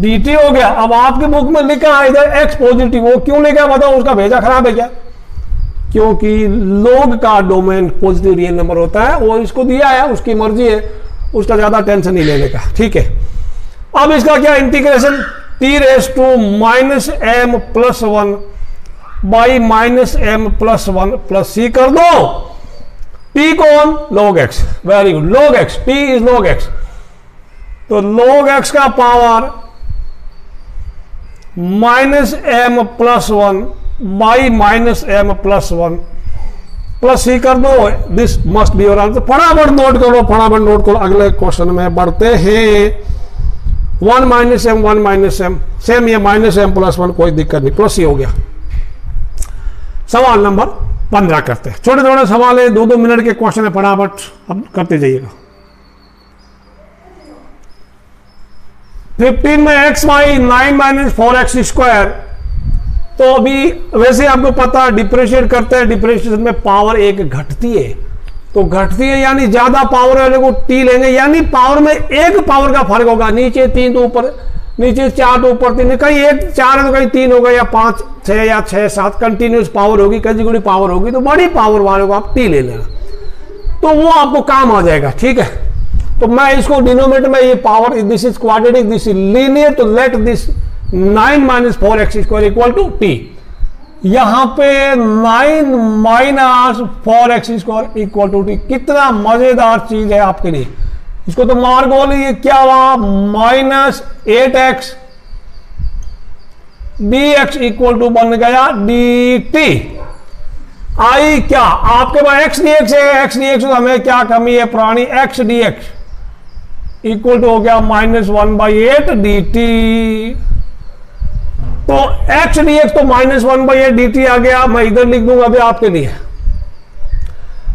d t हो गया। अब आपके बुक में लिखा है, इधर एक्स पॉजिटिव वो क्यों लिखा बताओ, उसका भेजा खराब है क्या? क्योंकि लोग का डोमेन पॉजिटिव रियल नंबर होता है, वो इसको दिया है, उसकी मर्ज़ी है, उसका ज़्यादा टेंशन नहीं लेने का। ठीक है। अब इसका क्या integration t raise to minus m plus one by minus m plus one plus c कर दो। टी कौन log x very good log x t is log x तो लॉग एक्स का power minus m plus one by minus m plus one plus c कर दो। This must be answer फटाफट note करो, फटाफट नोट करो। अगले क्वेश्चन में बढ़ते हैं। One minus m, one minus m. Same ये माइनस एम प्लस वन, कोई दिक्कत नहीं। प्लस सी हो गया। सवाल नंबर पंद्रह करते हैं। छोटे छोटे सवाल है दो दो मिनट के क्वेश्चन है, फटाफट अब करते जाइएगा। फिफ्टीन में x, y, nine minus four x square. तो अभी वैसे आपको पता डिप्रेशिएट करते हैं डिप्रेशिएशन में पावर एक घटती है। तो घटती है, यानी ज़्यादा पावर वाले को टी लेंगे, यानी पावर में एक पावर का फ़र्क होगा, नीचे तीन तो ऊपर, नीचे चार तो ऊपर तीन, कहीं एक, चार है तो कहीं तीन होगा, या पाँच, छह, या छह, सात कंटिन्यूस पावर होगी कंजिक्यूटिव पावर होगी तो बड़ी पावर वाले को आप टी ले लेना। तो वो आपको काम आ जाएगा, ठीक है? तो मैं इसको डिनोमीटर में ये power this is quadratic this is linear तो let this nine minus four x square equal to t यहाँ पे nine minus four x square equal to t कितना मज़ेदार चीज़ है आपके लिए। इसको तो मार्ग बोलिए क्या हुआ? Minus eight x d x equal to बन गया डी टी आई क्या? आपके पास एक्स डी एक्स है एक्स डी एक्स हमें क्या कमी है? प्राणी x d x equal to हो गया minus one by eight d t तो एक्स डी एक्स तो minus one by d t आ गया। मैं इधर लिख दूँगा अभी आपके लिए।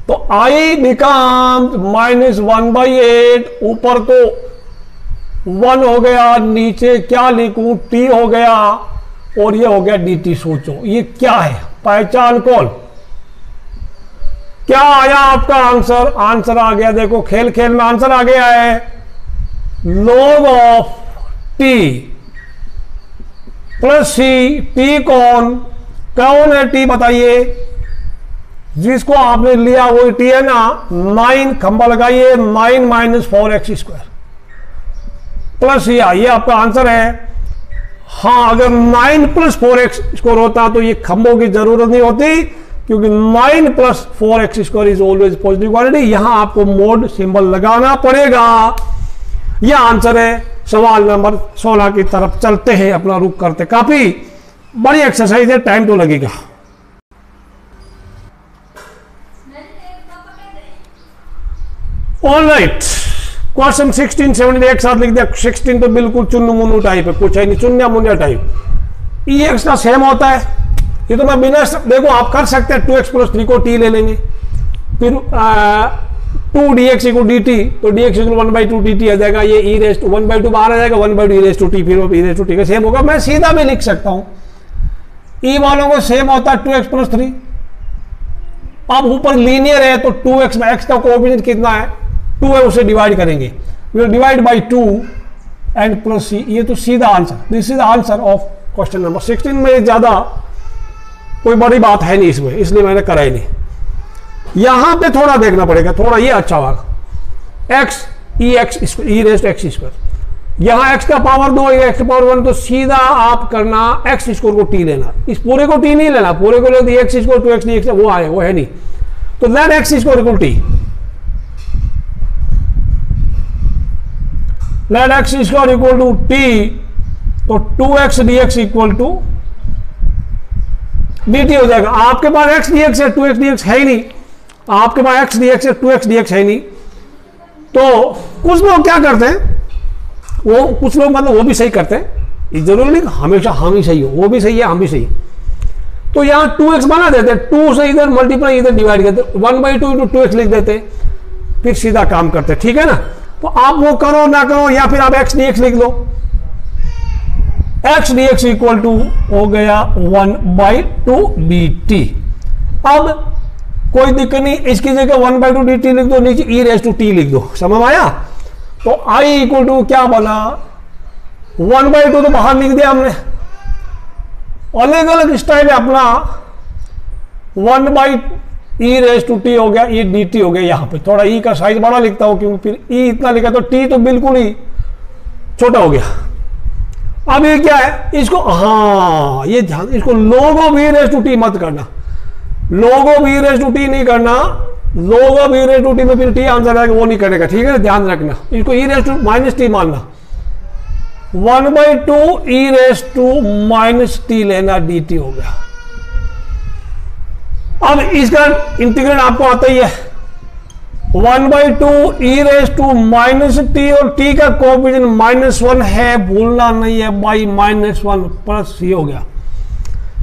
तो I become minus one by eight ऊपर तो वन हो गया, नीचे क्या लिखूं? टी हो गया, और ये हो गया डी टी सोचो। ये क्या है? पहचान कौन? क्या आया आपका आंसर? आंसर आ गया, देखो, खेल खेल में आंसर आ गया है। Log of t plus c t कौन? कौन है टी बताइए। जिसको आपने लिया वो टी है ना नाइन खंबा लगाइए nine minus four x square plus या, ये आपका आंसर है। हाँ अगर nine plus four x square होता तो ये खंबों की ज़रूरत नहीं होती, क्योंकि nine plus four x square is always positive quality यहाँ आपको मोड सिंबल लगाना पड़ेगा। यह आंसर है। सवाल नंबर 16 की तरफ़ चलते हैं, अपना रुख करते। काफ़ी बड़ी एक्सरसाइज है टाइम तो लगेगा। ऑल राइट क्वेश्चन 16 17 एक साथ लिख दिया। 16 तो बिल्कुल चुन्नू मुन्नू टाइप है, कुछ है नहीं चुन्या मुन्या टाइप ई एक्स का सेम होता है। ये तो मैं बिना देखो, आप कर सकते हैं टू एक्स प्लस थ्री को टी ले लेंगे। फिर two d x equal d t तो d x equal one by two d t आ जाएगा, ये e raised one by two बाहर आ जाएगा one by two e raised to t फिर ई रेस्ट टू टी का सेम होगा। मैं सीधा भी लिख सकता हूँ। ई वालों को सेम होता है टू एक्स प्लस थ्री अब ऊपर लीनियर है तो टू एक्स एक्स का कोऑर्डिनेट कितना है? टू है, उसे डिवाइड करेंगे। Will divide by two and plus c ये तो सीधा answer this is answer of question number sixteen में ज़्यादा कोई बड़ी बात है नहीं इसमें, इसलिए मैंने करा ही नहीं। यहाँ पे थोड़ा देखना पड़ेगा, थोड़ा ये अच्छा होगा x e x e raised x square यहाँ एक्स का पावर दो एक्स का पावर वन तो सीधा आप करना एक्स स्कोर को टी लेना। इस पूरे को टी नहीं लेना, पूरे को ले x square two x d x वो आए, वो है नहीं। तो let x square equal t let x square equal to two t two x d x equal to two d t जाएगा। आपके पास एक्स डी एक्स है टू एक्स डी एक्स है ही नहीं। आपके पास एक्स डी एक्स है टू एक्स डी एक्स है नहीं। तो कुछ लोग क्या करते हैं, वो कुछ लोग मतलब वो भी सही करते हैं। ज़रूरी नहीं हमेशा हम ही सही हो, वो भी सही है, हम भी सही तो यहाँ टू एक्स बना देते टू से इधर मल्टीप्लाई इधर डिवाइड करते one by two into two x लिख देते फिर सीधा काम करते ठीक है ना? तो आप वो करो, ना करो, या फिर आप एक्स डी एक्स लिख लो। X d x equal to हो गया one by two d t अब कोई दिक्कत नहीं, इसकी जगह one by two d t लिख दो, नीचे ई रेस टू टी लिख दो। समझ आया? तो आई इक्वल टू क्या बना वन बाई टू तो बाहर लिख दिया हमने। अलग अलग स्टाइल अपना। One by e raise to t हो गया ई डी टी हो गया यहाँ पे। थोड़ा ई का साइज़ बड़ा लिखता हूँ, क्योंकि फिर ई इतना लिखा तो टी तो बिल्कुल ही छोटा हो गया। अब ये क्या है? इसको हाँ ये ध्यान, इसको लोगो भी रेस टू टी मत करना। लोगो भी रेस टू टी नहीं करना, लोगो भी रेस टू टी में फिर टी आंसर आएगा वो नहीं करेगा, ठीक है? ध्यान रखना। इसको e raise to minus t मानना। One by two e raise to minus t लेना डी टी हो गया। अब इसका इंटीग्रेट आपको आता ही है। One by two e raise to minus t और टी का कोऑफिशिएंट माइनस वन है, भूलना नहीं है, by minus one plus c हो गया।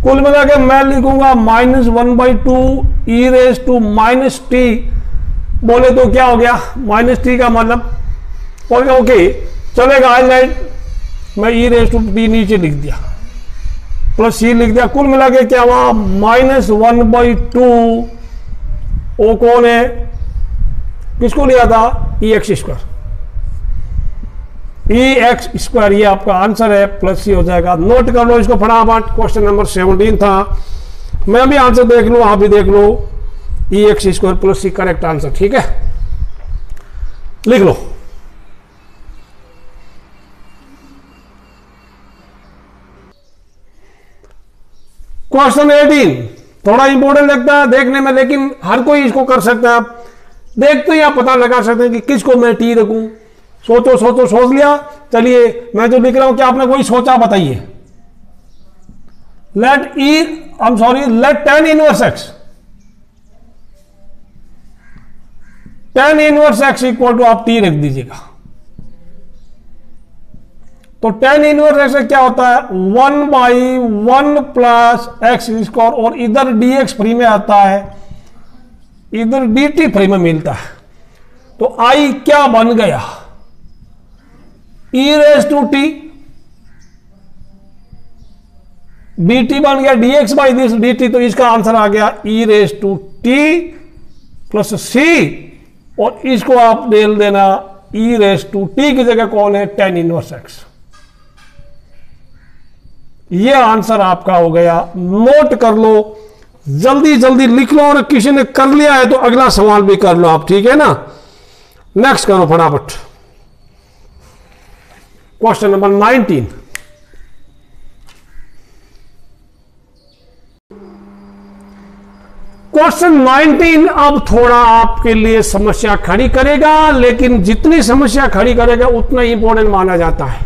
कुल मिला के मैं लिखूँगा minus one by two e raise to minus t बोले तो क्या हो गया? माइनस टी का मतलब? ओके ओके चलेगा हाईलाइट मैं ई रेस टू टी नीचे लिख दिया। प्लस सी लिख दिया। कुल मिला के क्या हुआ? माइनस वन बाई टू ओ कौन है? किसको लिया था? E x square e x square ये आपका आंसर है प्लस सी हो जाएगा। नोट कर लो, इसको फटाफट। क्वेश्चन नंबर सेवनटीन था। मैं भी आंसर देख लू, आप भी देख लो। E x square plus c correct answer ठीक है? लिख लो। क्वेश्चन 18 थोड़ा इंपॉर्टेंट लगता है देखने में, लेकिन हर कोई इसको कर सकता है। आप देखते ही, आप पता लगा सकते हैं कि किसको मैं टी रखूँ। सोचो सोचो, सोच लिया। चलिए, मैं जो लिख रहा हूँ कि आपने कोई सोचा बताइए। Let e I am sorry let tan inverse x tan inverse x equal to आप टी रख दीजिएगा। तो टेन इनवर्स एक्स क्या होता है? One by one plus x square और इधर डी एक्स फ्री में आता है। इधर डी टी फ्री में मिलता है। तो आई क्या बन गया? E raise to t b t बन गया d x by this d t तो इसका आंसर आ गया e raise to t plus c और इसको आप डेल देना ई रेस टू टी की जगह कौन है? टेन इनवर्स एक्स ये आंसर आपका हो गया। नोट कर लो। जल्दी जल्दी लिख लो और किसी ने कर लिया है तो अगला सवाल भी कर लो आप, ठीक है ना? नेक्स्ट करो फटाफट। क्वेश्चन नंबर नाइनटीन क्वेश्चन 19 अब थोड़ा आपके लिए समस्या खड़ी करेगा, लेकिन जितनी समस्या खड़ी करेगा, उतना इंपॉर्टेंट माना जाता है।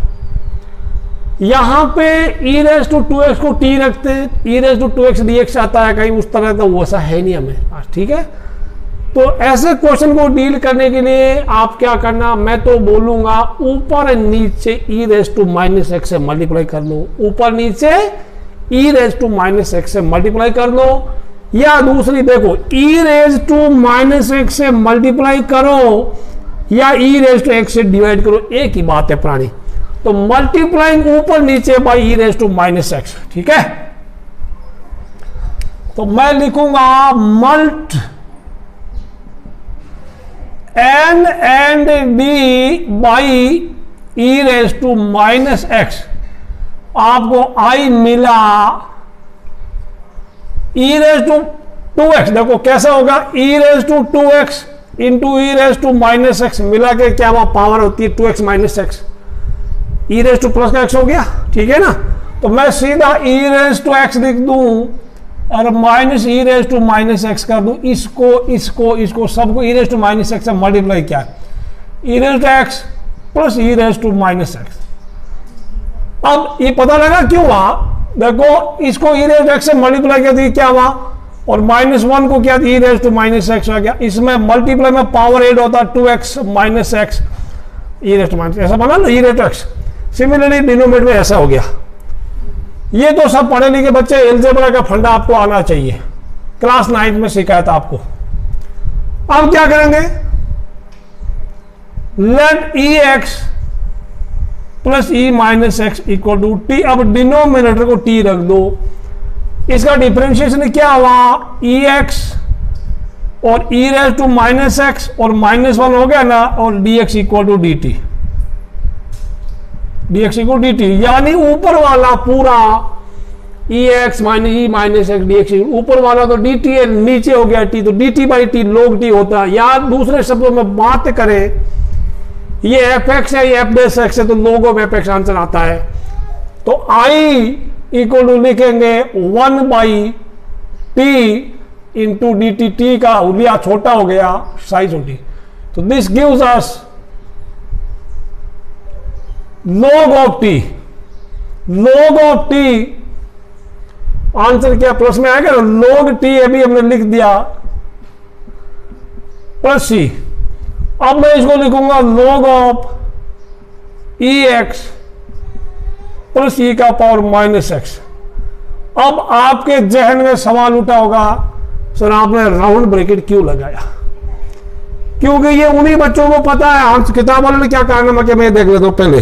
यहाँ पे e raise to two x को टी रखते हैं e raise to two x d x आता है कहीं, उस तरह का वो ऐसा है नहीं हमें ठीक है? तो ऐसे क्वेश्चन को डील करने के लिए आप क्या करना, मैं तो बोलूँगा ऊपर नीचे e raise to minus x से मल्टीप्लाई कर लो। ऊपर नीचे e raise to minus x से मल्टीप्लाई कर लो। या दूसरी देखो e raise to minus x से मल्टीप्लाई करो या ई रेज टू एक्स से डिवाइड करो। एक ही बात है प्राणी। तो मल्टीप्लाइंग ऊपर नीचे by e raise to minus x ठीक है? तो मैं लिखूँगा malt N and D by e raise to minus x आपको आई मिला e raise to two x देखो कैसा होगा? E raise to two x into e raise to minus x मिला के क्या वहाँ पावर होती है? Two x minus x e raise to plus का एक्स हो गया? ठीक है ना? तो मैं सीधा ई रेस टू एक्स लिख दूँ। और minus e raise to minus x कर दूँ। इसको इसको इसको, सबको e raise to minus x से मल्टीप्लाई क्या। E raise to x plus e raise to minus x अब ये पता लगा क्यों हुआ? देखो, इसको ई रेस एक्स से मल्टीप्लाई कर दी क्या हुआ? और माइनस वन को क्या e raise to minus x आ गया। इसमें मल्टीप्लाई में पावर एड होता two x minus x e raise to minus ऐसा बना ना e raise to x similarly denominator में ऐसा हो गया। ये तो सब पढ़े लिखे बच्चे एल्जेब्रा का फंडा आपको आना चाहिए। क्लास नाइन्थ में शिकायत आपको। अब क्या करेंगे? Let e x plus e minus x equal to t अब डिनोमिनेटर को टी रख दो। इसका डिफ्रेंशिएशन क्या हुआ? ई एक्स और e raise to minus x और माइनस वन हो गया ना, और d x equal to d t x equal d t यानी ऊपर वाला पूरा e x minus e minus x d x ऊपर वाला तो डी टी है, नीचे हो गया टी तो d t by t log t होता है। या दूसरे शब्दों में बात करें, ये एफ़ एक्स है, ये एफ़ डेस एक्स है तो लोग ऑफ़ एफ़ एक्स आंसर आता है। तो आई इक्वल टू लिखेंगे one by t into d t t का, लिया छोटा हो गया साइज़ होती तो this gives us log of t log of t answer क्या? प्लस में आएगा log टी अभी हमने लिख दिया। प्लस सी अब मैं इसको लिखूँगा log of e x plus e का पावर माइनस एक्स अब आपके जहन में सवाल उठा होगा, सर, आपने राउंड ब्रैकेट क्यों लगाया? क्योंकि ये उन्हीं बच्चों को पता है। हम किताब वाले ने क्या कहा कि मैं देख लेता हूँ पहले।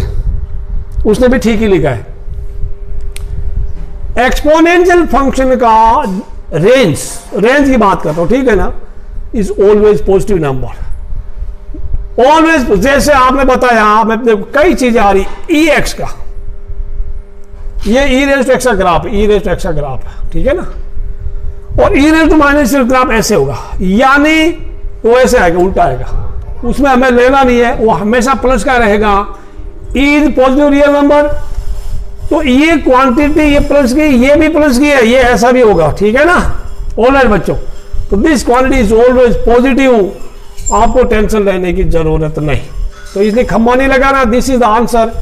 उसने भी ठीक ही लिखा है। एक्सपोनेंशियल फ़ंक्शन का रेंज रेंज की बात करता हूँ, ठीक है ना? Is always positive number always जैसे आपने बताया मैं कई चीज़ें आ रही ई एक्स का। ये ई रेज टू एक्सा ग्राफ ई रेज टू एक्सा ग्राफ है, ठीक है ना? और e raise to minus graph ऐसे होगा। यानी, वो ऐसे आएगा, उल्टा आएगा। उसमें हमें लेना नहीं है, वो हमेशा प्लस का रहेगा। इज़ पॉजिटिव रियल नंबर तो ये क्वांटिटी ये प्लस की, ये भी प्लस की है, ये ऐसा भी होगा, ठीक है ना? ऑल राइट बच्चों। तो this quantity is always positive आपको टेंशन लेने की ज़रूरत नहीं। तो इसलिए खम्मा नहीं लगाना। This is the answer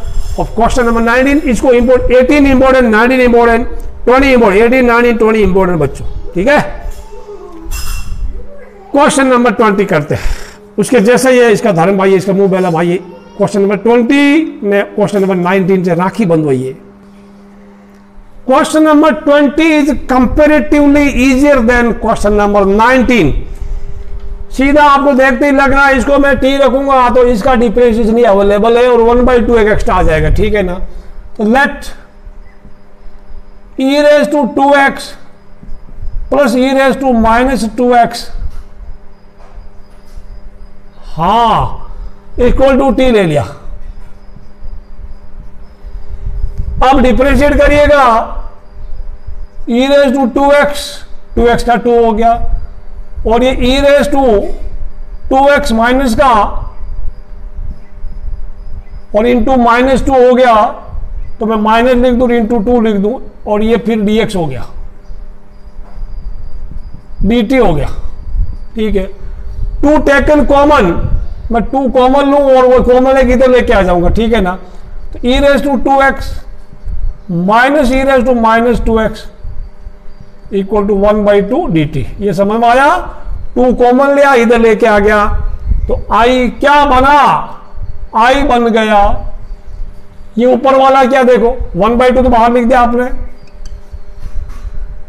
of question number 19 इसको import 18 important 19 important 20 important 18 19 20 important बच्चों। ठीक है? क्वेश्चन नंबर 20 करते हैं। उसके जैसे ये इसका धर्म भाई, इसका मुँह बेला भाई। क्वेश्चन नंबर 20 में क्वेश्चन नंबर 19 से राखी बंद हुई है question number 20 is comparatively easier than question number 19 सीधा आपको देखते ही लग रहा है, इसको मैं टी रखूँगा तो इसका डिफ्रेंशिएशन नहीं अवेलेबल है और वन बाई टू एक एक्स्ट्रा आ जाएगा, ठीक है ना? तो let e raise to two x plus e raise to minus two x हा इक्वल टू टी ले लिया। अब डिफ्रेंशिएट करिएगा। E raise to two x two x का टू हो गया। और ये e raise to two x minus का और इंटू माइनस टू हो गया। तो मैं माइनस लिख दू इंटू टू लिख दू, और ये फिर डी एक्स हो गया। डी हो गया। ठीक है। टू टेकन कॉमन मैं टू कॉमन लू और वो कॉमन है इधर लेके आ जाऊँगा, ठीक है ना? तो e raise to two x minus e raise to minus two x equal to one by two d t ये समझ में आया? टू कॉमन लिया, इधर लेके आ गया। तो आई क्या बना? आई बन गया। ये ऊपर वाला क्या देखो? वन बाई टू तो बाहर लिख दिया आपने।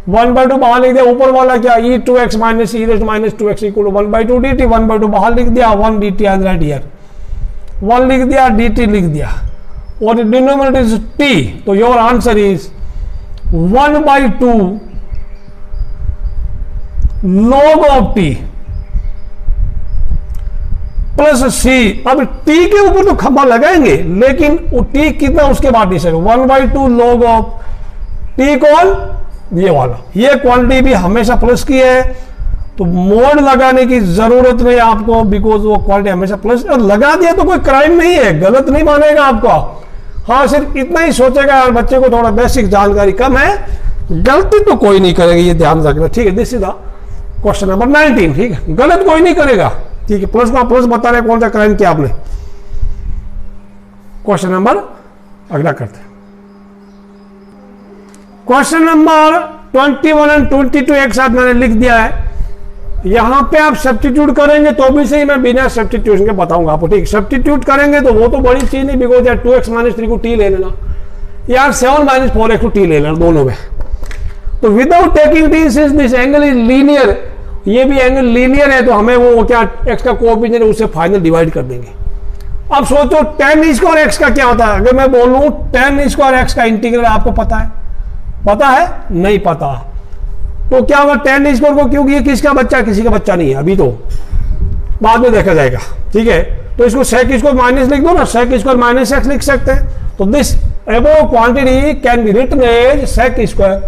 वन बाई टू बाहर लिख दिया, ऊपर वाला क्या? E two x minus e raise minus two x equal one by two d t one by two बाहर लिख दिया वन डी टी आज राइट ईयर वन लिख दिया डी टी लिख दिया. और डिनोमिनेटर इज़ टी तो your answer is one by two log of t plus c अब टी के ऊपर तो खंभा लगाएँगे, लेकिन टी कितना उसके बाद decide one by two log of t कौन? ये वाला। ये क्वांटिटी भी हमेशा प्लस की है तो मोड लगाने की ज़रूरत नहीं आपको बिकॉज़ वो क्वालिटी हमेशा प्लस और लगा दिया तो कोई क्राइम नहीं है, गलत नहीं मानेगा आपको। हाँ सिर्फ़ इतना ही सोचेगा यार, बच्चे को थोड़ा बेसिक जानकारी कम है। गलती तो कोई नहीं करेगा, ये ध्यान रखना। ठीक है this is the question number 19 ठीक है? गलत कोई नहीं करेगा। ठीक है प्लस का प्लस बता रहे कौन सा क्राइम किया आपने। क्वेश्चन नंबर अगला करते हैं। क्वेश्चन नंबर 21 एंड 22 एक साथ मैंने लिख दिया है। यहाँ पे आप सब्सटीट्यूट करेंगे तो भी सही, मैं बिना सब्सटीट्यूशन के बताऊँगा आपको, ठीक? सब्सटीट्यूट करेंगे तो वो तो बड़ी चीज़ नहीं बिकॉज़ यार टू एक्स माइनस थ्री को टी ले लेना। यार सेवन माइनस फोर एक्स को टी ले लेना दोनों में। तो without taking t since this angle is linear ये भी एंगल लीनियर है तो हमें वो क्या एक्स का है, उससे फाइनल डिवाइड कर देंगे। अब सोचो टेन स्क्वायर एक्स का क्या होता है? अगर मैं बोलूँ टेन स्क्वायर एक्स का इंटीग्रल आपको पता है। पता है? नहीं पता। तो क्या होगा, टेन स्क्वायर को क्योंकि ये किसका बच्चा? किसी का बच्चा नहीं है, अभी तो। बाद में देखा जाएगा, ठीक है? तो इसको सेक स्क्वायर माइनस लिख दो ना सेक स्क्वायर माइनस एक्स लिख सकते हैं। तो this above quantity can be written as sec square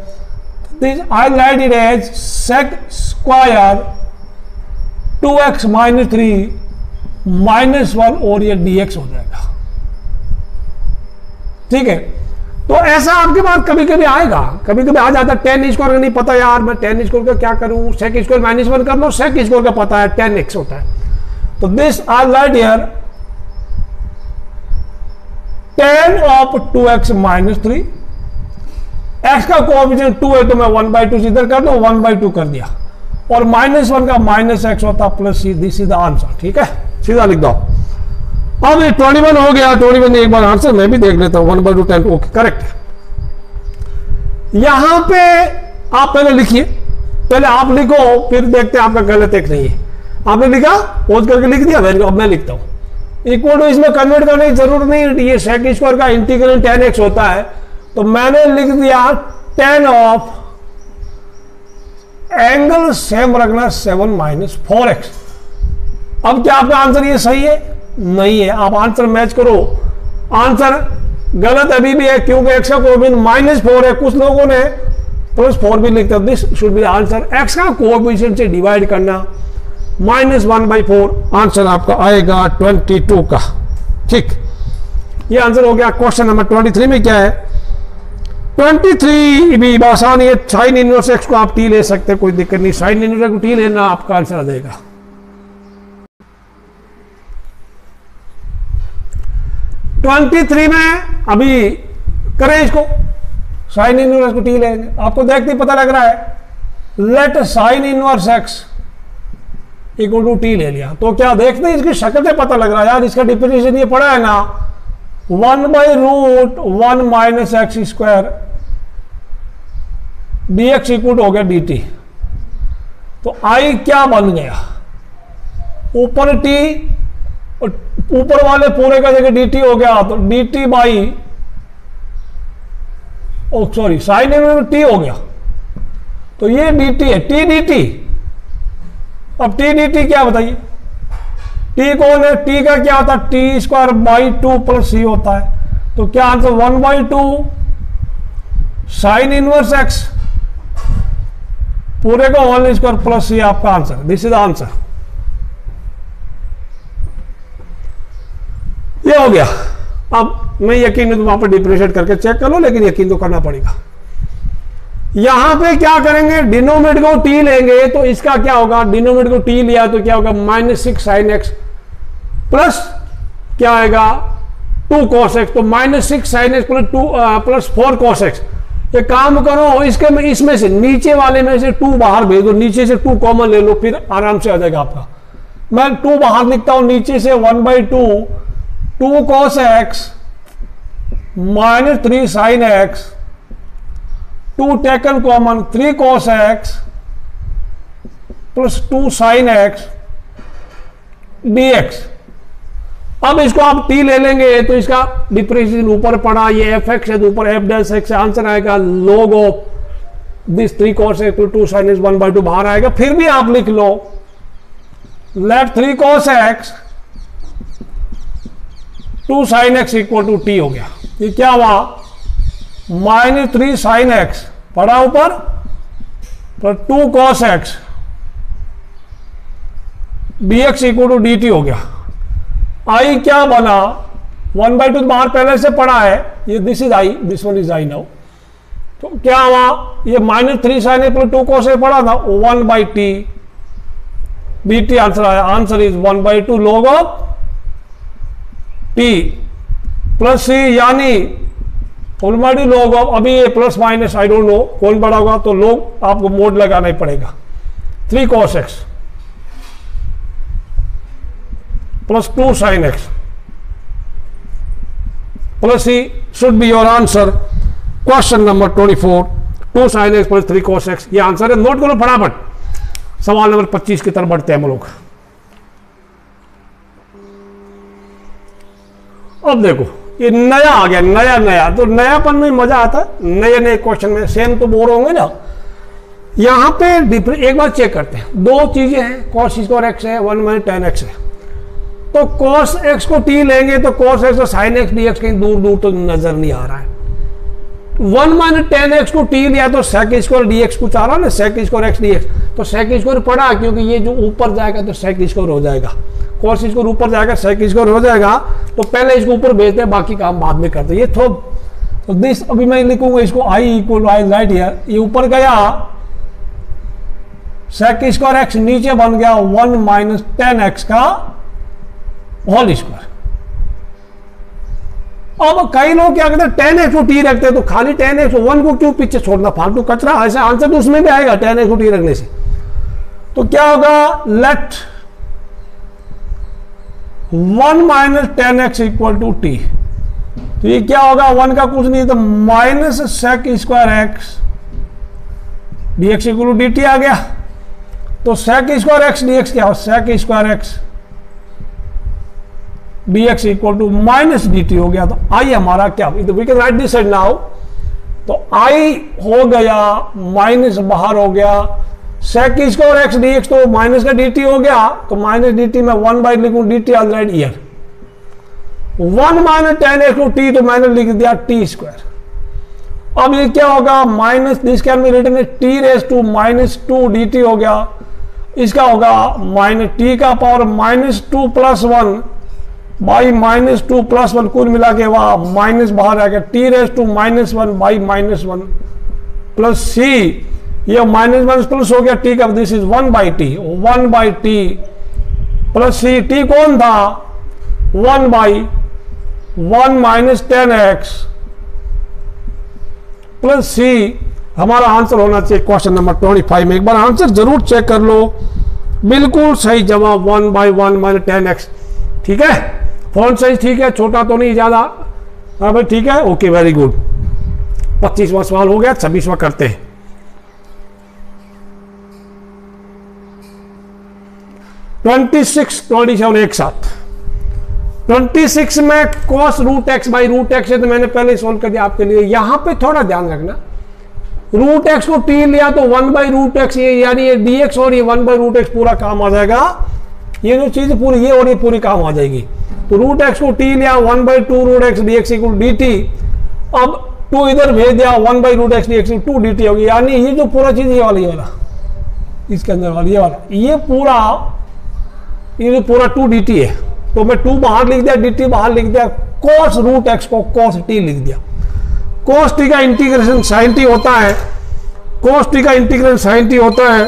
this I write it as sec square two x minus three minus one और ये डी एक्स हो जाएगा। ठीक है? तो ऐसा आपके पास कभी कभी आएगा। कभी कभी आ जाता है टेन स्कोर का नहीं पता यार, मैं टेन स्क्वायर का क्या करूँ? सेक स्क्वायर माइनस वन कर लो सेक स्क्वायर का पता है टेन एक्स होता है। तो this are right here ten of two x minus three x का कोऑफिशिएंट टू है तो मैं वन बाई टू सीधर कर दो वन बाई टू कर दिया। और माइनस वन का माइनस एक्स होता plus this is the answer ठीक है? सीधा लिख दो। अब ये ट्वेंटी वन हो गया ट्वेंटी वन एक बार आंसर मैं भी देख लेता हूँ one by two tan okay correct यहाँ पे आप पहले लिखिए, पहले आप लिखो, फिर देखते हैं आपका गलत एक नहीं है। आपने लिखा पोज करके लिख दिया मैंने अब मैं लिखता हूँ। इक्वल टू इसमें कन्वर्ट करने की ज़रूरत नहीं, ये सेक स्क्वायर का इंटीग्रल टेन एक्स होता है तो मैंने लिख दिया टेन ऑफ़ एंगल सेम रखना सेवन माइनस फोर एक्स अब क्या आपका आंसर ये सही है? नहीं है। आप आंसर मैच करो। आंसर गलत अभी भी है, क्योंकि एक्स का कोबिन माइनस फोर है। कुछ लोगों ने प्लस फोर भी लिखते this should be answer x का कोबिशन से डिवाइड करना। Minus one by four answer आपका आएगा ट्वेंटी टू का। ठीक। ये आंसर हो गया क्वेश्चन नंबर ट्वेंटी थ्री में क्या है? ट्वेंटी थ्री भी आसान है। साइन इनवर्स एक्स को आप टी ले सकते कोई दिक्कत नहीं। साइन इनवर्स को टी लेना आपका आंसर आ जाएगा। ट्वेंटी थ्री में अभी करें इसको। साइन इनवर्स को टी लेंगे। आपको देखते ही पता लग रहा है let sine inverse x equal to t ले लिया। तो क्या देखते हैं इसकी शक्ल से पता लग रहा है? यार, इसका डिफिनेशन ये पड़ा है ना one by root one minus x square d x equal हो गया डी टी तो आई क्या बन गया? ऊपर टी ऊपर वाले पूरे का जगह डी टी हो गया तो टी बाई सॉरी साइन में टी हो गया। तो ये टी है टी टी अब डी टी क्या बताइए? टी कौन है? टी का क्या होता है t square by two plus c होता है। तो क्या answer one by two sine inverse x पूरे का वन स्क्वायर प्लस सी आपका आंसर दिस इज़ आंसर ये हो गया। अब मैं यकीन तो वहाँ पर डिप्रेशन करके चेक कर लो, लेकिन यकीन तो करना पड़ेगा। यहाँ पे क्या करेंगे? डिनोमिनेट को टी लेंगे तो इसका क्या होगा? डिनोमिनेट को टी लिया तो क्या होगा? Minus six sine x plus क्या आएगा? टू कॉस एक्स तो minus six sine x plus two plus four cos x. ये काम करो, इसके में, इसमें से, नीचे वाले में से टू बाहर भेज दो नीचे से टू कॉमन ले लो, फिर आराम से आ जाएगा आपका। मैं टू बाहर लिखता हूँ, नीचे से one by two two cos x minus three sine x two taken common three cos x plus two sine x d x अब इसको आप टी ले लेंगे तो इसका डिप्रेशन ऊपर पड़ा, ये एफ़ एक्स है तो ऊपर एफ़ डेस एक्स आंसर आएगा log of this three cos x two sine x one by two बाहर आएगा। फिर भी आप लिख लो let three cos x two sine x equal to t हो गया। ये क्या हुआ? माइनस थ्री साइन एक्स पढ़ा ऊपर तो two cos x d x equal to d t हो गया। आई क्या बना? वन बाई टू बाहर पहले से पड़ा है। ये this is I this one is I now तो क्या हुआ? ये minus three sine a plus two को से पड़ा था। One by t, b t answer आया। Answer is one by two log of t plus c यानी ऑलरेडी लोग अभी ये plus minus I don't know कौन बड़ा होगा तो लोग आपको मोड लगाना ही पड़ेगा। Three cos x plus two sine x plus c should be your answer question number twenty four two sine x plus three cos x ये आंसर है नोट करो फटाफट। सवाल नंबर पच्चीस की तरफ़ बढ़ते हैं हम लोग। अब देखो, ये नया आ गया, नया नया। तो नयापन में मज़ा आता है नए नए क्वेश्चन में। सेम तो बोर होंगे ना। यहाँ पे एक बार चेक करते हैं। दो चीज़ें हैं कॉस स्क्वायर एक्स है वन माइनस टेन एक्स है। तो कॉस एक्स को टी लेंगे तो कॉस एक्स और साइन एक्स डी एक्स कहीं दूर दूर तो नज़र नहीं आ रहा है। वन माइनस टेन एक्स को टी लिया तो सेक स्क्वायर डी एक्स कुछ आ रहा ना sec square x d x तो सेक स्क्वायर पड़ा क्योंकि ये जो ऊपर जाएगा तो सेक स्क्वायर हो जाएगा। कॉस स्क्वायर ऊपर जाएगा सेक स्क्वायर हो जाएगा। तो पहले इसको ऊपर भेजते हैं, बाकी काम बाद में करते ये तो दिस अभी मैं लिखूँगा इसको I equal I write here ये ऊपर गया। सेक स्क्वायर एक्स नीचे बन गया, वन माइनस टेन एक्स का होल स्क्वायर अब कई लोग क्या करते हैं, टेन एक्स टी रखते हैं तो खाली टेन एक्स वन को क्यों पीछे छोड़ना? फालतू कचरा, ऐसा आंसर तो उसमें भी आएगा, टेन एक्स टी रखने से. तो क्या होगा? Let one minus tan x equal to t तो ये क्या होगा? वन का कुछ नहीं तो minus sec square x d x equal to d t आ गया। तो sec square x d x क्या हो sec square x d x equal to minus d t हो गया तो आई हमारा क्या तो we can write this side now तो आई हो गया माइनस बाहर हो गया sec square x d x तो माइनस का डी टी हो गया तो माइनस डी टी में वन बाई लिखू d t write here one minus tan x to t तो मैंने लिख दिया टी स्क्वायर अब ये क्या होगा? Minus this can be written t raise to minus two d t हो गया. इसका होगा माइनस टी का power minus two plus one by minus two plus one कुल मिला के वहाँ माइनस बाहर आ गया। T raise to minus one by minus one plus c ये माइनस वन प्लस हो गया टी का। This is one by t one by t plus c t कौन था? One by one minus tan x plus c हमारा answer होना चाहिए question number twenty five में। एक बार आंसर ज़रूर चेक कर लो। बिल्कुल सही जवाब। One by one minus tan x ठीक है? फ़ोन साइज़ ठीक है, छोटा तो नहीं, ज़्यादा। हाँ भाई, ठीक है? ओके वेरी गुड पच्चीसवा सवाल हो गया, छब्बीसवा करते हैं। ट्वेंटी सिक्स ट्वेंटी सेवन एक साथ। ट्वेंटी सिक्स में cos root x by root x है तो मैंने पहले सोल्व कर दिया आपके लिए। यहाँ पे थोड़ा ध्यान रखना। रूट एक्स को टी लिया तो वन बाई रूट एक्स ये यानी ये डी एक्स और ये वन बाई रूट एक्स पूरा काम आ जाएगा। ये जो चीज़ पूरी, ये और ये पूरी काम आ जाएगी। तो रूट एक्स को टी लिया one by two root x d x equal d t अब टू इधर भेज दिया one by root x d x two d t होगी। यानी ये जो पूरा चीज़, ये वाला वाला इसके अंदर वाला, ये वाला। ये पूरा, ये जो पूरा टू डी टी है तो मैं टू बाहर लिख दिया डी टी बाहर लिख दिया कॉस रूट एक्स को कॉस टी लिख दिया। कॉस टी का इंटीग्रेशन साइन टी होता है कॉस टी का इंटीग्रेशन साइन टी होता है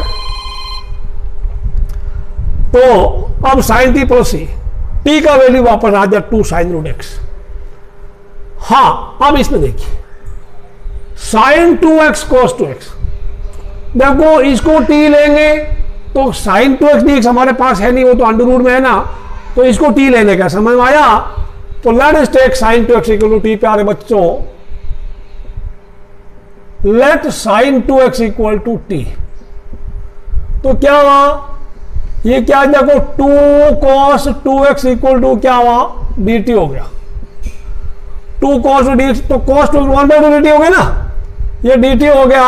तो अब sine t plus c t का वैल्यू वापस आ जाए टू साइन रूट एक्स हाँ अब इसमें देखिए। Sine two x cos two x देखो, इसको टी लेंगे तो sine two x d x हमारे पास है नहीं, वो तो अंडर रूट में है ना तो इसको टी लेने का समझ में आया? तो let take sine two x equal to t प्यारे बच्चों। Let sine two x equal to t तो क्या हुआ? ये क्या देखो, two cos two x equal to क्या हुआ? डी टी हो गया। टू कॉस टू डी तो cos two one by two d t हो गया ना? ये डी टी हो गया,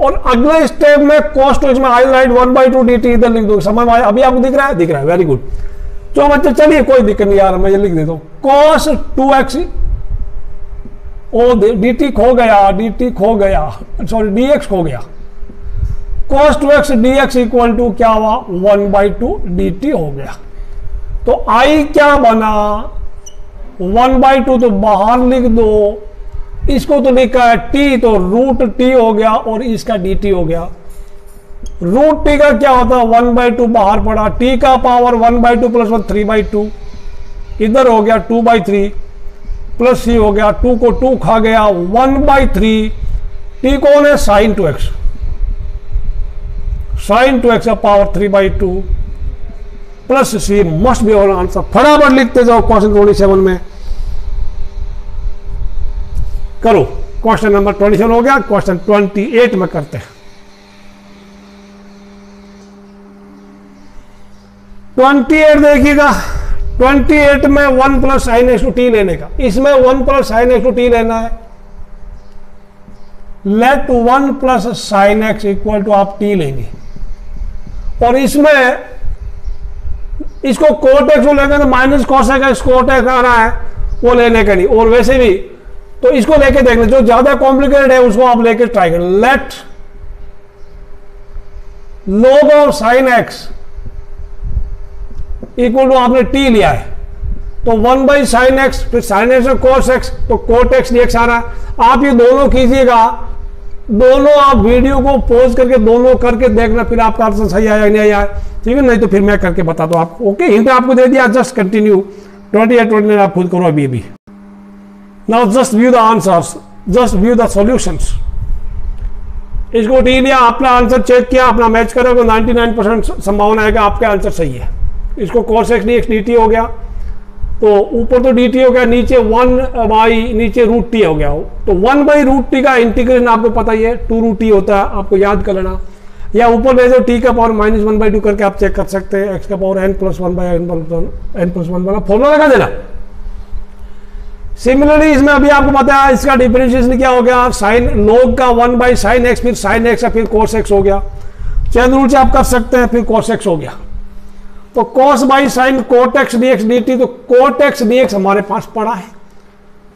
और अगले स्टेप में कॉस टू में I write one by two d t इधर लिख दो समझ में अभी आपको दिख रहा है? दिख रहा है। वेरी गुड तो बच्चे, चलिए, कोई दिक्कत नहीं यार, मैं ये लिख देता हूँ। Cos two x oh d t खो गया डी टी खो गया सॉरी डी एक्स खो गया। X d x equal to क्या हुआ? वन बाई टू डी हो गया। तो आई क्या बना? वन बाई टू तो बाहर लिख दो। इसको तो लिखा है टी तो रूट टी हो गया और इसका डी टी हो गया। रूट टी का क्या होता? है वन बाई टू बाहर पड़ा। टी का power one by two plus one three by two इधर हो गया two by three plus c हो गया। टू को टू खा गया। वन बाई थ्री टी कौन है? Sine two x sine two x power three by two plus c must be और आंसर फटाफट लिखते जाओ क्वेश्चन ट्वेंटी सेवन में। करो। क्वेश्चन नंबर ट्वेंटी सेवन हो गया। क्वेश्चन ट्वेंटी एट में करते हैं। ट्वेंटी एट देखिएगा। ट्वेंटी एट में one plus sine x to t लेने का। इसमें one plus sine x to t लेना है। Let one plus sine x equal to आप टी लेंगे। और इसमें इसको कोट एक्स लेंगे तो minus cos x cot x आना है, वो लेने का नहीं और वैसे भी तो इसको लेके देख जो ज़्यादा कॉम्प्लिकेटेड है, उसको आप लेके ट्राई करें। Let log of sine x equal to आपने टी लिया है। तो वन बाई साइन एक्स फिर साइन एक्स और कोस एक्स तो कोट एक्स डी आ रहा है। आप ये दोनों कीजिएगा दोनों आप वीडियो को पोज करके दोनों करके देखना, फिर आपका आंसर सही आया, नहीं आया, ठीक है? नहीं तो फिर मैं करके बता दो आप ओके हिंट आपको दे दिया just continue twenty eight twenty आप खुद करो अभी अभी। Now just view the answers just view the solutions इसको टी लिया, अपना आंसर चेक किया, अपना मैच करोगे 99 परसेंट संभावना है कि आपका आंसर सही है। इसको cos x d x d हो गया। तो ऊपर तो डी टी हो गया, नीचे वन बाई नीचे रूट टी हो गया हो तो वन बाई रूट टी का इंटीग्रेशन आपको पता ही है टू रूट टी होता है, आपको याद कर लेना। या ऊपर जाओ टी का power minus one by two करके आप चेक कर सकते हैं एक्स का power n plus one by n plus n plus one बना फॉर्मुला लगा देना। सिमिलरली इसमें अभी आपको पता है, इसका डिफरेंशिएशन क्या हो गया? साइन लोग का वन बाई साइन एक्स फिर साइन एक्स फिर कोस एक्स हो गया। चैन रूल से आप कर सकते हैं, फिर कोस एक्स हो गया। तो cos by sine cot x d तो कोट एक्स डी एक्स हमारे पास पड़ा है।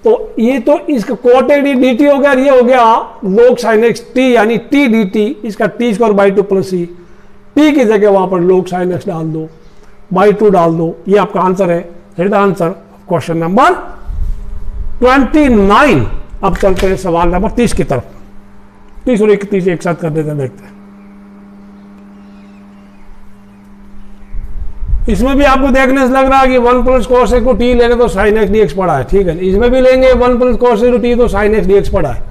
तो ये तो इसका कोट एक्स डी टी हो गया ये हो गया लोग साइन एक्स टी यानी टी डी टी इसका t square by two plus c t की जगह वहाँ पर लोग साइन एक्स डाल दो बाई टू डाल दो, ये आपका आंसर है। The answer question number twenty nine अब चलते हैं सवाल नंबर तीस की तरफ़। तीस और इकतीस एक साथ कर देते हैं, देखते हैं। इसमें भी आपको देखने से लग रहा है कि वन प्लस एक्स को टी लेंगे तो साइन एक्स डी एक्स पड़ा है, ठीक है इसमें भी लेंगे one plus cos x t तो साइन एक्स डी एक्स पड़ा है।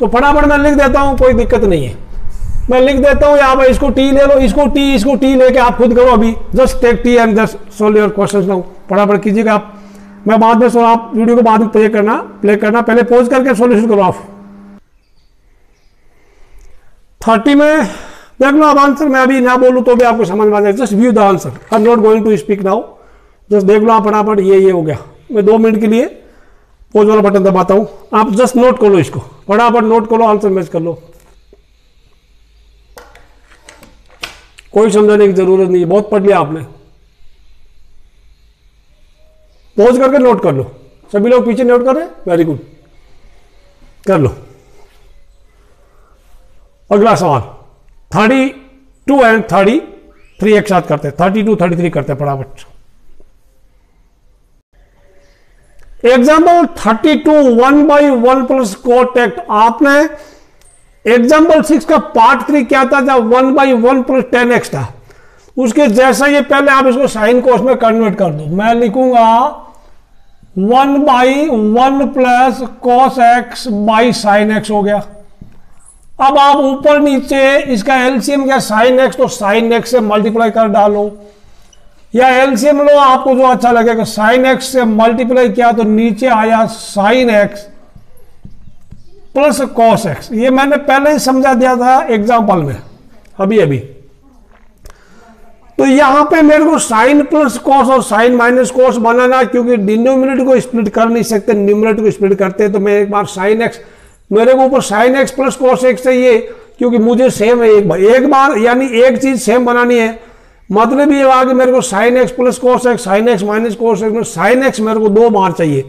तो फटाफट मैं लिख देता हूँ, कोई दिक्कत नहीं है। मैं लिख देता हूँ, यहाँ पर इसको टी ले लो, इसको टी इसको टी लेके आप खुद करो अभी। Just take t and just solve your question now फटाफट कीजिएगा आप। मैं बाद में सो आप वीडियो को बाद में प्ले करना प्ले करना। पहले पोज करके सोल्यूशन करो आप। थर्टी में देख लो अब आंसर मैं अभी ना बोलूँ तो भी आपको समझ में आ जाए। Just view the answer I am not going to speak now just देख लो आप फटाफट, ये ये हो गया। मैं दो मिनट के लिए पोज वाला बटन दबाता हूँ। आप जस्ट नोट कर लो इसको। फटाफट नोट कर लो आंसर मैच कर लो। कोई समझाने की ज़रूरत नहीं है। बहुत पढ़ लिया आपने। पोज करके नोट कर लो। सभी लोग पीछे नोट कर रहे वेरी गुड कर लो। अगला सवाल। Thirty two and thirty three एक साथ करते थर्टी टू, थर्टी थ्री करते फटाफट। Example thirty two, one by one plus cot x. आपने एग्ज़ाम्पल सिक्स का पार्ट थ्री क्या था जब one by one plus tan x था। उसके जैसा ये पहले आप इसको साइन कोस में कन्वर्ट कर दो। मैं लिखूँगा one by one plus cos x by sine x हो गया। अब आप ऊपर नीचे इसका एलसीएम क्या? साइन एक्स तो साइन एक्स से मल्टीप्लाई कर डालो। या एलसीएम लो, आपको जो अच्छा लगेगा, साइन एक्स से मल्टीप्लाई किया तो नीचे आया sine x plus cos x ये मैंने पहले ही समझा दिया था एग्ज़ाम्पल में। अभी अभी। तो यहाँ पे मेरे को साइन प्लस कॉस और साइन माइनस कॉस बनाना क्योंकि डिनोमिनेटर को स्प्लिट कर नहीं सकते न्यूमिनेटर को स्प्लिट करते तो मैं एक बार साइन एक्स मेरे को ऊपर sine x plus cos x चाहिए, क्योंकि मुझे सेम है एक बार एक बार, यानी एक चीज़ सेम बनानी है। मतलब ये हुआ कि मेरे को sine x plus cos x sine x minus cos x में साइन एक्स मेरे को दो बार चाहिए।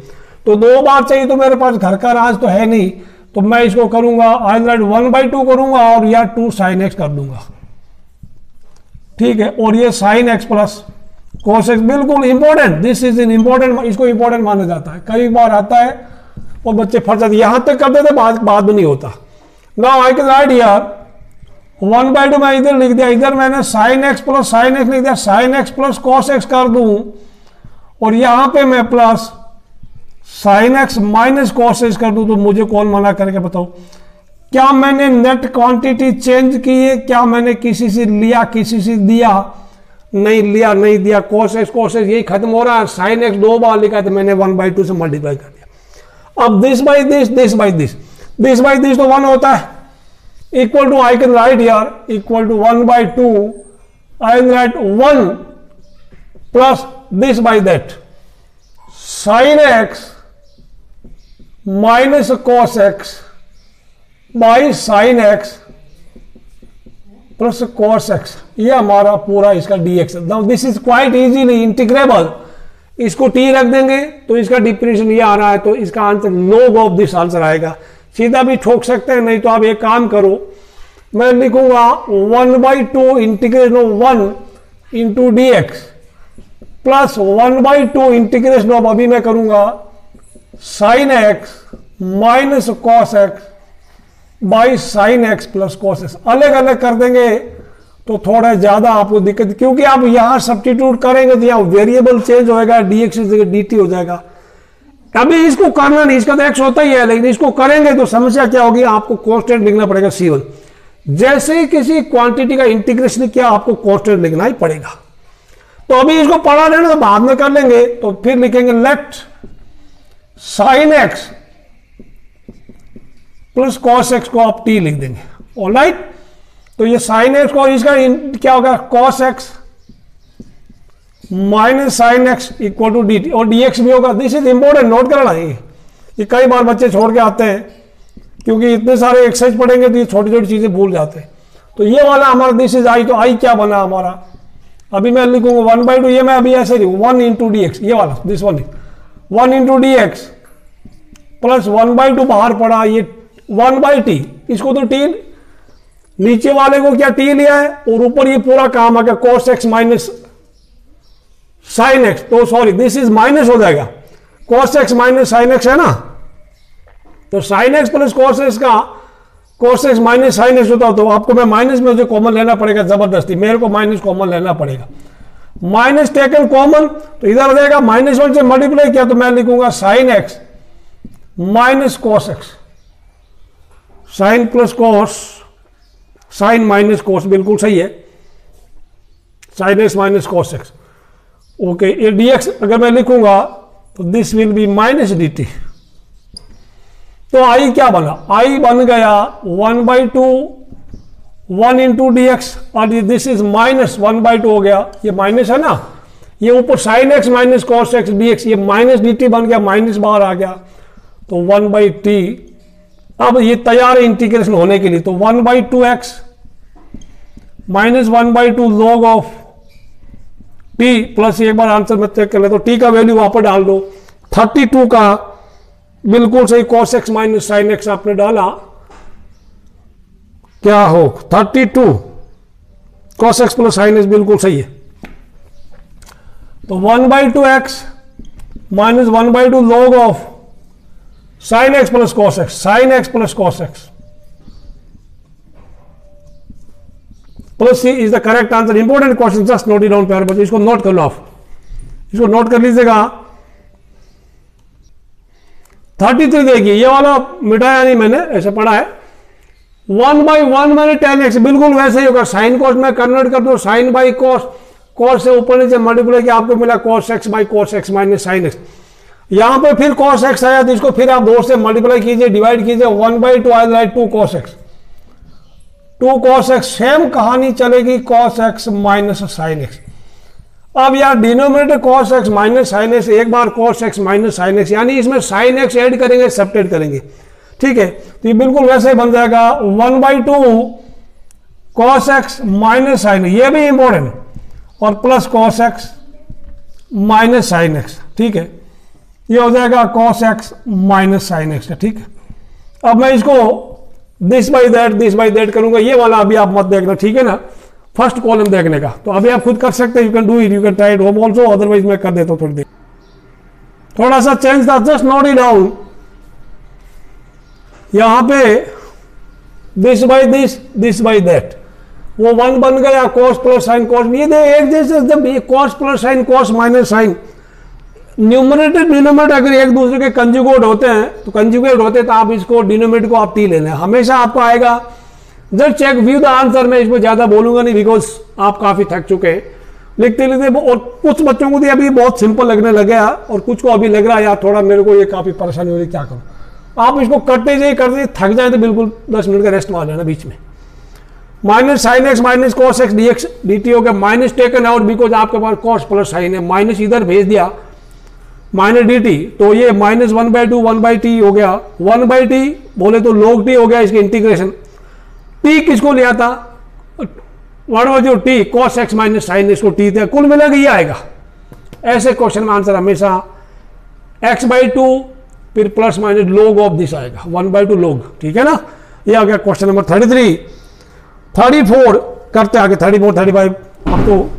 तो दो बार चाहिए तो मेरे पास घर का राज तो है नहीं तो मैं इसको करूँगा आई वन बाई टू करूँगा और या टू साइन एक्स कर दूँगा। ठीक है, और ये sine x plus cos x बिल्कुल important this is in important इसको इंपॉर्टेंट माना जाता है। कई बार आता है और बच्चे फंस जाते यहाँ तक करते थे बाद बाद में नहीं होता। नाउ आई कैन राइट यार वन बाई टू मैं इधर लिख दिया, इधर मैंने sine x plus sine x लिख दिया sine x plus cos x कर दूँ, और यहाँ पे मैं plus sine x minus cos x कर दूँ तो मुझे कौन मना करके बताओ। क्या मैंने नेट क्वांटिटी चेंज की है? क्या मैंने किसी से लिया, किसी से दिया? नहीं लिया, नहीं दिया। कॉस एक्स कॉस एक्स यही खत्म हो रहा है। साइन एक्स दो बार लिखा तो मैंने वन बाई टू से मल्टीप्लाई कर दिया। अब this by this this by this this by this तो वन होता है। Equal to I can write यार equal to one by two I can write one plus this by that sine x minus cos x by sine x plus cos x ये हमारा पूरा इसका dx this is quite easily integrable इसको T रख देंगे तो इसका depression ये आ रहा है तो इसका answer log of this answer आएगा। सीधा भी ठोक सकते हैं, नहीं तो आप एक काम करो, मैं लिखूँगा one by two integration of one into d x plus one by two integration of अभी मैं करूँगा sine x minus cos x by sine x plus cos x अलग अलग कर देंगे तो थोड़ा ज़्यादा आपको दिक्कत, क्योंकि आप यहाँ सब्सटीट्यूट करेंगे तो यहाँ वेरिएबल चेंज होएगा डी एक्स डी हो जाएगा। अभी इसको करना नहीं, इसका तो एक्स होता ही है, लेकिन इसको करेंगे तो समस्या क्या होगी, आपको कॉन्स्टेंट लिखना पड़ेगा सी वन जैसे ही किसी क्वांटिटी का इंटीग्रेशन किया, आपको कॉन्स्टेंट लिखना ही पड़ेगा। तो अभी इसको पढ़ा लेना तो बाद में कर लेंगे तो फिर लिखेंगे let sine x plus cos x को आप टी लिख देंगे। ऑल राइट तो ये साइन एक्स को इसका क्या होगा? Cos x minus sine x equal to d और डी एक्स भी होगा। दिस इज़ इंपॉर्टेंट नोट करना ये। ये कई बार बच्चे छोड़ के आते हैं, क्योंकि इतने सारे एक्सरसाइज पढ़ेंगे तो ये छोटी छोटी चीज़ें भूल जाते हैं। तो ये वाला हमारा दिस इज़ आई तो आई क्या बना हमारा? अभी मैं लिखूँगा वन बाई टू ये मैं अभी ऐसे लिखूँ वन इंटू डी एक्स ये वाला this one one into d x plus one by two बाहर पड़ा, ये वन बाई टी इसको तो टी नीचे वाले को क्या टी लिया है? और ऊपर ये पूरा काम आ गया cos x minus sine x तो सॉरी दिस इज़ माइनस हो जाएगा। Cos x minus sine x है ना? तो sine x plus cos x का cos x minus sine x होता तो आपको मैं माइनस में मुझे कॉमन लेना पड़ेगा, ज़बरदस्ती। मेरे को माइनस कॉमन लेना पड़ेगा। माइनस टेकन कॉमन तो इधर आ जाएगा माइनस वन से मल्टीप्लाई किया तो मैं लिखूँगा sine x minus cos x sine plus cos sine minus cos बिल्कुल सही है। Sine x minus cos x okay, ये dx अगर मैं लिखूँगा तो this will be minus d t तो आई क्या बना? आई बन गया one by two one into d x और this is minus one by two हो गया। ये माइनस है ना? ये ऊपर sine x minus cos x d x ये माइनस डी टी बन गया माइनस बाहर आ गया। तो वन बाई टी अब ये तैयार है इंटीग्रेशन होने के लिए तो one by two x minus one by two log of t plus एक बार आंसर में चेक कर ले तो टी का वैल्यू वहाँ पर डाल दो। थर्टी टू का बिल्कुल सही cos x minus sine x आपने डाला। क्या हो? Thirty two cos x plus sine x बिल्कुल सही है। तो one by two x minus one by two log of sine x plus cos x sine x plus cos x plus C is the correct answer important question just note down प्यार इसको note कर लो आप। इसको note कर लीजिएगा। Thirty three देखिए, ये वाला मिटाया नहीं मैंने, ऐसे पढ़ा है। वन बाई वन मैंने टेन एक्स बिल्कुल वैसे ही होगा। साइन कॉस में कन्वर्ट कर दो साइन बाई कॉस कॉस से ऊपर नीचे मल्टीप्लाई किया, आपको मिला cos x by cos x minus sine x यहाँ पर फिर कॉस एक्स आया तो इसको फिर आप दो से मल्टीप्लाई कीजिए डिवाइड कीजिए one by two I write two cos x two cos x same कहानी चलेगी cos x minus sine x अब यार denominator cos x minus sine x एक बार cos x minus sine x यानी इसमें साइन एक्स ऐड करेंगे सब्टेट करेंगे। ठीक है? तो ये बिल्कुल वैसे ही बन जाएगा one by two cos x minus sine ये भी इंपॉर्टेंट और plus cos x minus sine x ठीक है? ये हो जाएगा cos x minus sine x ठीक अब मैं इसको this by that this by that करूँगा। ये वाला अभी आप मत देखना, ठीक है ना? फ़र्स्ट कॉलम देखने का। तो अभी आप खुद कर सकते हैं you can do it you can try it home also otherwise मैं कर देता हूँ थोड़ी देर। थोड़ा सा चेंज था जस्ट नोट इट डाउन यहाँ पे this by this this by that वो वन बन गया कॉस प्लस साइन कॉस ये एक जैसे जब cos plus sine cos minus sine numerator denominator अगर एक दूसरे के कंजुगेट होते हैं तो कंजुगेट होते हैं तो आप इसको डिनोमिनेटर को आप टी लेना हमेशा आपको आएगा। Just check view the answer मैं इसमें ज़्यादा बोलूँगा नहीं बिकॉज़ आप काफ़ी थक चुके हैं। लिखते लिखते और कुछ बच्चों को तो अभी बहुत सिंपल लगने लगे और कुछ को अभी लग रहा है, यार, थोड़ा मेरे को ये काफ़ी परेशानी हो रही, क्या करूँ? आप इसको करते जाइए, करते थक जाए तो बिल्कुल दस मिनट का रेस्ट मार लेना बीच में। Minus sine x minus cos x d x d t हो गया माइनस टेकन आउट बिकॉज़ आपके पास कॉस प्लस साइन है माइनस इधर भेज दिया माइनस डी टी तो ये minus one by two, one by t हो गया। वन बाई टी, बोले तो लोग टी हो गया इसकी इंटीग्रेशन टी किसको लिया था वन बाई जो t cos x minus sine इसको टी था कुल मिला ये आएगा। ऐसे क्वेश्चन में आंसर हमेशा एक्स बाई टू, फिर plus minus log of this आएगा। वन बाई टू लोग ठीक है ना? ये आ गया question number thirty three thirty four करते आगे थर्टी फोर थर्टी फाइव अब तो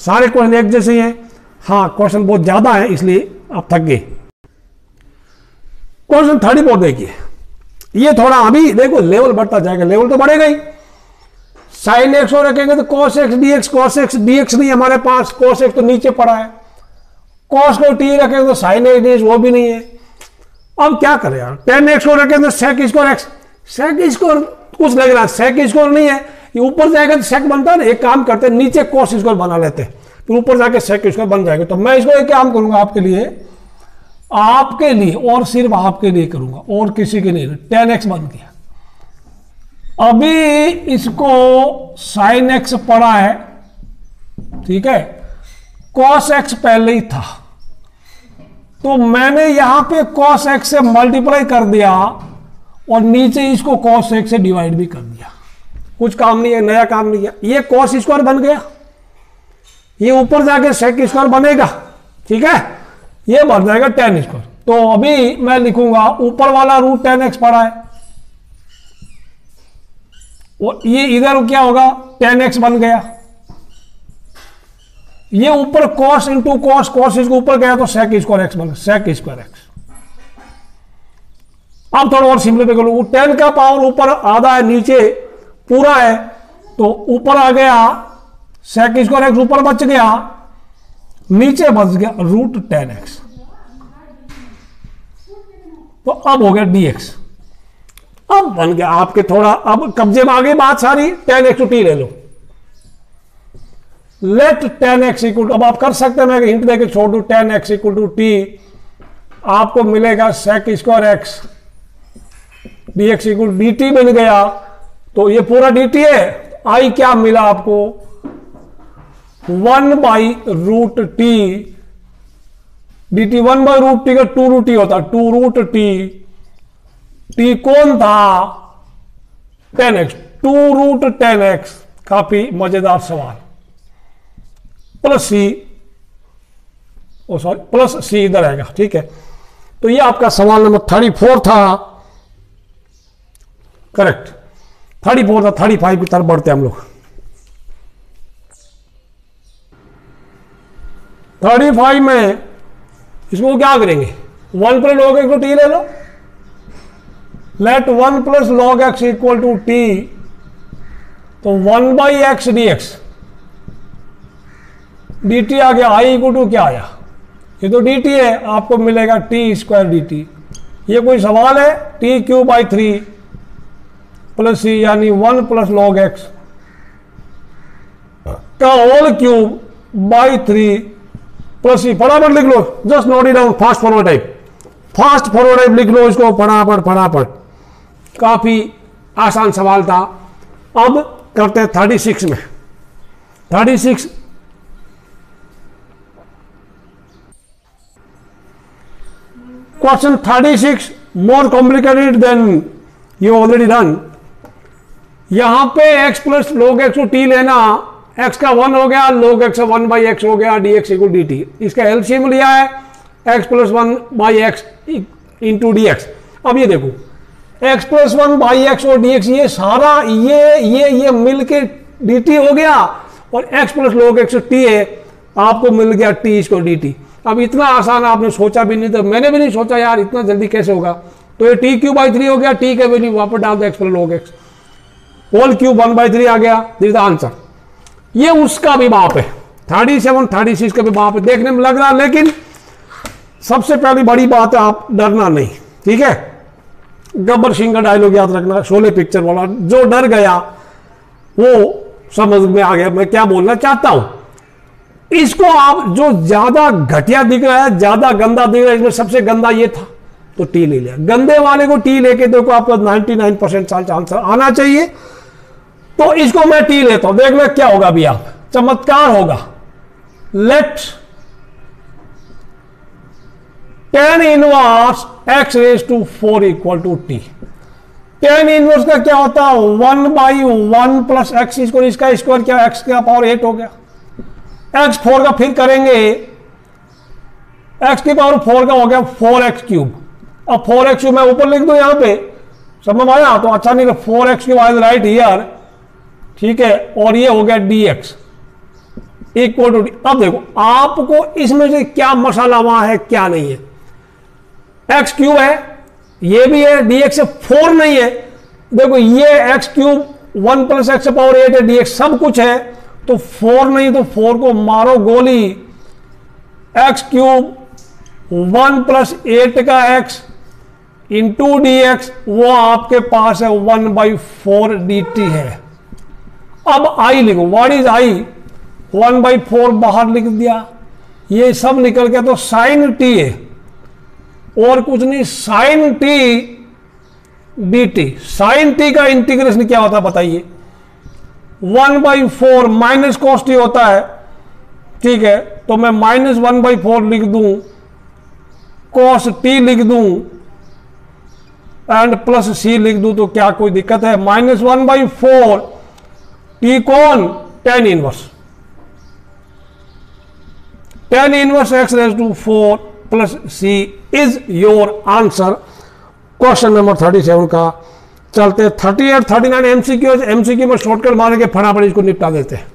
सारे क्वेश्चन एक जैसे ही हैं। हाँ क्वेश्चन बहुत ज़्यादा है, इसलिए आप थक गए। क्वेश्चन थर्टी फोर देखिए? ये थोड़ा अभी देखो लेवल बढ़ता जाएगा लेवल तो बढ़ेगा ही। साइन एक्स और रखेंगे तो cos x d x cos x d x नहीं हमारे पास कॉस एक्स तो नीचे पड़ा है। कॉस को टी रखेंगे तो साइन एक्स डी वो भी नहीं है। अब क्या करें यार? टेन एक्स को रखेंगे तो sec square x sec square कुछ लग रहा है सेक स्कोर नहीं है। ये ऊपर जाएगा तो सेक बनता है ना, एक काम करते हैं, नीचे कॉस स्कोर बना लेते हैं। ऊपर जाके सेक स्कोर बन जाएगा। तो मैं इसको एक काम करूँगा आपके लिए। आपके लिए और सिर्फ़ आपके लिए करूँगा, और किसी के लिए टेन एक्स बन गया। अभी इसको साइन एक्स पड़ा है। ठीक है? कॉस एक्स पहले ही था। तो मैंने यहाँ पे कॉस एक्स से मल्टीप्लाई कर दिया और नीचे इसको कॉस एक्स से डिवाइड भी कर दिया। कुछ काम नहीं है, नया काम नहीं है। ये कॉस स्क्वायर बन गया। ये ऊपर जाके सेक स्क्वायर बनेगा, ठीक है? ये बन जाएगा टेन स्क्वायर तो अभी मैं लिखूँगा, ऊपर वाला रूट टेन एक्स पड़ा है। और ये इधर क्या होगा? टेन एक्स बन गया। ये ऊपर कॉस इंटू कॉस कॉस इसको ऊपर गया तो सेक स्क्वायर एक्स बन सेक स्क्वायर एक्स अब थोड़ा और सिंपलीफाई कर लो। टेन का पावर ऊपर आधा है, नीचे पूरा है तो ऊपर आ गया सेक स्क्वायर एक्स ऊपर बच गया। नीचे बच गया रूट टेन एक्स तो अब हो गया डी एक्स अब बन गया आपके थोड़ा, अब कब्जे में आ गई बात सारी टेन एक्स टू टी ले लो। लेट टेन एक्स इक्वल अब आप कर सकते हैं, मैं हिंट देकर छोड़ दू tan x equal to t आपको मिलेगा sec square x d x equal d t मिल गया। तो ये पूरा डी टी है। आई क्या मिला आपको? One by root t. D t one by root t का टू रूट टी होता, टू रूट टी। टी कौन था? Tan x. Two root tan x. काफ़ी मज़ेदार सवाल। Plus C. Oh, sorry, plus C इधर आएगा, ठीक है। तो ये आपका सवाल नंबर थर्टी फोर था। करेक्ट। थर्टी फोर था, थर्टी फाइव की तरफ़ बढ़ते हम लोग। थर्टी फाइव में इसको क्या करेंगे? One plus log x t ले लो। Let one plus log x equal to t तो one by x d x d t आ गया आई इक्वल टू क्या आया? ये तो डी टी है आपको मिलेगा टी स्क्वायर डी टी ये कोई सवाल है? T cube by three plus C यानी वन प्लस लॉग एक्स का whole cube by three plus C फटाफट लिख लो just note it down fast forward type fast forward type लिख लो इसको फटाफट फटाफट काफ़ी आसान सवाल था। अब करते थर्टी सिक्स में। Thirty six question thirty six more complicated than you already done यहाँ पे x plus log x to t लेना एक्स का वन हो गया log x one by x हो गया d x equal d t इसका एलसीएम लिया है x plus one by x into d x अब ये देखो x plus one by x और डी एक्स ये सारा, ये ये ये मिल के डी टी हो गया और x plus log x t है, आपको मिल गया टी इसको डी टी अब इतना आसान आपने सोचा भी नहीं था मैंने भी नहीं सोचा यार इतना जल्दी कैसे होगा? तो ये टी क्यू बाई थ्री हो गया टी का वैल्यू वापस डाल दो x plus log x whole cube one by three आ गया दिस द आंसर ये उसका भी बाप है। थर्टी सेवन, थर्टी सिक्स का भी बाप है। देखने में लग रहा है, लेकिन सबसे पहली बड़ी बात है, आप डरना नहीं, ठीक है? गब्बर सिंह का डायलॉग याद रखना, शोले पिक्चर वाला, जो डर गया, वो समझ में आ गया, मैं क्या बोलना चाहता हूँ? इसको आप, जो ज़्यादा घटिया दिख रहा है, ज़्यादा गंदा दिख रहा है, इसमें सबसे गंदा ये था तो टी ले लिया। गंदे वाले को टी लेके देखो, आपको 99 परसेंट आंसर आना चाहिए। तो इसको मैं टी लेता हूँ। देख लो क्या होगा आप चमत्कार होगा। Let tan inverse x raise to four equal to t tan inverse का क्या होता है? One by one plus x square इसका स्क्वायर क्या? एक्स का पावर एट हो गया। एक्स फोर का फिर करेंगे। एक्स की पावर फोर का हो गया फोर एक्स क्यूब अब फोर एक्स क्यूब मैं ऊपर लिख दू यहाँ पे। समझ आया तो अच्छा नहीं four x cube I write here ठीक है? और ये हो गया डी एक्स इक्वल टू अब देखो, आपको इसमें से क्या मसाला वहाँ है, क्या नहीं है? एक्स क्यूब है, ये भी है डी एक्स फोर नहीं है। देखो, ये x cube one plus x power eight है डी एक्स सब कुछ है। तो फोर नहीं तो फोर को मारो गोली। X cube one plus eight का एक्स इंटू डी एक्स वो आपके पास है one by four d t है। अब आई लिखो। What is I one by four बाहर लिख दिया। ये सब निकल गया तो साइन टी है। और कुछ नहीं sine t d t sine t का इंटीग्रेशन क्या होता है बताइए। One by four minus cos t होता है। ठीक है तो मैं माइनस वन बाई फोर लिख दूँ। कॉस टी लिख दूँ। एंड प्लस सी लिख दूँ तो क्या कोई दिक्कत है? माइनस वन बाई फोर कौन tan inverse tan inverse x raise to four plus c is your answer question number thirty seven का चलते thirty eight thirty nine MCQ MCQ में शॉर्टकट मारे के फटाफट इसको निपटा देते हैं।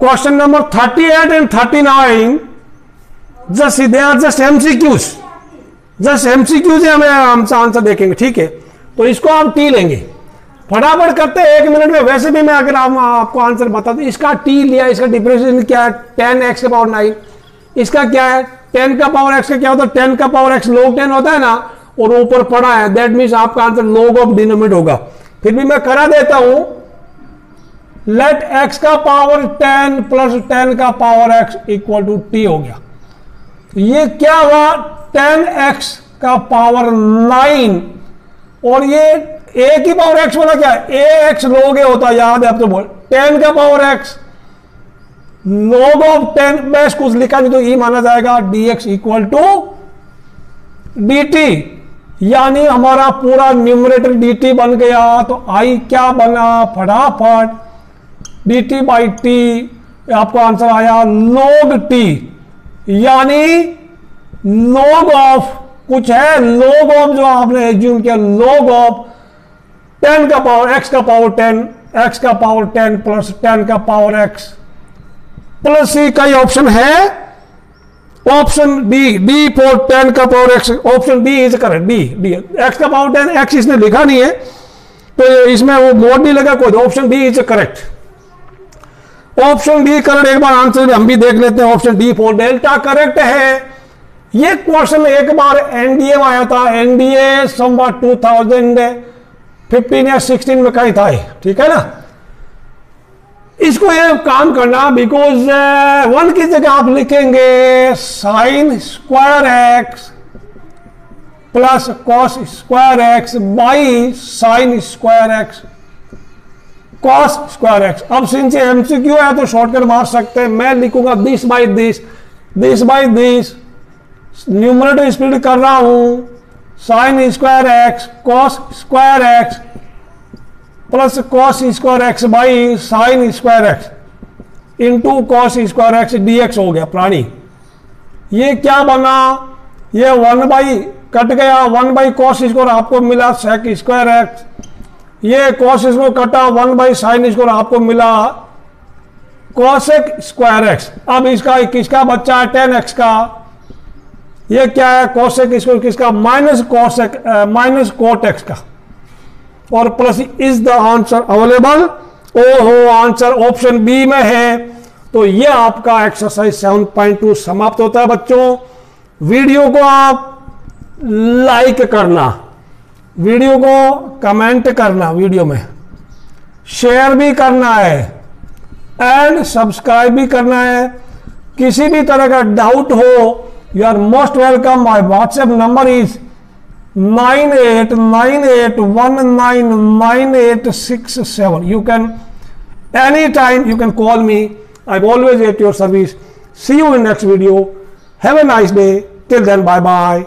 Question number thirty eight and thirty nine just they are just MCQs है हमें हमसे आंसर देखेंगे ठीक है? तो इसको हम टी लेंगे। फटाफट करते हैं एक मिनट में वैसे भी मैं अगर आप, आपको आंसर बता दूँ इसका टी लिया इसका डिफ्रेंशिएशन क्या है? टेन एक्स का पावर नाइन इसका क्या है? टेन का पावर एक्स का क्या होता है? टेन का पावर एक्स लोग टेन होता है ना और ऊपर पड़ा है। दैट मीन्स आपका आंसर लोग ऑफ़ डिनोमिनेट होगा। फिर भी मैं करा देता हूँ लेट एक्स का पावर टेन प्लस टेन का power x equal to t हो गया। ये क्या हुआ? टेन एक्स का पावर नाइन और ये ए की पावर एक्स बोला क्या? ए एक्स लोगे होता, याद है आप तो बोल। टेन का power x log of ten मैं कुछ लिखा नहीं तो ई माना जाएगा d x equal to d t यानी हमारा पूरा न्यूमरेटर डी टी बन गया तो आई क्या बना? फटाफट। डी टी बाई टी आपको आंसर आया लोग टी यानी लोग ऑफ़ कुछ है? लोग ऑफ़ जो आपने एज्यूम किया लोग ऑफ़ टेन का पावर एक्स का पावर टेन एक्स का पावर टेन प्लस टेन का पावर एक्स प्लस सी का ही ऑप्शन है? Option d d four ten का power x option d is correct d d x का power ten x इसने लिखा नहीं है तो इसमें वो मोड नहीं लगा कोई option d is correct option d correct एक बार आंसर हम भी देख लेते हैं option d four delta correct है। ये क्वेश्चन एक बार एनडीए में आया था। एनडीए थाउज़ेंड फिफ्टीन या सिक्सटीन में कहीं था ठीक है ना? इसको ये काम करना बिकॉज़ वन की जगह आप लिखेंगे sine square x plus cos square x by sine square x cos square x अब ये एमसीक्यू है तो शॉर्टकट मार सकते हैं। मैं लिखूँगा this by this this by this numerator split कर रहा हूँ। Sine square x cos square x plus cos square x by sine square x into cos square x d x हो गया प्राणी। ये क्या बना? ये वन बाई कट गया। वन बाई कॉस स्क्वायर आपको मिला सेक स्क्वायर एक्स ये कॉस स्क्वायर कटा वन बाई साइन स्क्वायर आपको मिला कॉसेक स्क्वायर एक्स अब इसका, किसका बच्चा है? टेन एक्स का। ये क्या है? कॉसेक स्क्वायर किसका? Minus cosec minus cot x का। और plus is the answer available, ओ हो आंसर ऑप्शन बी में है। तो ये आपका एक्सरसाइज 7.2 समाप्त होता है बच्चों। वीडियो को आप लाइक करना, वीडियो को कमेंट करना वीडियो में। शेयर भी करना है, एंड सब्सक्राइब भी करना है। किसी भी तरह का डाउट हो You are most welcome. My WhatsApp number is 9898199867. You can anytime you can call me. I'm always at your service. See you in next video. Have a nice day. Till then, bye bye.